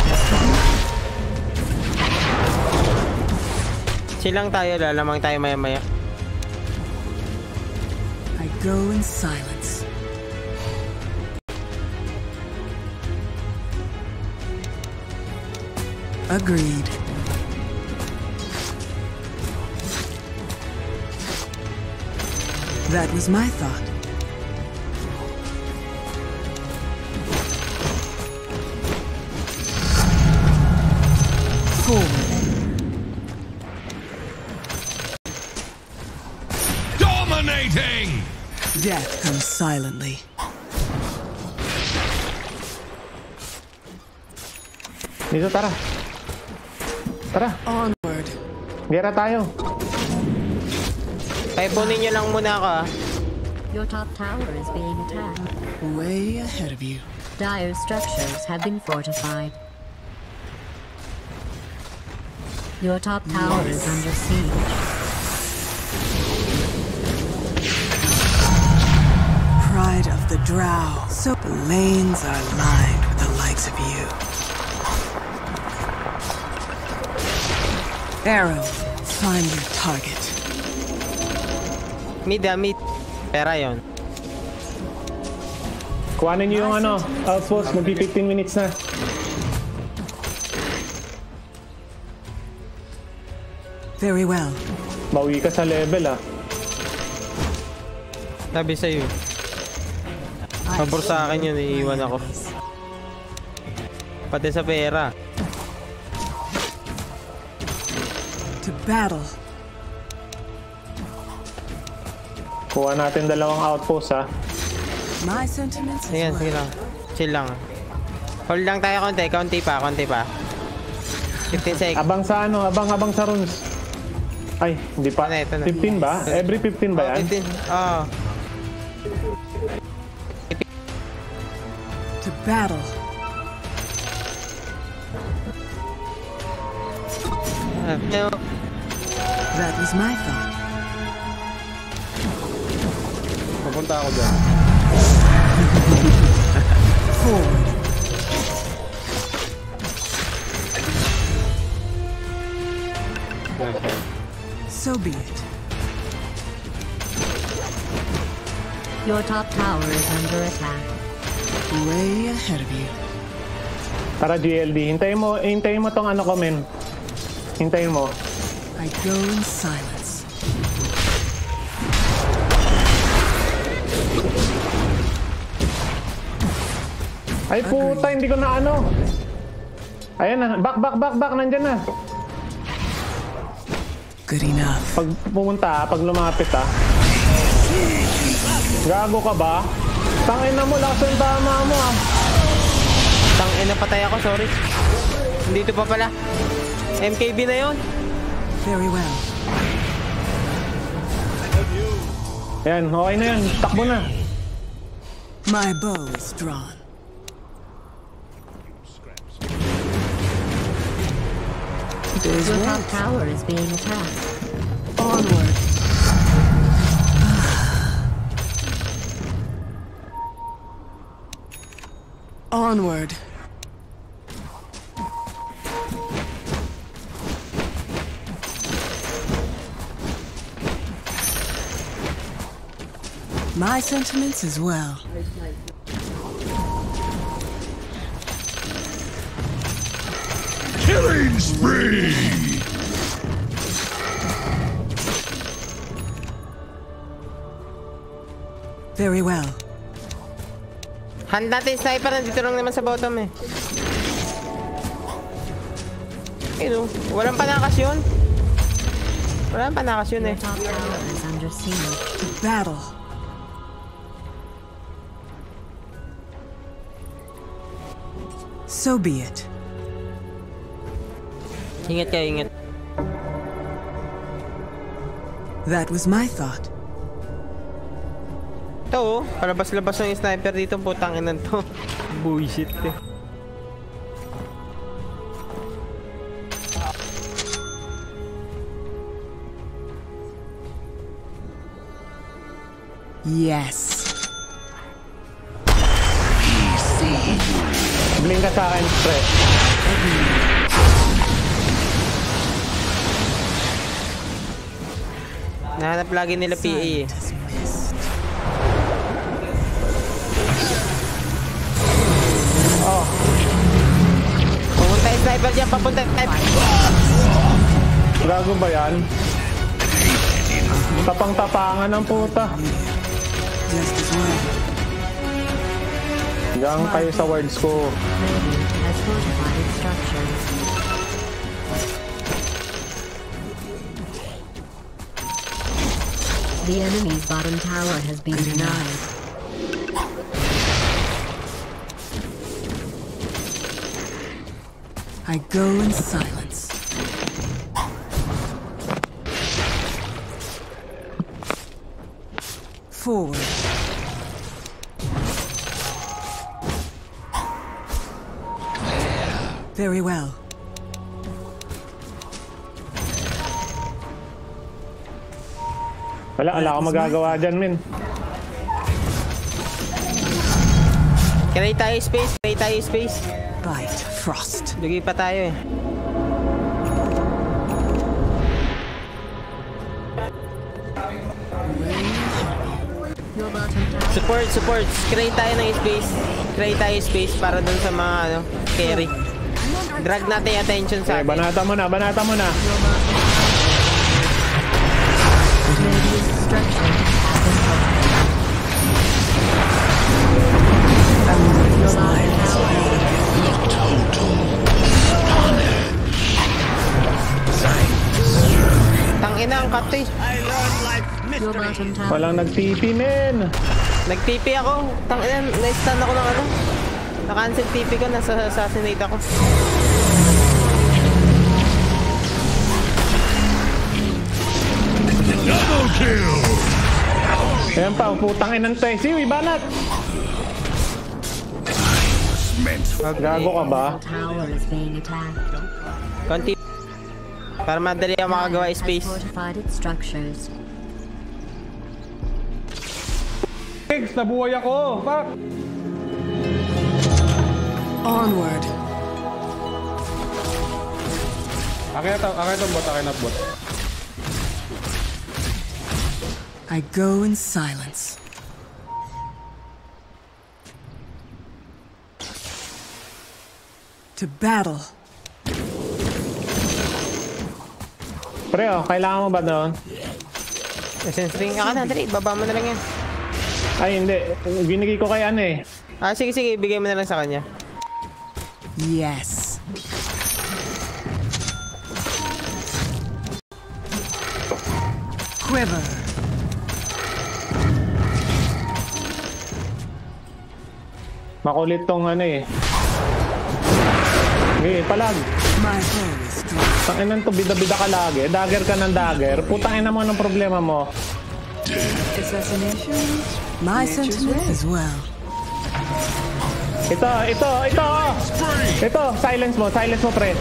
Silang tayo, lalamang tayo maya maya. I go in silence. Agreed. That was my thought. Death comes silently. Dito, tara. Tara, Onward. gera tayo. Paipunin nyo lang muna ako ah. Your top tower is being attacked. Way ahead of you. Dire structures have been fortified. Your top tower is under siege. Pride of the Drow. So the lanes are lined with the likes of you. Arrow, find your target. Mid ah, mid. Pera yon. Kuhanin niyo yung ano, outpost, magpi 15 minutes na. Very well. Bawi ka sa level ah. Sabi sa'yo. Pabor sa akin yun, iiwan ako. Pati sa pera. To battle. Kuha natin dalawang outpost ah. My sentiments Sige, sige lang. Chill lang. Hold lang tayo konti. Konti pa, konti pa. 15 seconds. Abang sa ano, abang abang sa runes. Ay, hindi pa. Na, ito na. 15 ba? Every 15 ba yan? 15. Oo. To battle. Ah, no. That was my thought. Papunta ako dyan. Forward. So be it. Your top tower is under attack. Way ahead of you. Tara GLD, hintayin mo, hintayin mo tong ano ko men. Hintayin mo. I go in silence. Ay puta, hindi ko na ano. Ayan na, back, back, back, back, nandyan na. Good enough. Pag pumunta, pag lumapit ah. Gago ka ba? Tangin na mo, lakas yung tama mo ah. Tang ina patay ako, sorry. Dito pa pala. MKB na yon. Very well. Ayan, okay na yan. Takbo na. My bow is drawn. There's Your top tower is being attacked. Onward. Onward. My sentiments as well. Killing spree! Very well. Hand natin sniper, nandito lang naman sa bottom eh. Ayun, oh. walang panakas yun. Walang panakas yun eh. Battle. So be it. Ingat kayo, ingat. That was my thought. Ito oh, palabas-labas ng sniper dito, putang inan to. Bullshit eh. Yes. Blink ka sa akin, pre. Nahanap lagi nila PA eh. Sniper dyan, papunta sniper. Gago ba yan? Tapang-tapangan ng puta. Hanggang kayo sa words ko. The enemy's bottom tower has been denied. I go in silence. Forward. Very well. Wala, wala akong magagawa dyan, men. Create tayo space, create tayo space. Bite frost. Dugi pa tayo eh. Support, support. Create tayo ng space. Create tayo space para dun sa mga ano, carry. Drag natin yung attention sa Okay, atin. banata mo na, banata mo na. Your Tangina ang cut eh. Walang nag-TP, men. Nag-TP ako. Tangina, na-stun ako ng ano. Na-cancel TP ko, nasa assassinate ako. Double kill! Ayan pa, putang inang Tessie, uy, banat. Gago ka ba? Konti. Para madali ako makagawa Has space. fortified its structures. Eggs, nabuhay ako! Fuck! Onward. Akin na to, akin na to bot, akin na bot. I go in silence. To battle. Pre, oh, kailangan mo ba doon? Essence ring. Aka na, dali. Baba mo na lang yan. Ay, hindi. Binigay ko kay ano eh. Ah, sige, sige. Ibigay mo na lang sa kanya. Yes. Quiver. Makulit tong ano eh. Okay, palag. My home Tanginan to, bida-bida ka lagi. Dagger ka ng dagger. Putang ina mo ng problema mo. Assassination? My sentiment as well. Ito, ito, ito! Ito, silence mo, silence mo, pre.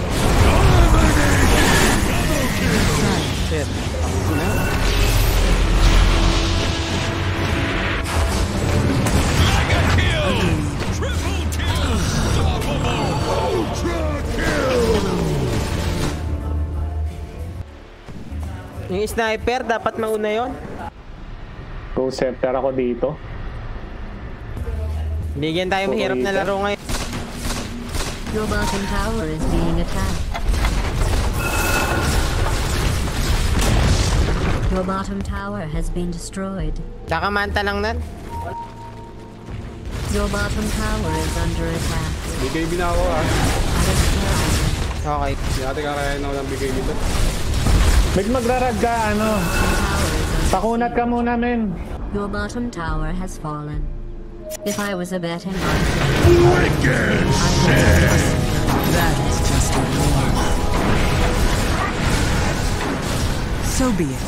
Shit. Yung sniper, dapat mauna yon. Go scepter ako dito. Bigyan tayo mahirap na laro ngayon. Your bottom tower is being attacked. Your bottom tower has been destroyed. Kakamanta lang nan. Your bottom tower is under attack. Na ako ah. Okay. Hindi natin kakayain ako ng BKB dito. Meg magrarag ka, ano. Pakunat ka muna, men. Your bottom tower has fallen. If I was a betting man, That is just a war. So be it.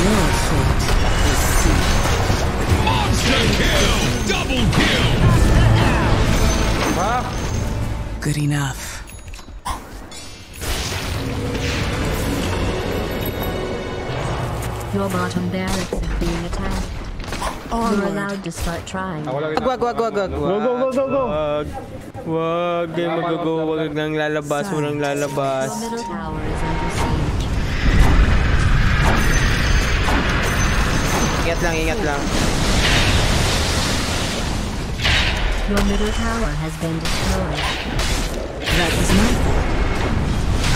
Your fate is sealed. Monster kill! Double kill! Good enough. your bottom barracks is being attacked. You're Onward. allowed to start trying. Ako lang Wag, wag, wag, wag, wag. Go, go, go, go, go. Wag. Wag. Kayo mag-go. Wag nang lalabas. Walang lalabas. Your middle tower is under siege. Ingat lang, ingat lang. Your middle tower has been destroyed. That was my fault.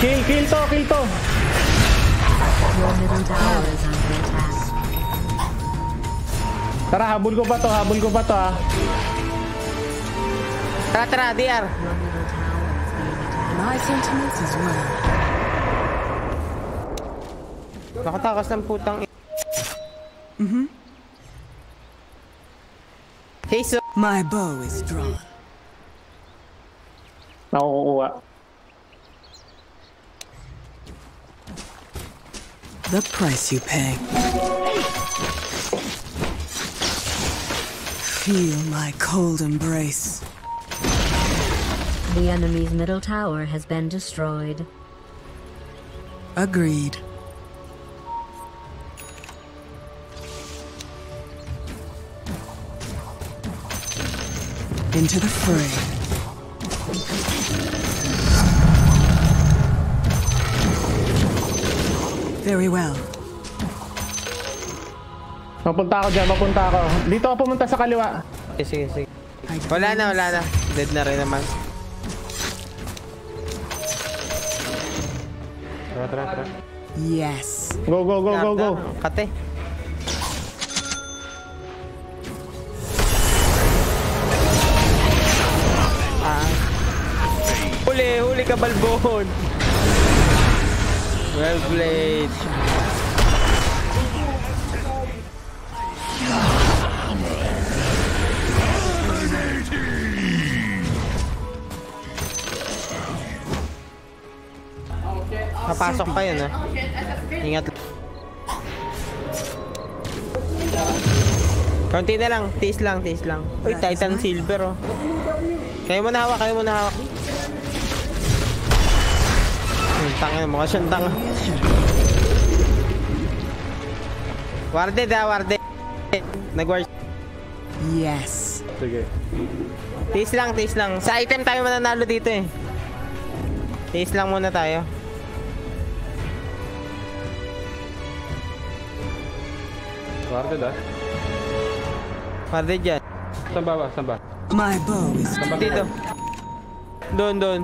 Kill, kill to, kill to. Your middle tower is under attack. Tara, habol ko pa to, habol ko pa to ah. Tara, tara, DR. Is. My sentiments as well. Nakatakas ng putang i- Mhm. Hey, so, My bow is drawn. Nakukuha. The price you pay. Feel my cold embrace. The enemy's middle tower has been destroyed. Agreed. Into the fray. Very well. Mapunta ako dyan, mapunta ako. Dito ako pumunta sa kaliwa. sige, sige, sige. Wala na, wala na. Dead na rin naman. Tara, tara, tara. Yes. Go, go, go, go, go. Kate. Huli, huli ka balbon. Well played. Papasok pa yun, ah. Ingat. Konti na lang, taste lang, taste lang. Uy, Titan Silver, oh. Kayo mo na hawak, kayo mo na hawak. Tanga, mukha siyang tanga. Warded ah, warded. Nag-ward. Yes. Sige. Taste lang, taste lang. Sa item tayo mananalo dito eh. Taste lang muna tayo. Warded ah. Warded dyan. Saan ba ba? Saan ba? My bow is? Dito. Doon, doon.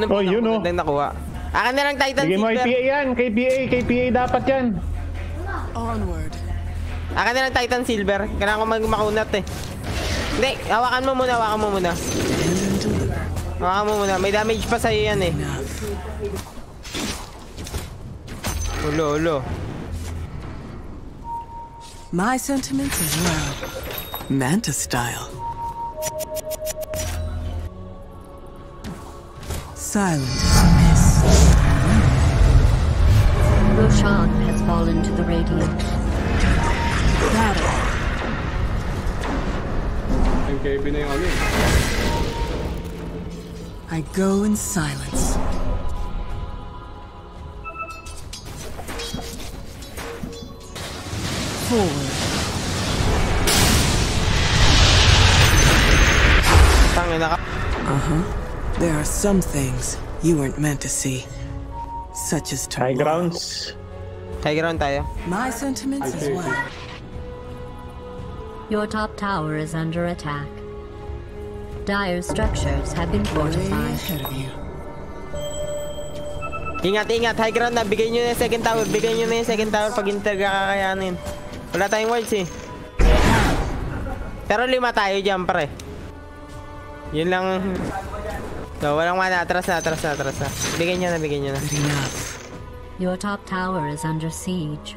Yun ang Oh, yun, oh. magandang nakuha. Akin na lang Titan Bigyan mo Silver. IPA yan. KPA, KPA dapat yan. Onward. Akin na lang Titan Silver. Kailangan ko mag makunat eh. Hindi, hawakan mo muna, hawakan mo muna. Hawakan mo muna. May damage pa sa'yo yan eh. Ulo, ulo. My sentiments as well. Manta style. Silent mist. Roshan has fallen to the Radiant. Battle. Yung KB na yung ano eh. I go in silence. Forward. Tangin na ka. There are some things you weren't meant to see, such as High tomorrow. grounds. High ground tayo. My sentiments as well. Your top tower is under attack. Dire structures have been fortified. ahead of you. Ingat, ingat. High ground na. Bigay nyo na yung second tower. Bigay nyo na yung second tower pag hindi kakayanin. Wala tayong wards eh. Pero lima tayo dyan, pre. Yun lang. So, walang mana. Atras na, atras na, atras na. Bigay nyo na, bigay nyo na. Good enough. Your top tower is under siege.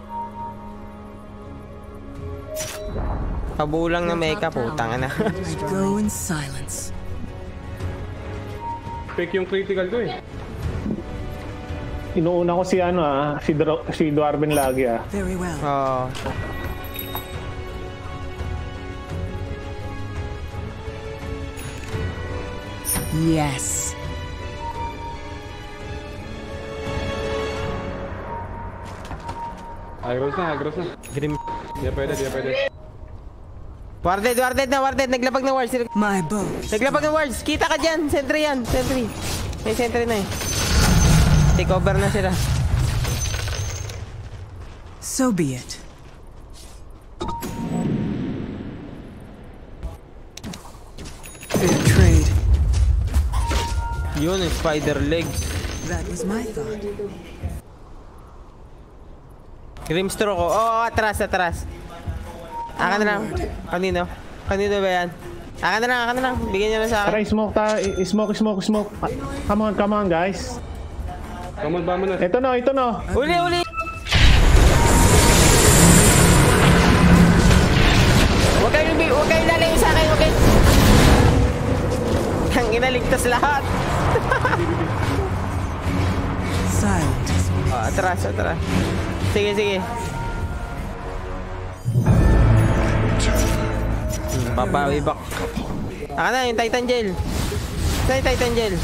Pabulang na mecha, putang na. Go in silence. Fake yung critical ko eh. Inuuna ko si ano ah, si, Dro- si Dwarven lagi ah. Very well. Oo. Yes. Agros na, agros na. Grim. Di pwede, di pwede. Warded, warded na, warded. Naglapag na wards. My bow. Naglapag na wards. Kita ka dyan. Sentry yan. Sentry. May sentry na eh. Take over na sila. So be it. Fair trade. Yun, yung spider legs. That was my thought. Grimstroke ko. Oo, oh, atras, atras. Akan na lang. Kanino? Kanino ba yan? Akan na lang, akan na lang. Bigyan niyo na sa akin. Try smoke ta, i- smoke, smoke, smoke. Come on, come on guys. Come on, vamos na. Ito no, ito no. Uli, uli! Huwag kayong, bi- huwag kayong lalayo sa akin, okay? Ang inaligtas lahat. Silent. Oh, atras, atras. Sige, sige. Papawi back. Aka na, yung Titan Gel. Saan yung Titan Gel?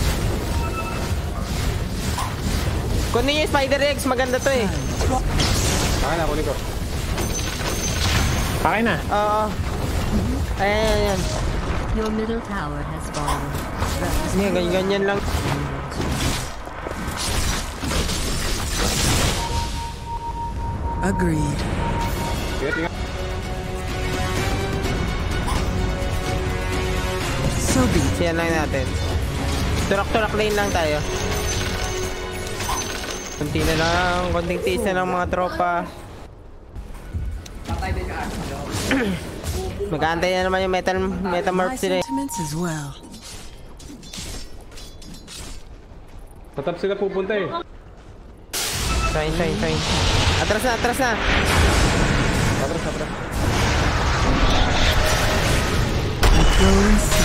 Kunin niyo yung Spider Eggs, maganda to eh. Akin na, kunin ko. Akin na. Oo. Ayan, ayan, ayan. Your middle tower has fallen. That was Sige, ganyan, ganyan lang. Agreed. So be. Siyan lang natin. Turak-turak lane lang tayo. Kunti na lang, konting tiis na lang mga tropa. Mag-aantay na naman yung metal, metamorph sila eh. sentiments as well. Sa top sila pupunta eh. Fine, fine, fine. Atras na, atras na. Atras, atras. Go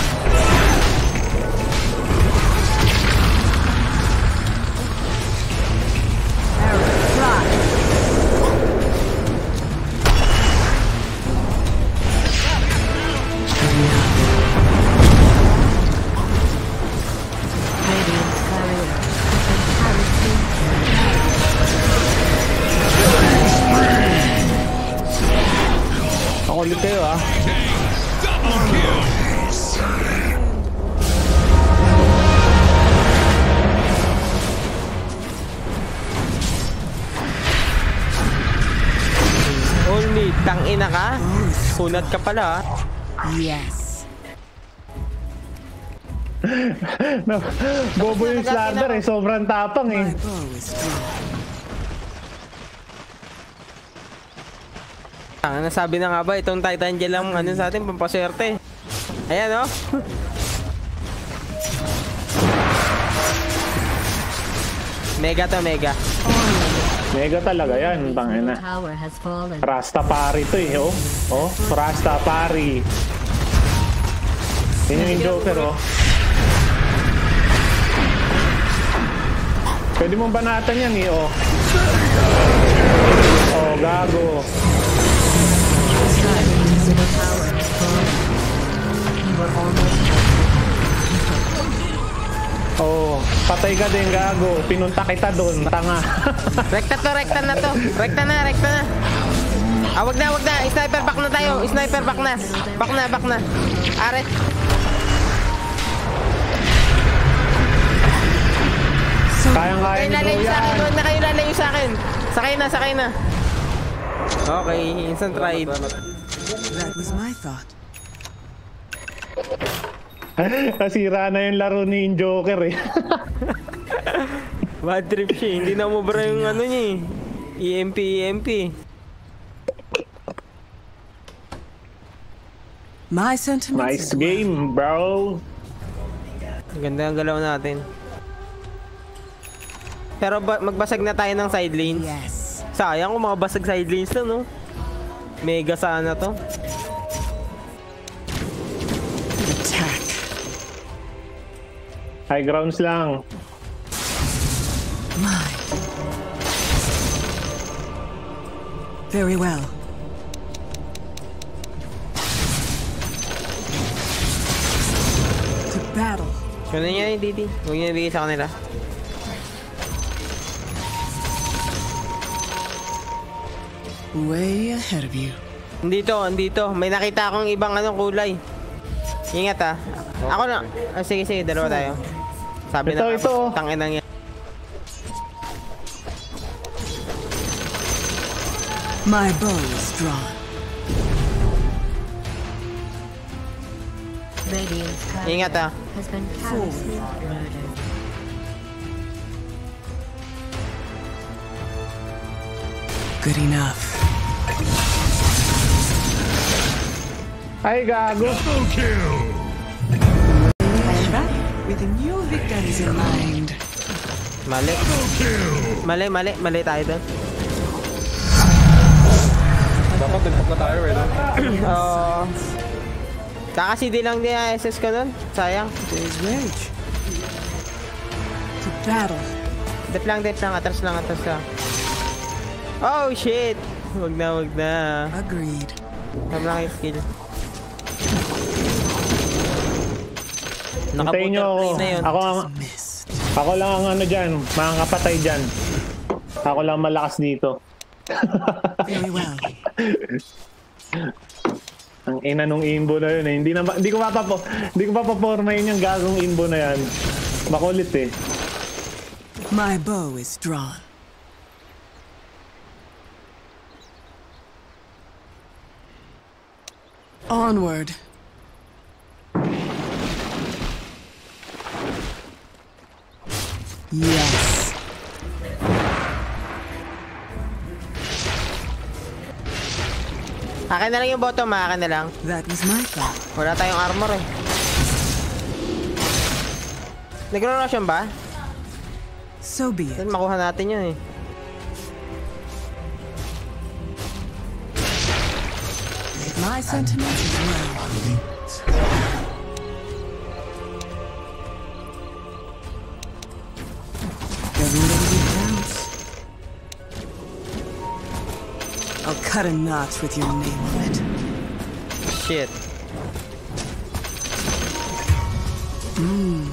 Kunat ka pala ah. Yes. No, bobo yung Slardar eh. Sobrang tapang eh. Ang nasabi na nga ba, itong Titan Gel lang ano sa atin, pampaswerte. Ayan oh. mega to, mega. Mega talaga yan. Tangin na. Rastafari to eh. Oh, oh Rastafari. Yun yung Joker oh. Pwede mong banatan yan eh oh. Oh, gago. You were almost Oh, patay ka din gago. Pinunta kita doon, tanga. Rekta to, rekta na to. Rekta na, rekta na. Ah, wag na, wag na. Sniper back na tayo. Sniper back na. Back na, back na. Are. Kayang-kaya Kayo ni bro lalayo sa akin. yan. Huwag na kayo lalayo sa akin. Sakay na, sakay na. Okay, instant ride. That was my thought. Nasira na yung laro ni Joker eh. Bad trip siya. eh. Hindi na umubra yung ano niya eh. EMP, EMP. My sentiments nice game, bro. Ganda ang galaw natin. Pero ba- magbasag na tayo ng side lanes. Yes. Sayang kung mga basag side lanes na, no? Mega sana to. High grounds lang. Mine. Very well. To battle. Kunin niya yung Didi. Huwag niya ibigay sa kanila. Way ahead of you. Andito, andito. May nakita akong ibang anong kulay. Ingat ah. Ako na. Ah, sige, sige. Dalawa tayo. Sabi Ito, na ito. Tanginang yan. My bow is drawn. Ingat ah. Good enough. Ay, gago. Double kill. With new victories in mind. Mali. Mali, mali. Mali tayo doon. Dapat nagpap na tayo eh. Oo. Kakasidi lang din ang SS ko nun. Sayang. There's rage. To battle. Dip lang, dip lang. Atras lang, atras lang. Oh, shit. Wag na, wag na. Agreed. Tama lang yung skill. Hintayin nyo ako. Ako, ang, ako lang ang ano dyan. Mga kapatay dyan. Ako lang malakas dito. Very well. Ang ina nung imbo na yun eh. Hindi, na, hindi ko papapo, hindi ko papapormahin yung gagong imbo na yan. Makulit eh. My bow is drawn. Onward. Yes. Akin na lang yung bottom, ha? akin na lang. That was my thought. Wala tayong armor eh. Nagro-roshan ba? So be it. Then makuha natin yun eh. My sentiments as well. Every little bit counts. I'll cut a notch with your name on it. Shit. Hmm.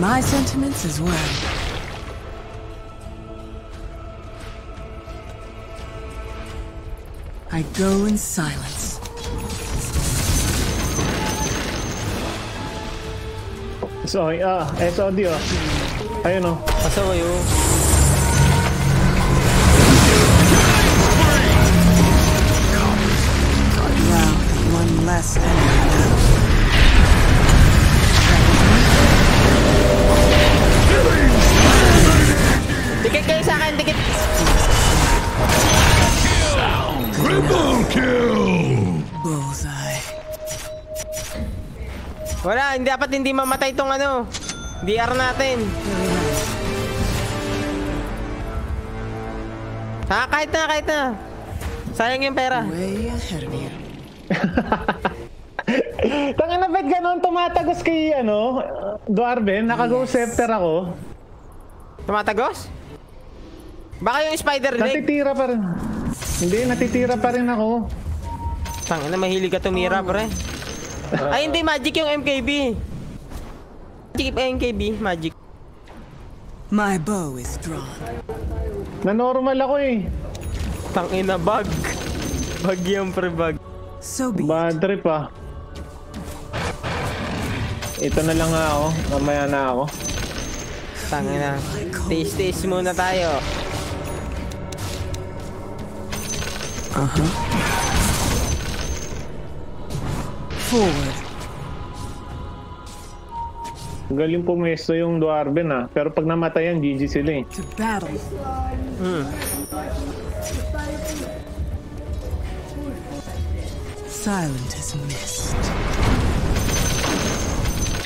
My sentiments as well. I go in silence. So, ah, SOD oh. Ayun oh. Kaso yung... Wow, one less enemy Wala, hindi dapat hindi mamatay tong ano. DR natin. Ha, kahit na, kahit na. Sayang yung pera. Tangin na ba't ganun tumatagos kay ano, Dwarven? Naka-go scepter ako. Tumatagos? Baka yung spider leg. Natitira pa rin. Hindi, natitira pa rin ako. Tangin na mahilig ka tumira, pre. Ay, hindi. Magic yung MKB. Magic MKB. Magic. My bow is drawn. Na normal ako eh. Tangin na bug. Bug yung pre bug. So be. Bad trip ah. Ito na lang nga ako. Mamaya na ako. Tangin na. Taste-taste muna tayo. Forward. Galing pumesto yung Dwarven ah. Pero pag namatay yan, GG sila eh. To battle. Silent as mist.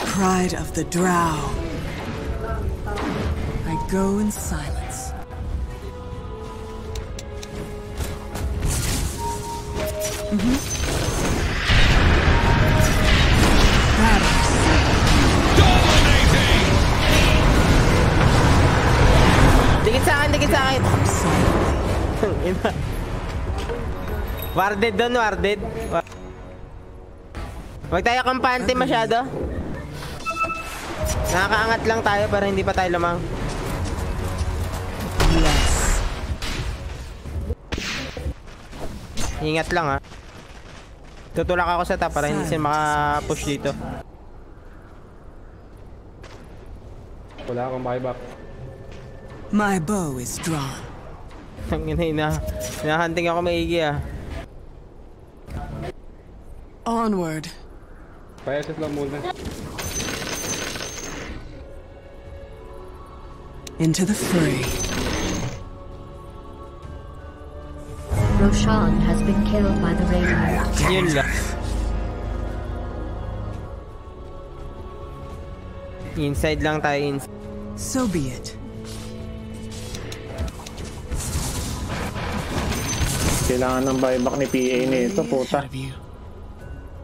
Pride of the drow. I go in silence. Mm-hmm. Dikit sa akin, dikit sa akin. Warded doon, warded. Wa- Huwag tayo kampante masyado. Nakakaangat lang tayo para hindi pa tayo lamang. Yes. Ingat lang ha. Tutulak ako sa top para hindi sila maka-push dito. Wala akong buyback. My bow is drawn. Ang ina ina. Hinahunting ako maigi ah. Onward. Pa-SS lang muna. Into the fray. Roshan has been killed by the Radiant. Yun lang. Inside lang tayo inside. So be it. Kailangan ng buyback ni PA nito, puta.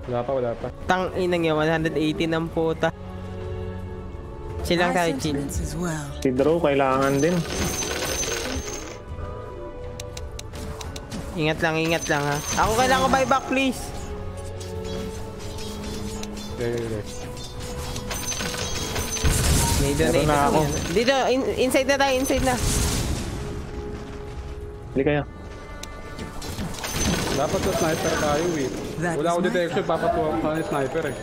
Wala pa, wala pa. Tang inang yun, 180 ng puta. Chill lang My tayo, chill. Si Drew, kailangan din. Ingat lang, ingat lang ha. Ako kailangan ko buyback please. Okay, okay, okay. May donate na ako. Dito, in- inside na tayo, inside na. Hindi kayo. Dapat sa sniper tayo eh. That Wala akong detection, papatuwa ko sa sniper eh.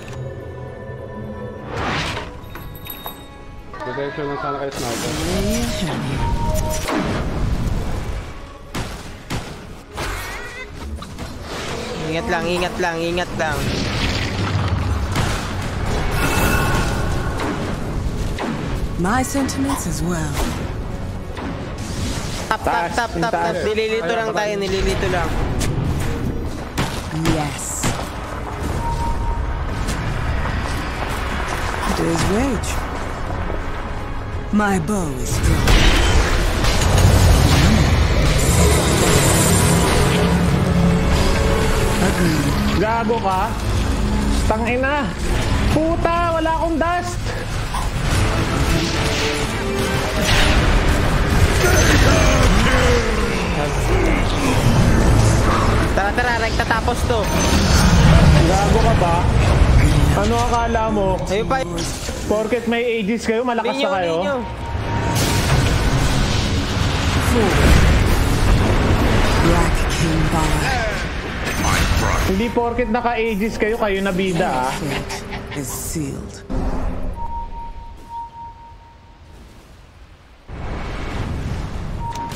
Detection lang sana kay sniper. Ingat lang, ingat lang, ingat lang. My sentiments as well. Tap, tap, tap, tap, tap. Nililito lang tayo, nililito lang. There's rage. My bow is drawn. Agreed. Gago ka? Tangina! Puta! Wala akong dust! Tara, tara, rekta tapos to. Gago ka ba? Ano akala mo? Ayun pa, Porket may ages kayo, malakas ninyo, na kayo? ninyo. Black by. Hindi porket naka-ages kayo, kayo na bida ah. Is sealed.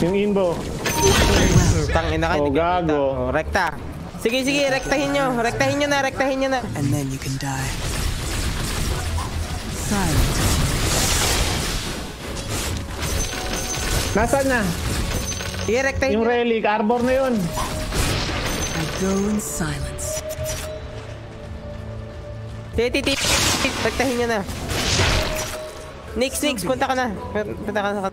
Yung inbo. Tangin na kayo. Oh, gago. Oh, rekta. Sige, sige, rektahin nyo. Rektahin nyo na, rektahin nyo na. And then you can die. Silent. Nasaan na? Sige, rektahin Yung nyo. relic, arbor na yun. I go in silence. Sige, titip. Rektahin nyo na. Nix, Nix, punta ka na. Punta ka na.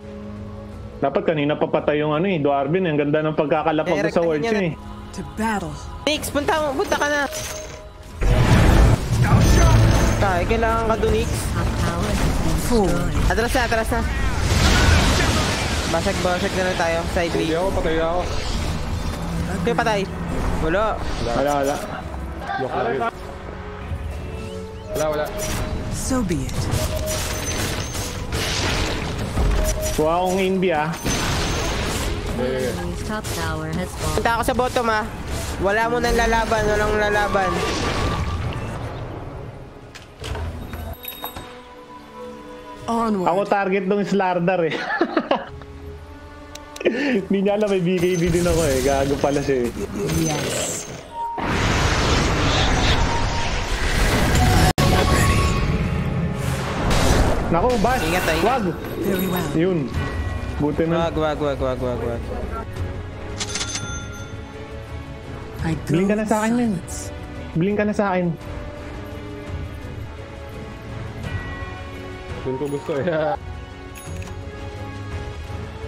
Dapat kanina papatay yung ano eh, Dwarven. Ang ganda ng pagkakalapag Eh, sa words niya yun eh. To battle. Nix, punta, punta ka na. Tay, kailangan ka doon, Nix. Destroyed. Atras na, atras na. Basag, basag na lang tayo. Side Hindi lead. ako, patay na ako. Kaya patay. Wala. Wala, wala. Joke lang yun. Wala, wala. So be it. Kuha akong inbi ah. Okay, okay, top tower has fallen. Punta ako sa bottom, ha. Wala mo nang lalaban, walang lalaban. Onward. Ako target ng Slardar eh. Hindi niya alam, may BKB din ako eh. Gago pala siya eh. Yes. Naku, Bas! Ingat, ah, ingat. Wag! Very well. Yun. Buti na. Wag, wag, wag, wag, wag, wag. Bling ka na sa akin, men. Bling ka na sa akin. Yun ko gusto eh.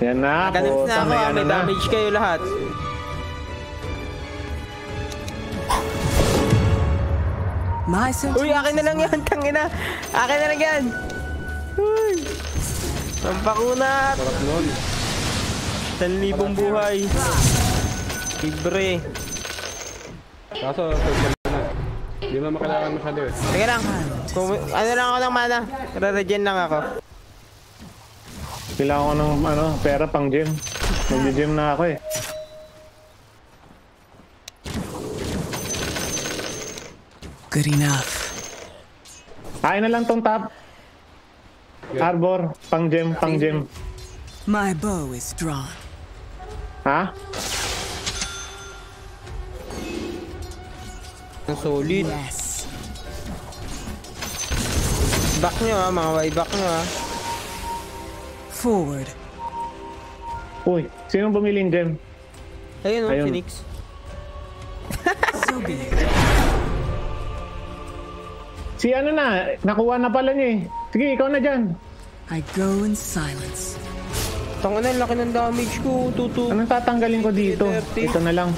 Yan na, Ganun puta, na ako, may ha. ano damage kayo lahat. My. Uy, akin na lang yan, tangina. Akin na lang yan. Uy. Pampakunat. Sarap nun. 1,000 buhay. Libre. Kaso, social mo na. Hindi mo makailangan masyado eh. Sige lang. Kung, ano lang ako ng mana. Re-regen lang ako. Kailangan ko ng ano, pera pang gym. Mag-gym na ako eh. Good enough. Kain na lang tong top. Arbor, pang gym, pang gym. My bow is drawn. Ha? Ang solid. Yes. Back nyo ha, mga way back nyo ha. Forward. Uy, sino bumiling gem? Ayun o, Ayun. Phoenix. So. Si ano na, nakuha na pala niya eh. Sige, ikaw na dyan. I go in silence. Tanga na, laki ng damage ko. Tutu. Anong tatanggalin ko dito? 30. Ito na lang.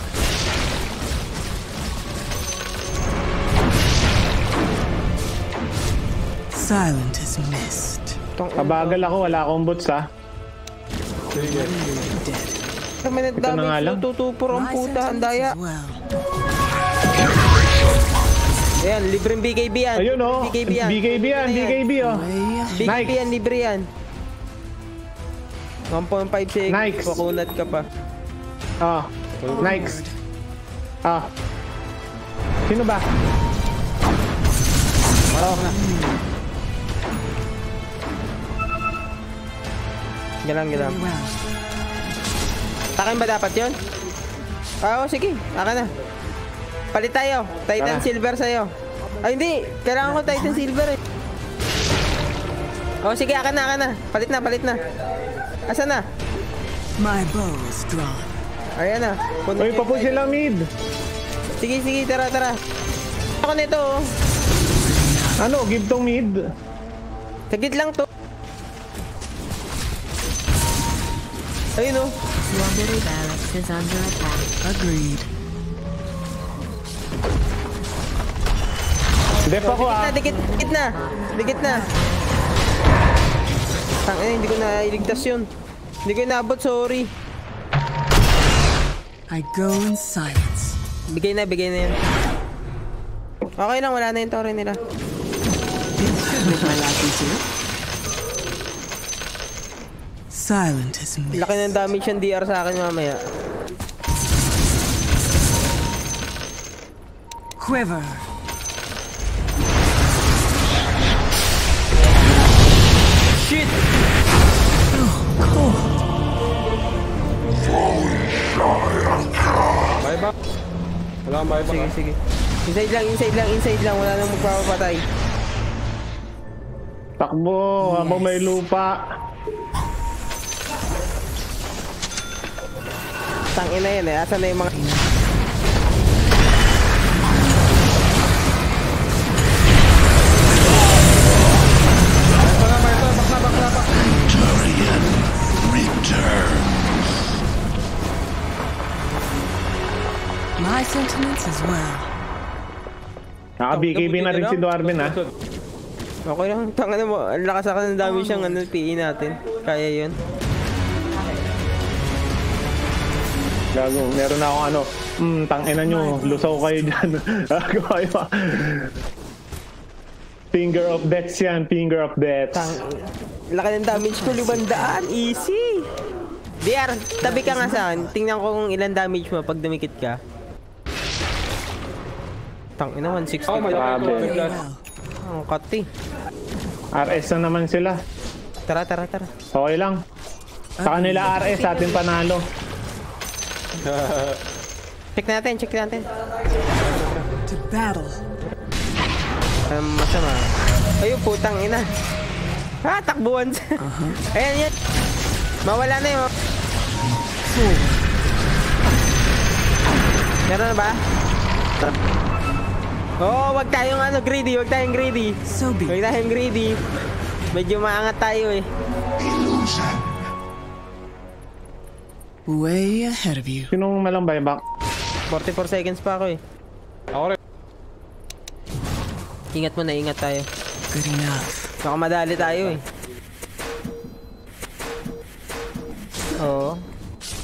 Silent as mist. Kabagal ako, wala akong boots ha. Dead. Kami ng Ito na nga damage. Tutupor ang puta. Ang daya. Ayan, libreng BKB yan. Ayun oh, BKB yan. BKB yan, BKB oh. Way ahead. BKB yan, libre yan. 1.5 seconds. Nike. Pakunat ka pa. Ah, Nikes. Ah. Sino ba? Galang, galang. Akin ba dapat yun? Ah, Oo, sige. Akin na. Palit tayo. Titan Tara. Silver sa'yo. Ay, hindi. Kailangan ko Titan Silver eh. Oh, sige. Akin na, akin na. Palit na, palit na. Asa na? My bow is drawn. Ayan na. Uy, papo sila mid. Sige, sige. Tara, tara. Ako nito oh. Ano, give tong mid. Saglit lang to. Ayun. Your middle barracks is under attack. Agreed. Dep ako Dikit ah. na, dikit, dikit na. Dikit na. Tang eh, hindi ko na iligtas yun. Hindi ko inabot, sorry. I go in silence. Bigay na, bigay na yan. Okay lang, wala na yung tore nila. Lucky too. Silent as mist. Laki ng damage yung DR sa akin mamaya. Quiver. Shit! Bye back. Wala kang bye back. Sige, sige. Inside lang, inside lang, inside lang. Wala nang magpapatay. Takbo, habang may lupa. Tangin na yan eh. Asan na yung mga... My sentiments as well. Naka-BKB na rin si Dwarven ha. Okay lang. Tangin na mo. Ang lakas ako ng damage siyang ano, PE natin. Kaya yun. Gago, meron na akong ano. Hmm, tangina nyo, lusaw kayo dyan. Gago kayo. Finger of death yan, finger of death. Tang... Laki ng damage ko, libandaan. Easy! DR, tabi ka nga sa akin. Tingnan ko kung ilan damage mo pag dumikit ka. Tang ina 160 Oh. Very well. Ang kati. RS na naman sila. Tara, tara, tara. Okay lang. Sa kanila RS, sa ating panalo. Check natin, check natin. To battle. Um, masama. Ayun, putang ina. Ha, takbuhan. Ayan, yan. Mawala na yun. Meron na ba? Oh, wag tayong ano, greedy. Wag tayong greedy. So it. tayong greedy. Medyo maangat tayo eh. Way ahead of you. Sinong malang buyback? 44 seconds pa ako eh. Ako rin. Ingat mo na, ingat tayo. Good enough. Baka madali tayo eh. Oo.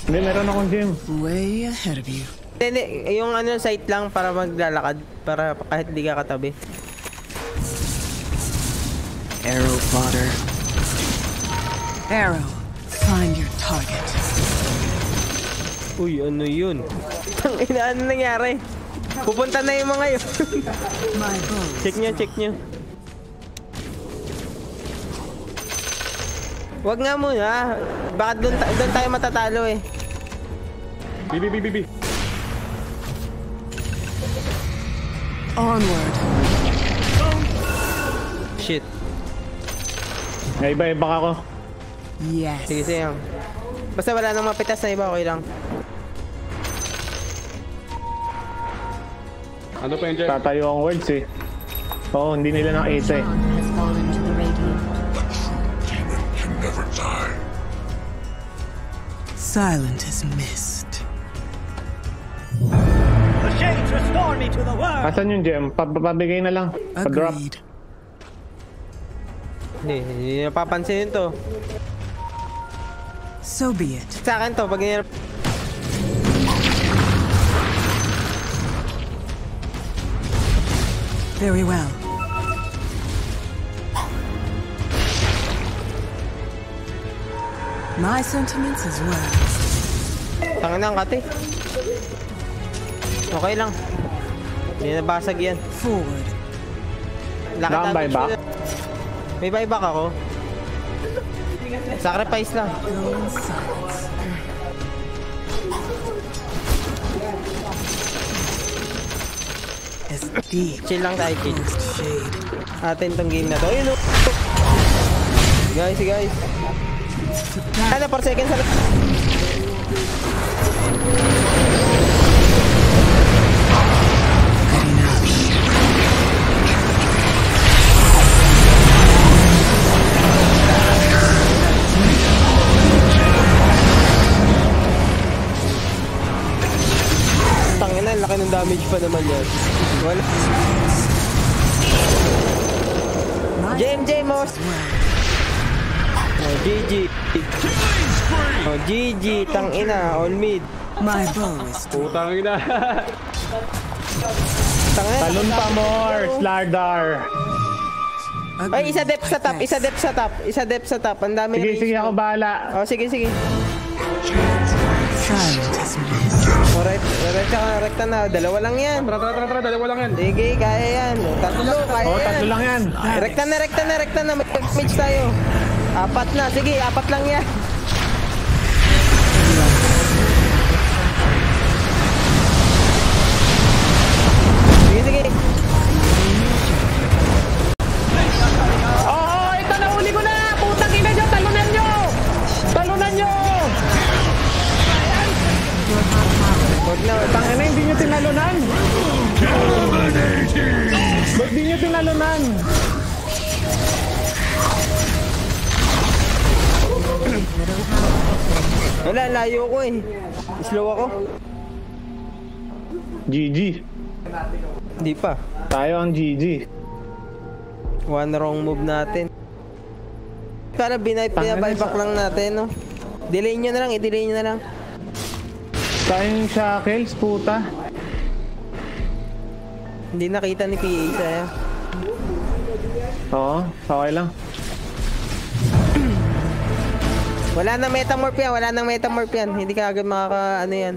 Hindi, meron akong gym. Way ahead of you. Hindi, hindi. Yung ano, site lang para maglalakad. Para kahit di ka katabi. Arrow fodder. Arrow. Find your target. Uy, ano yun? Ang ina, ano nangyari? Pupunta na yung mga yun. Check nyo, check nyo. Wag nga muna. Bakit doon, ta- doon tayo matatalo eh. Bibi, bibi, bibi. onward. Shit. May iba-iba ka ko. Yes. Sige, sige. Basta wala nang mapitas na iba, okay lang. Ano pa yung Jeff? Tatayo ang words eh. Oo, hindi nila nakita eh. Sean has to the. Silent shades restore me to the world. Asan yung gem? Pa- pabigay na lang. Pa-drop. Agreed. Hindi, hindi napapansin yun to. So be it. Sa akin to, pag Very well. My sentiments as well. Tangin na ang kate. Okay lang. Hindi nabasag yan. Forward. Laki Nakang damage buyback? May buyback ako. Sacrifice lang. Chill lang tayo, chill. Atin tong game na to. Ayun o! Guys, guys. Ano, 4 seconds na damage pa naman yan. Wala. JMJ Moss! Oh, GG. Oh, GG. Tangina, all mid. My bow is Putang ina. Tangina. Talon pa more, Slardar. Ay, isa depth sa top, isa depth sa top, isa depth sa top. Ang dami Sige, sige ako bahala. Oh, sige, sige. silent mist. Oh, right, right ka, rekta na. Dalawa lang yan. Tara, tara, tara, tara. Dalawa lang yan. Sige, kaya yan. Tatlo, kaya Oo, yan. tatlo lang yan. Rekta na, rekta na, rekta na. May mage tayo. Apat na. Sige, apat lang yan. Layo ko eh. Slow ako. GG. Hindi pa. Tayo ang GG. One wrong move natin. Para binay Tangina pinabuyback sa- lang natin, no? Delay nyo na lang, i-delay nyo na lang. Tayo yung shackles, puta. Hindi nakita ni PA saya. Oo, okay lang. Wala nang metamorph yan, wala nang metamorph yan. Hindi ka agad makaka, ano yan.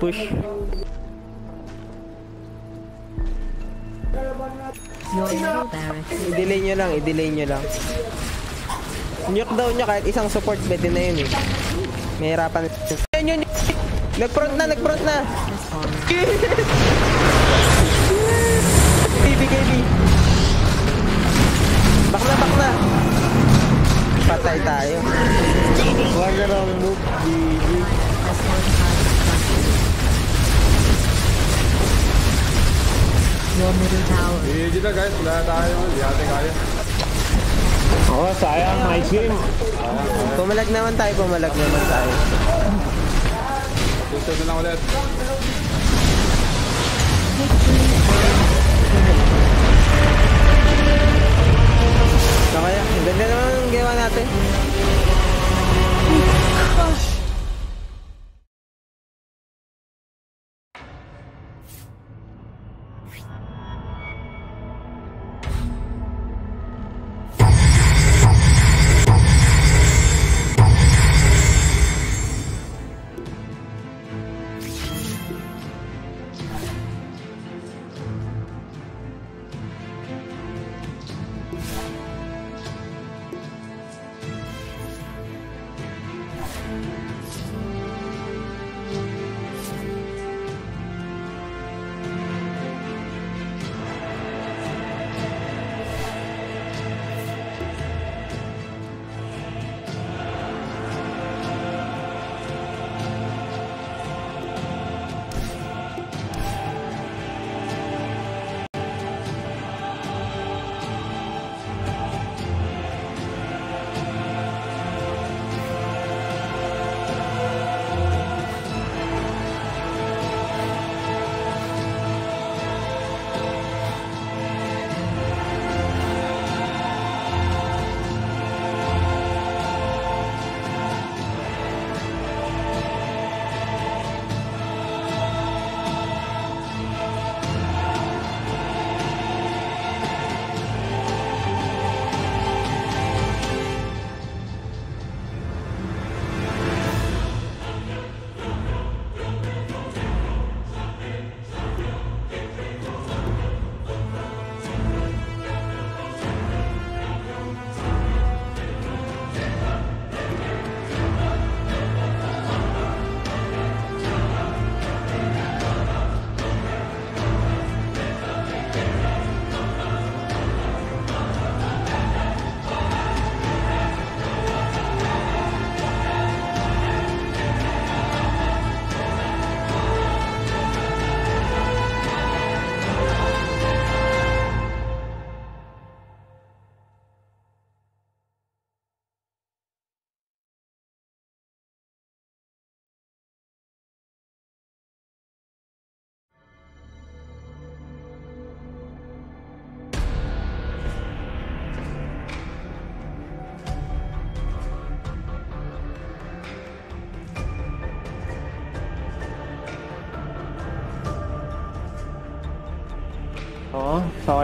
Push. I-delay nyo lang, i-delay nyo lang. Nuke daw nyo kahit isang support pwede na yun eh. May hirapan. Yun, yun, yun. Nag-front na, nag-front na. Patay tayo. One wrong move, GG. GG na guys. Wala tayo. Hindi natin kaya. Oo, sayang. Nice game. Pumalag naman tayo, pumalag naman tayo. Susunod na lang ulit. So kaya, ganda naman ang ginawa natin. Oo, okay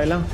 来了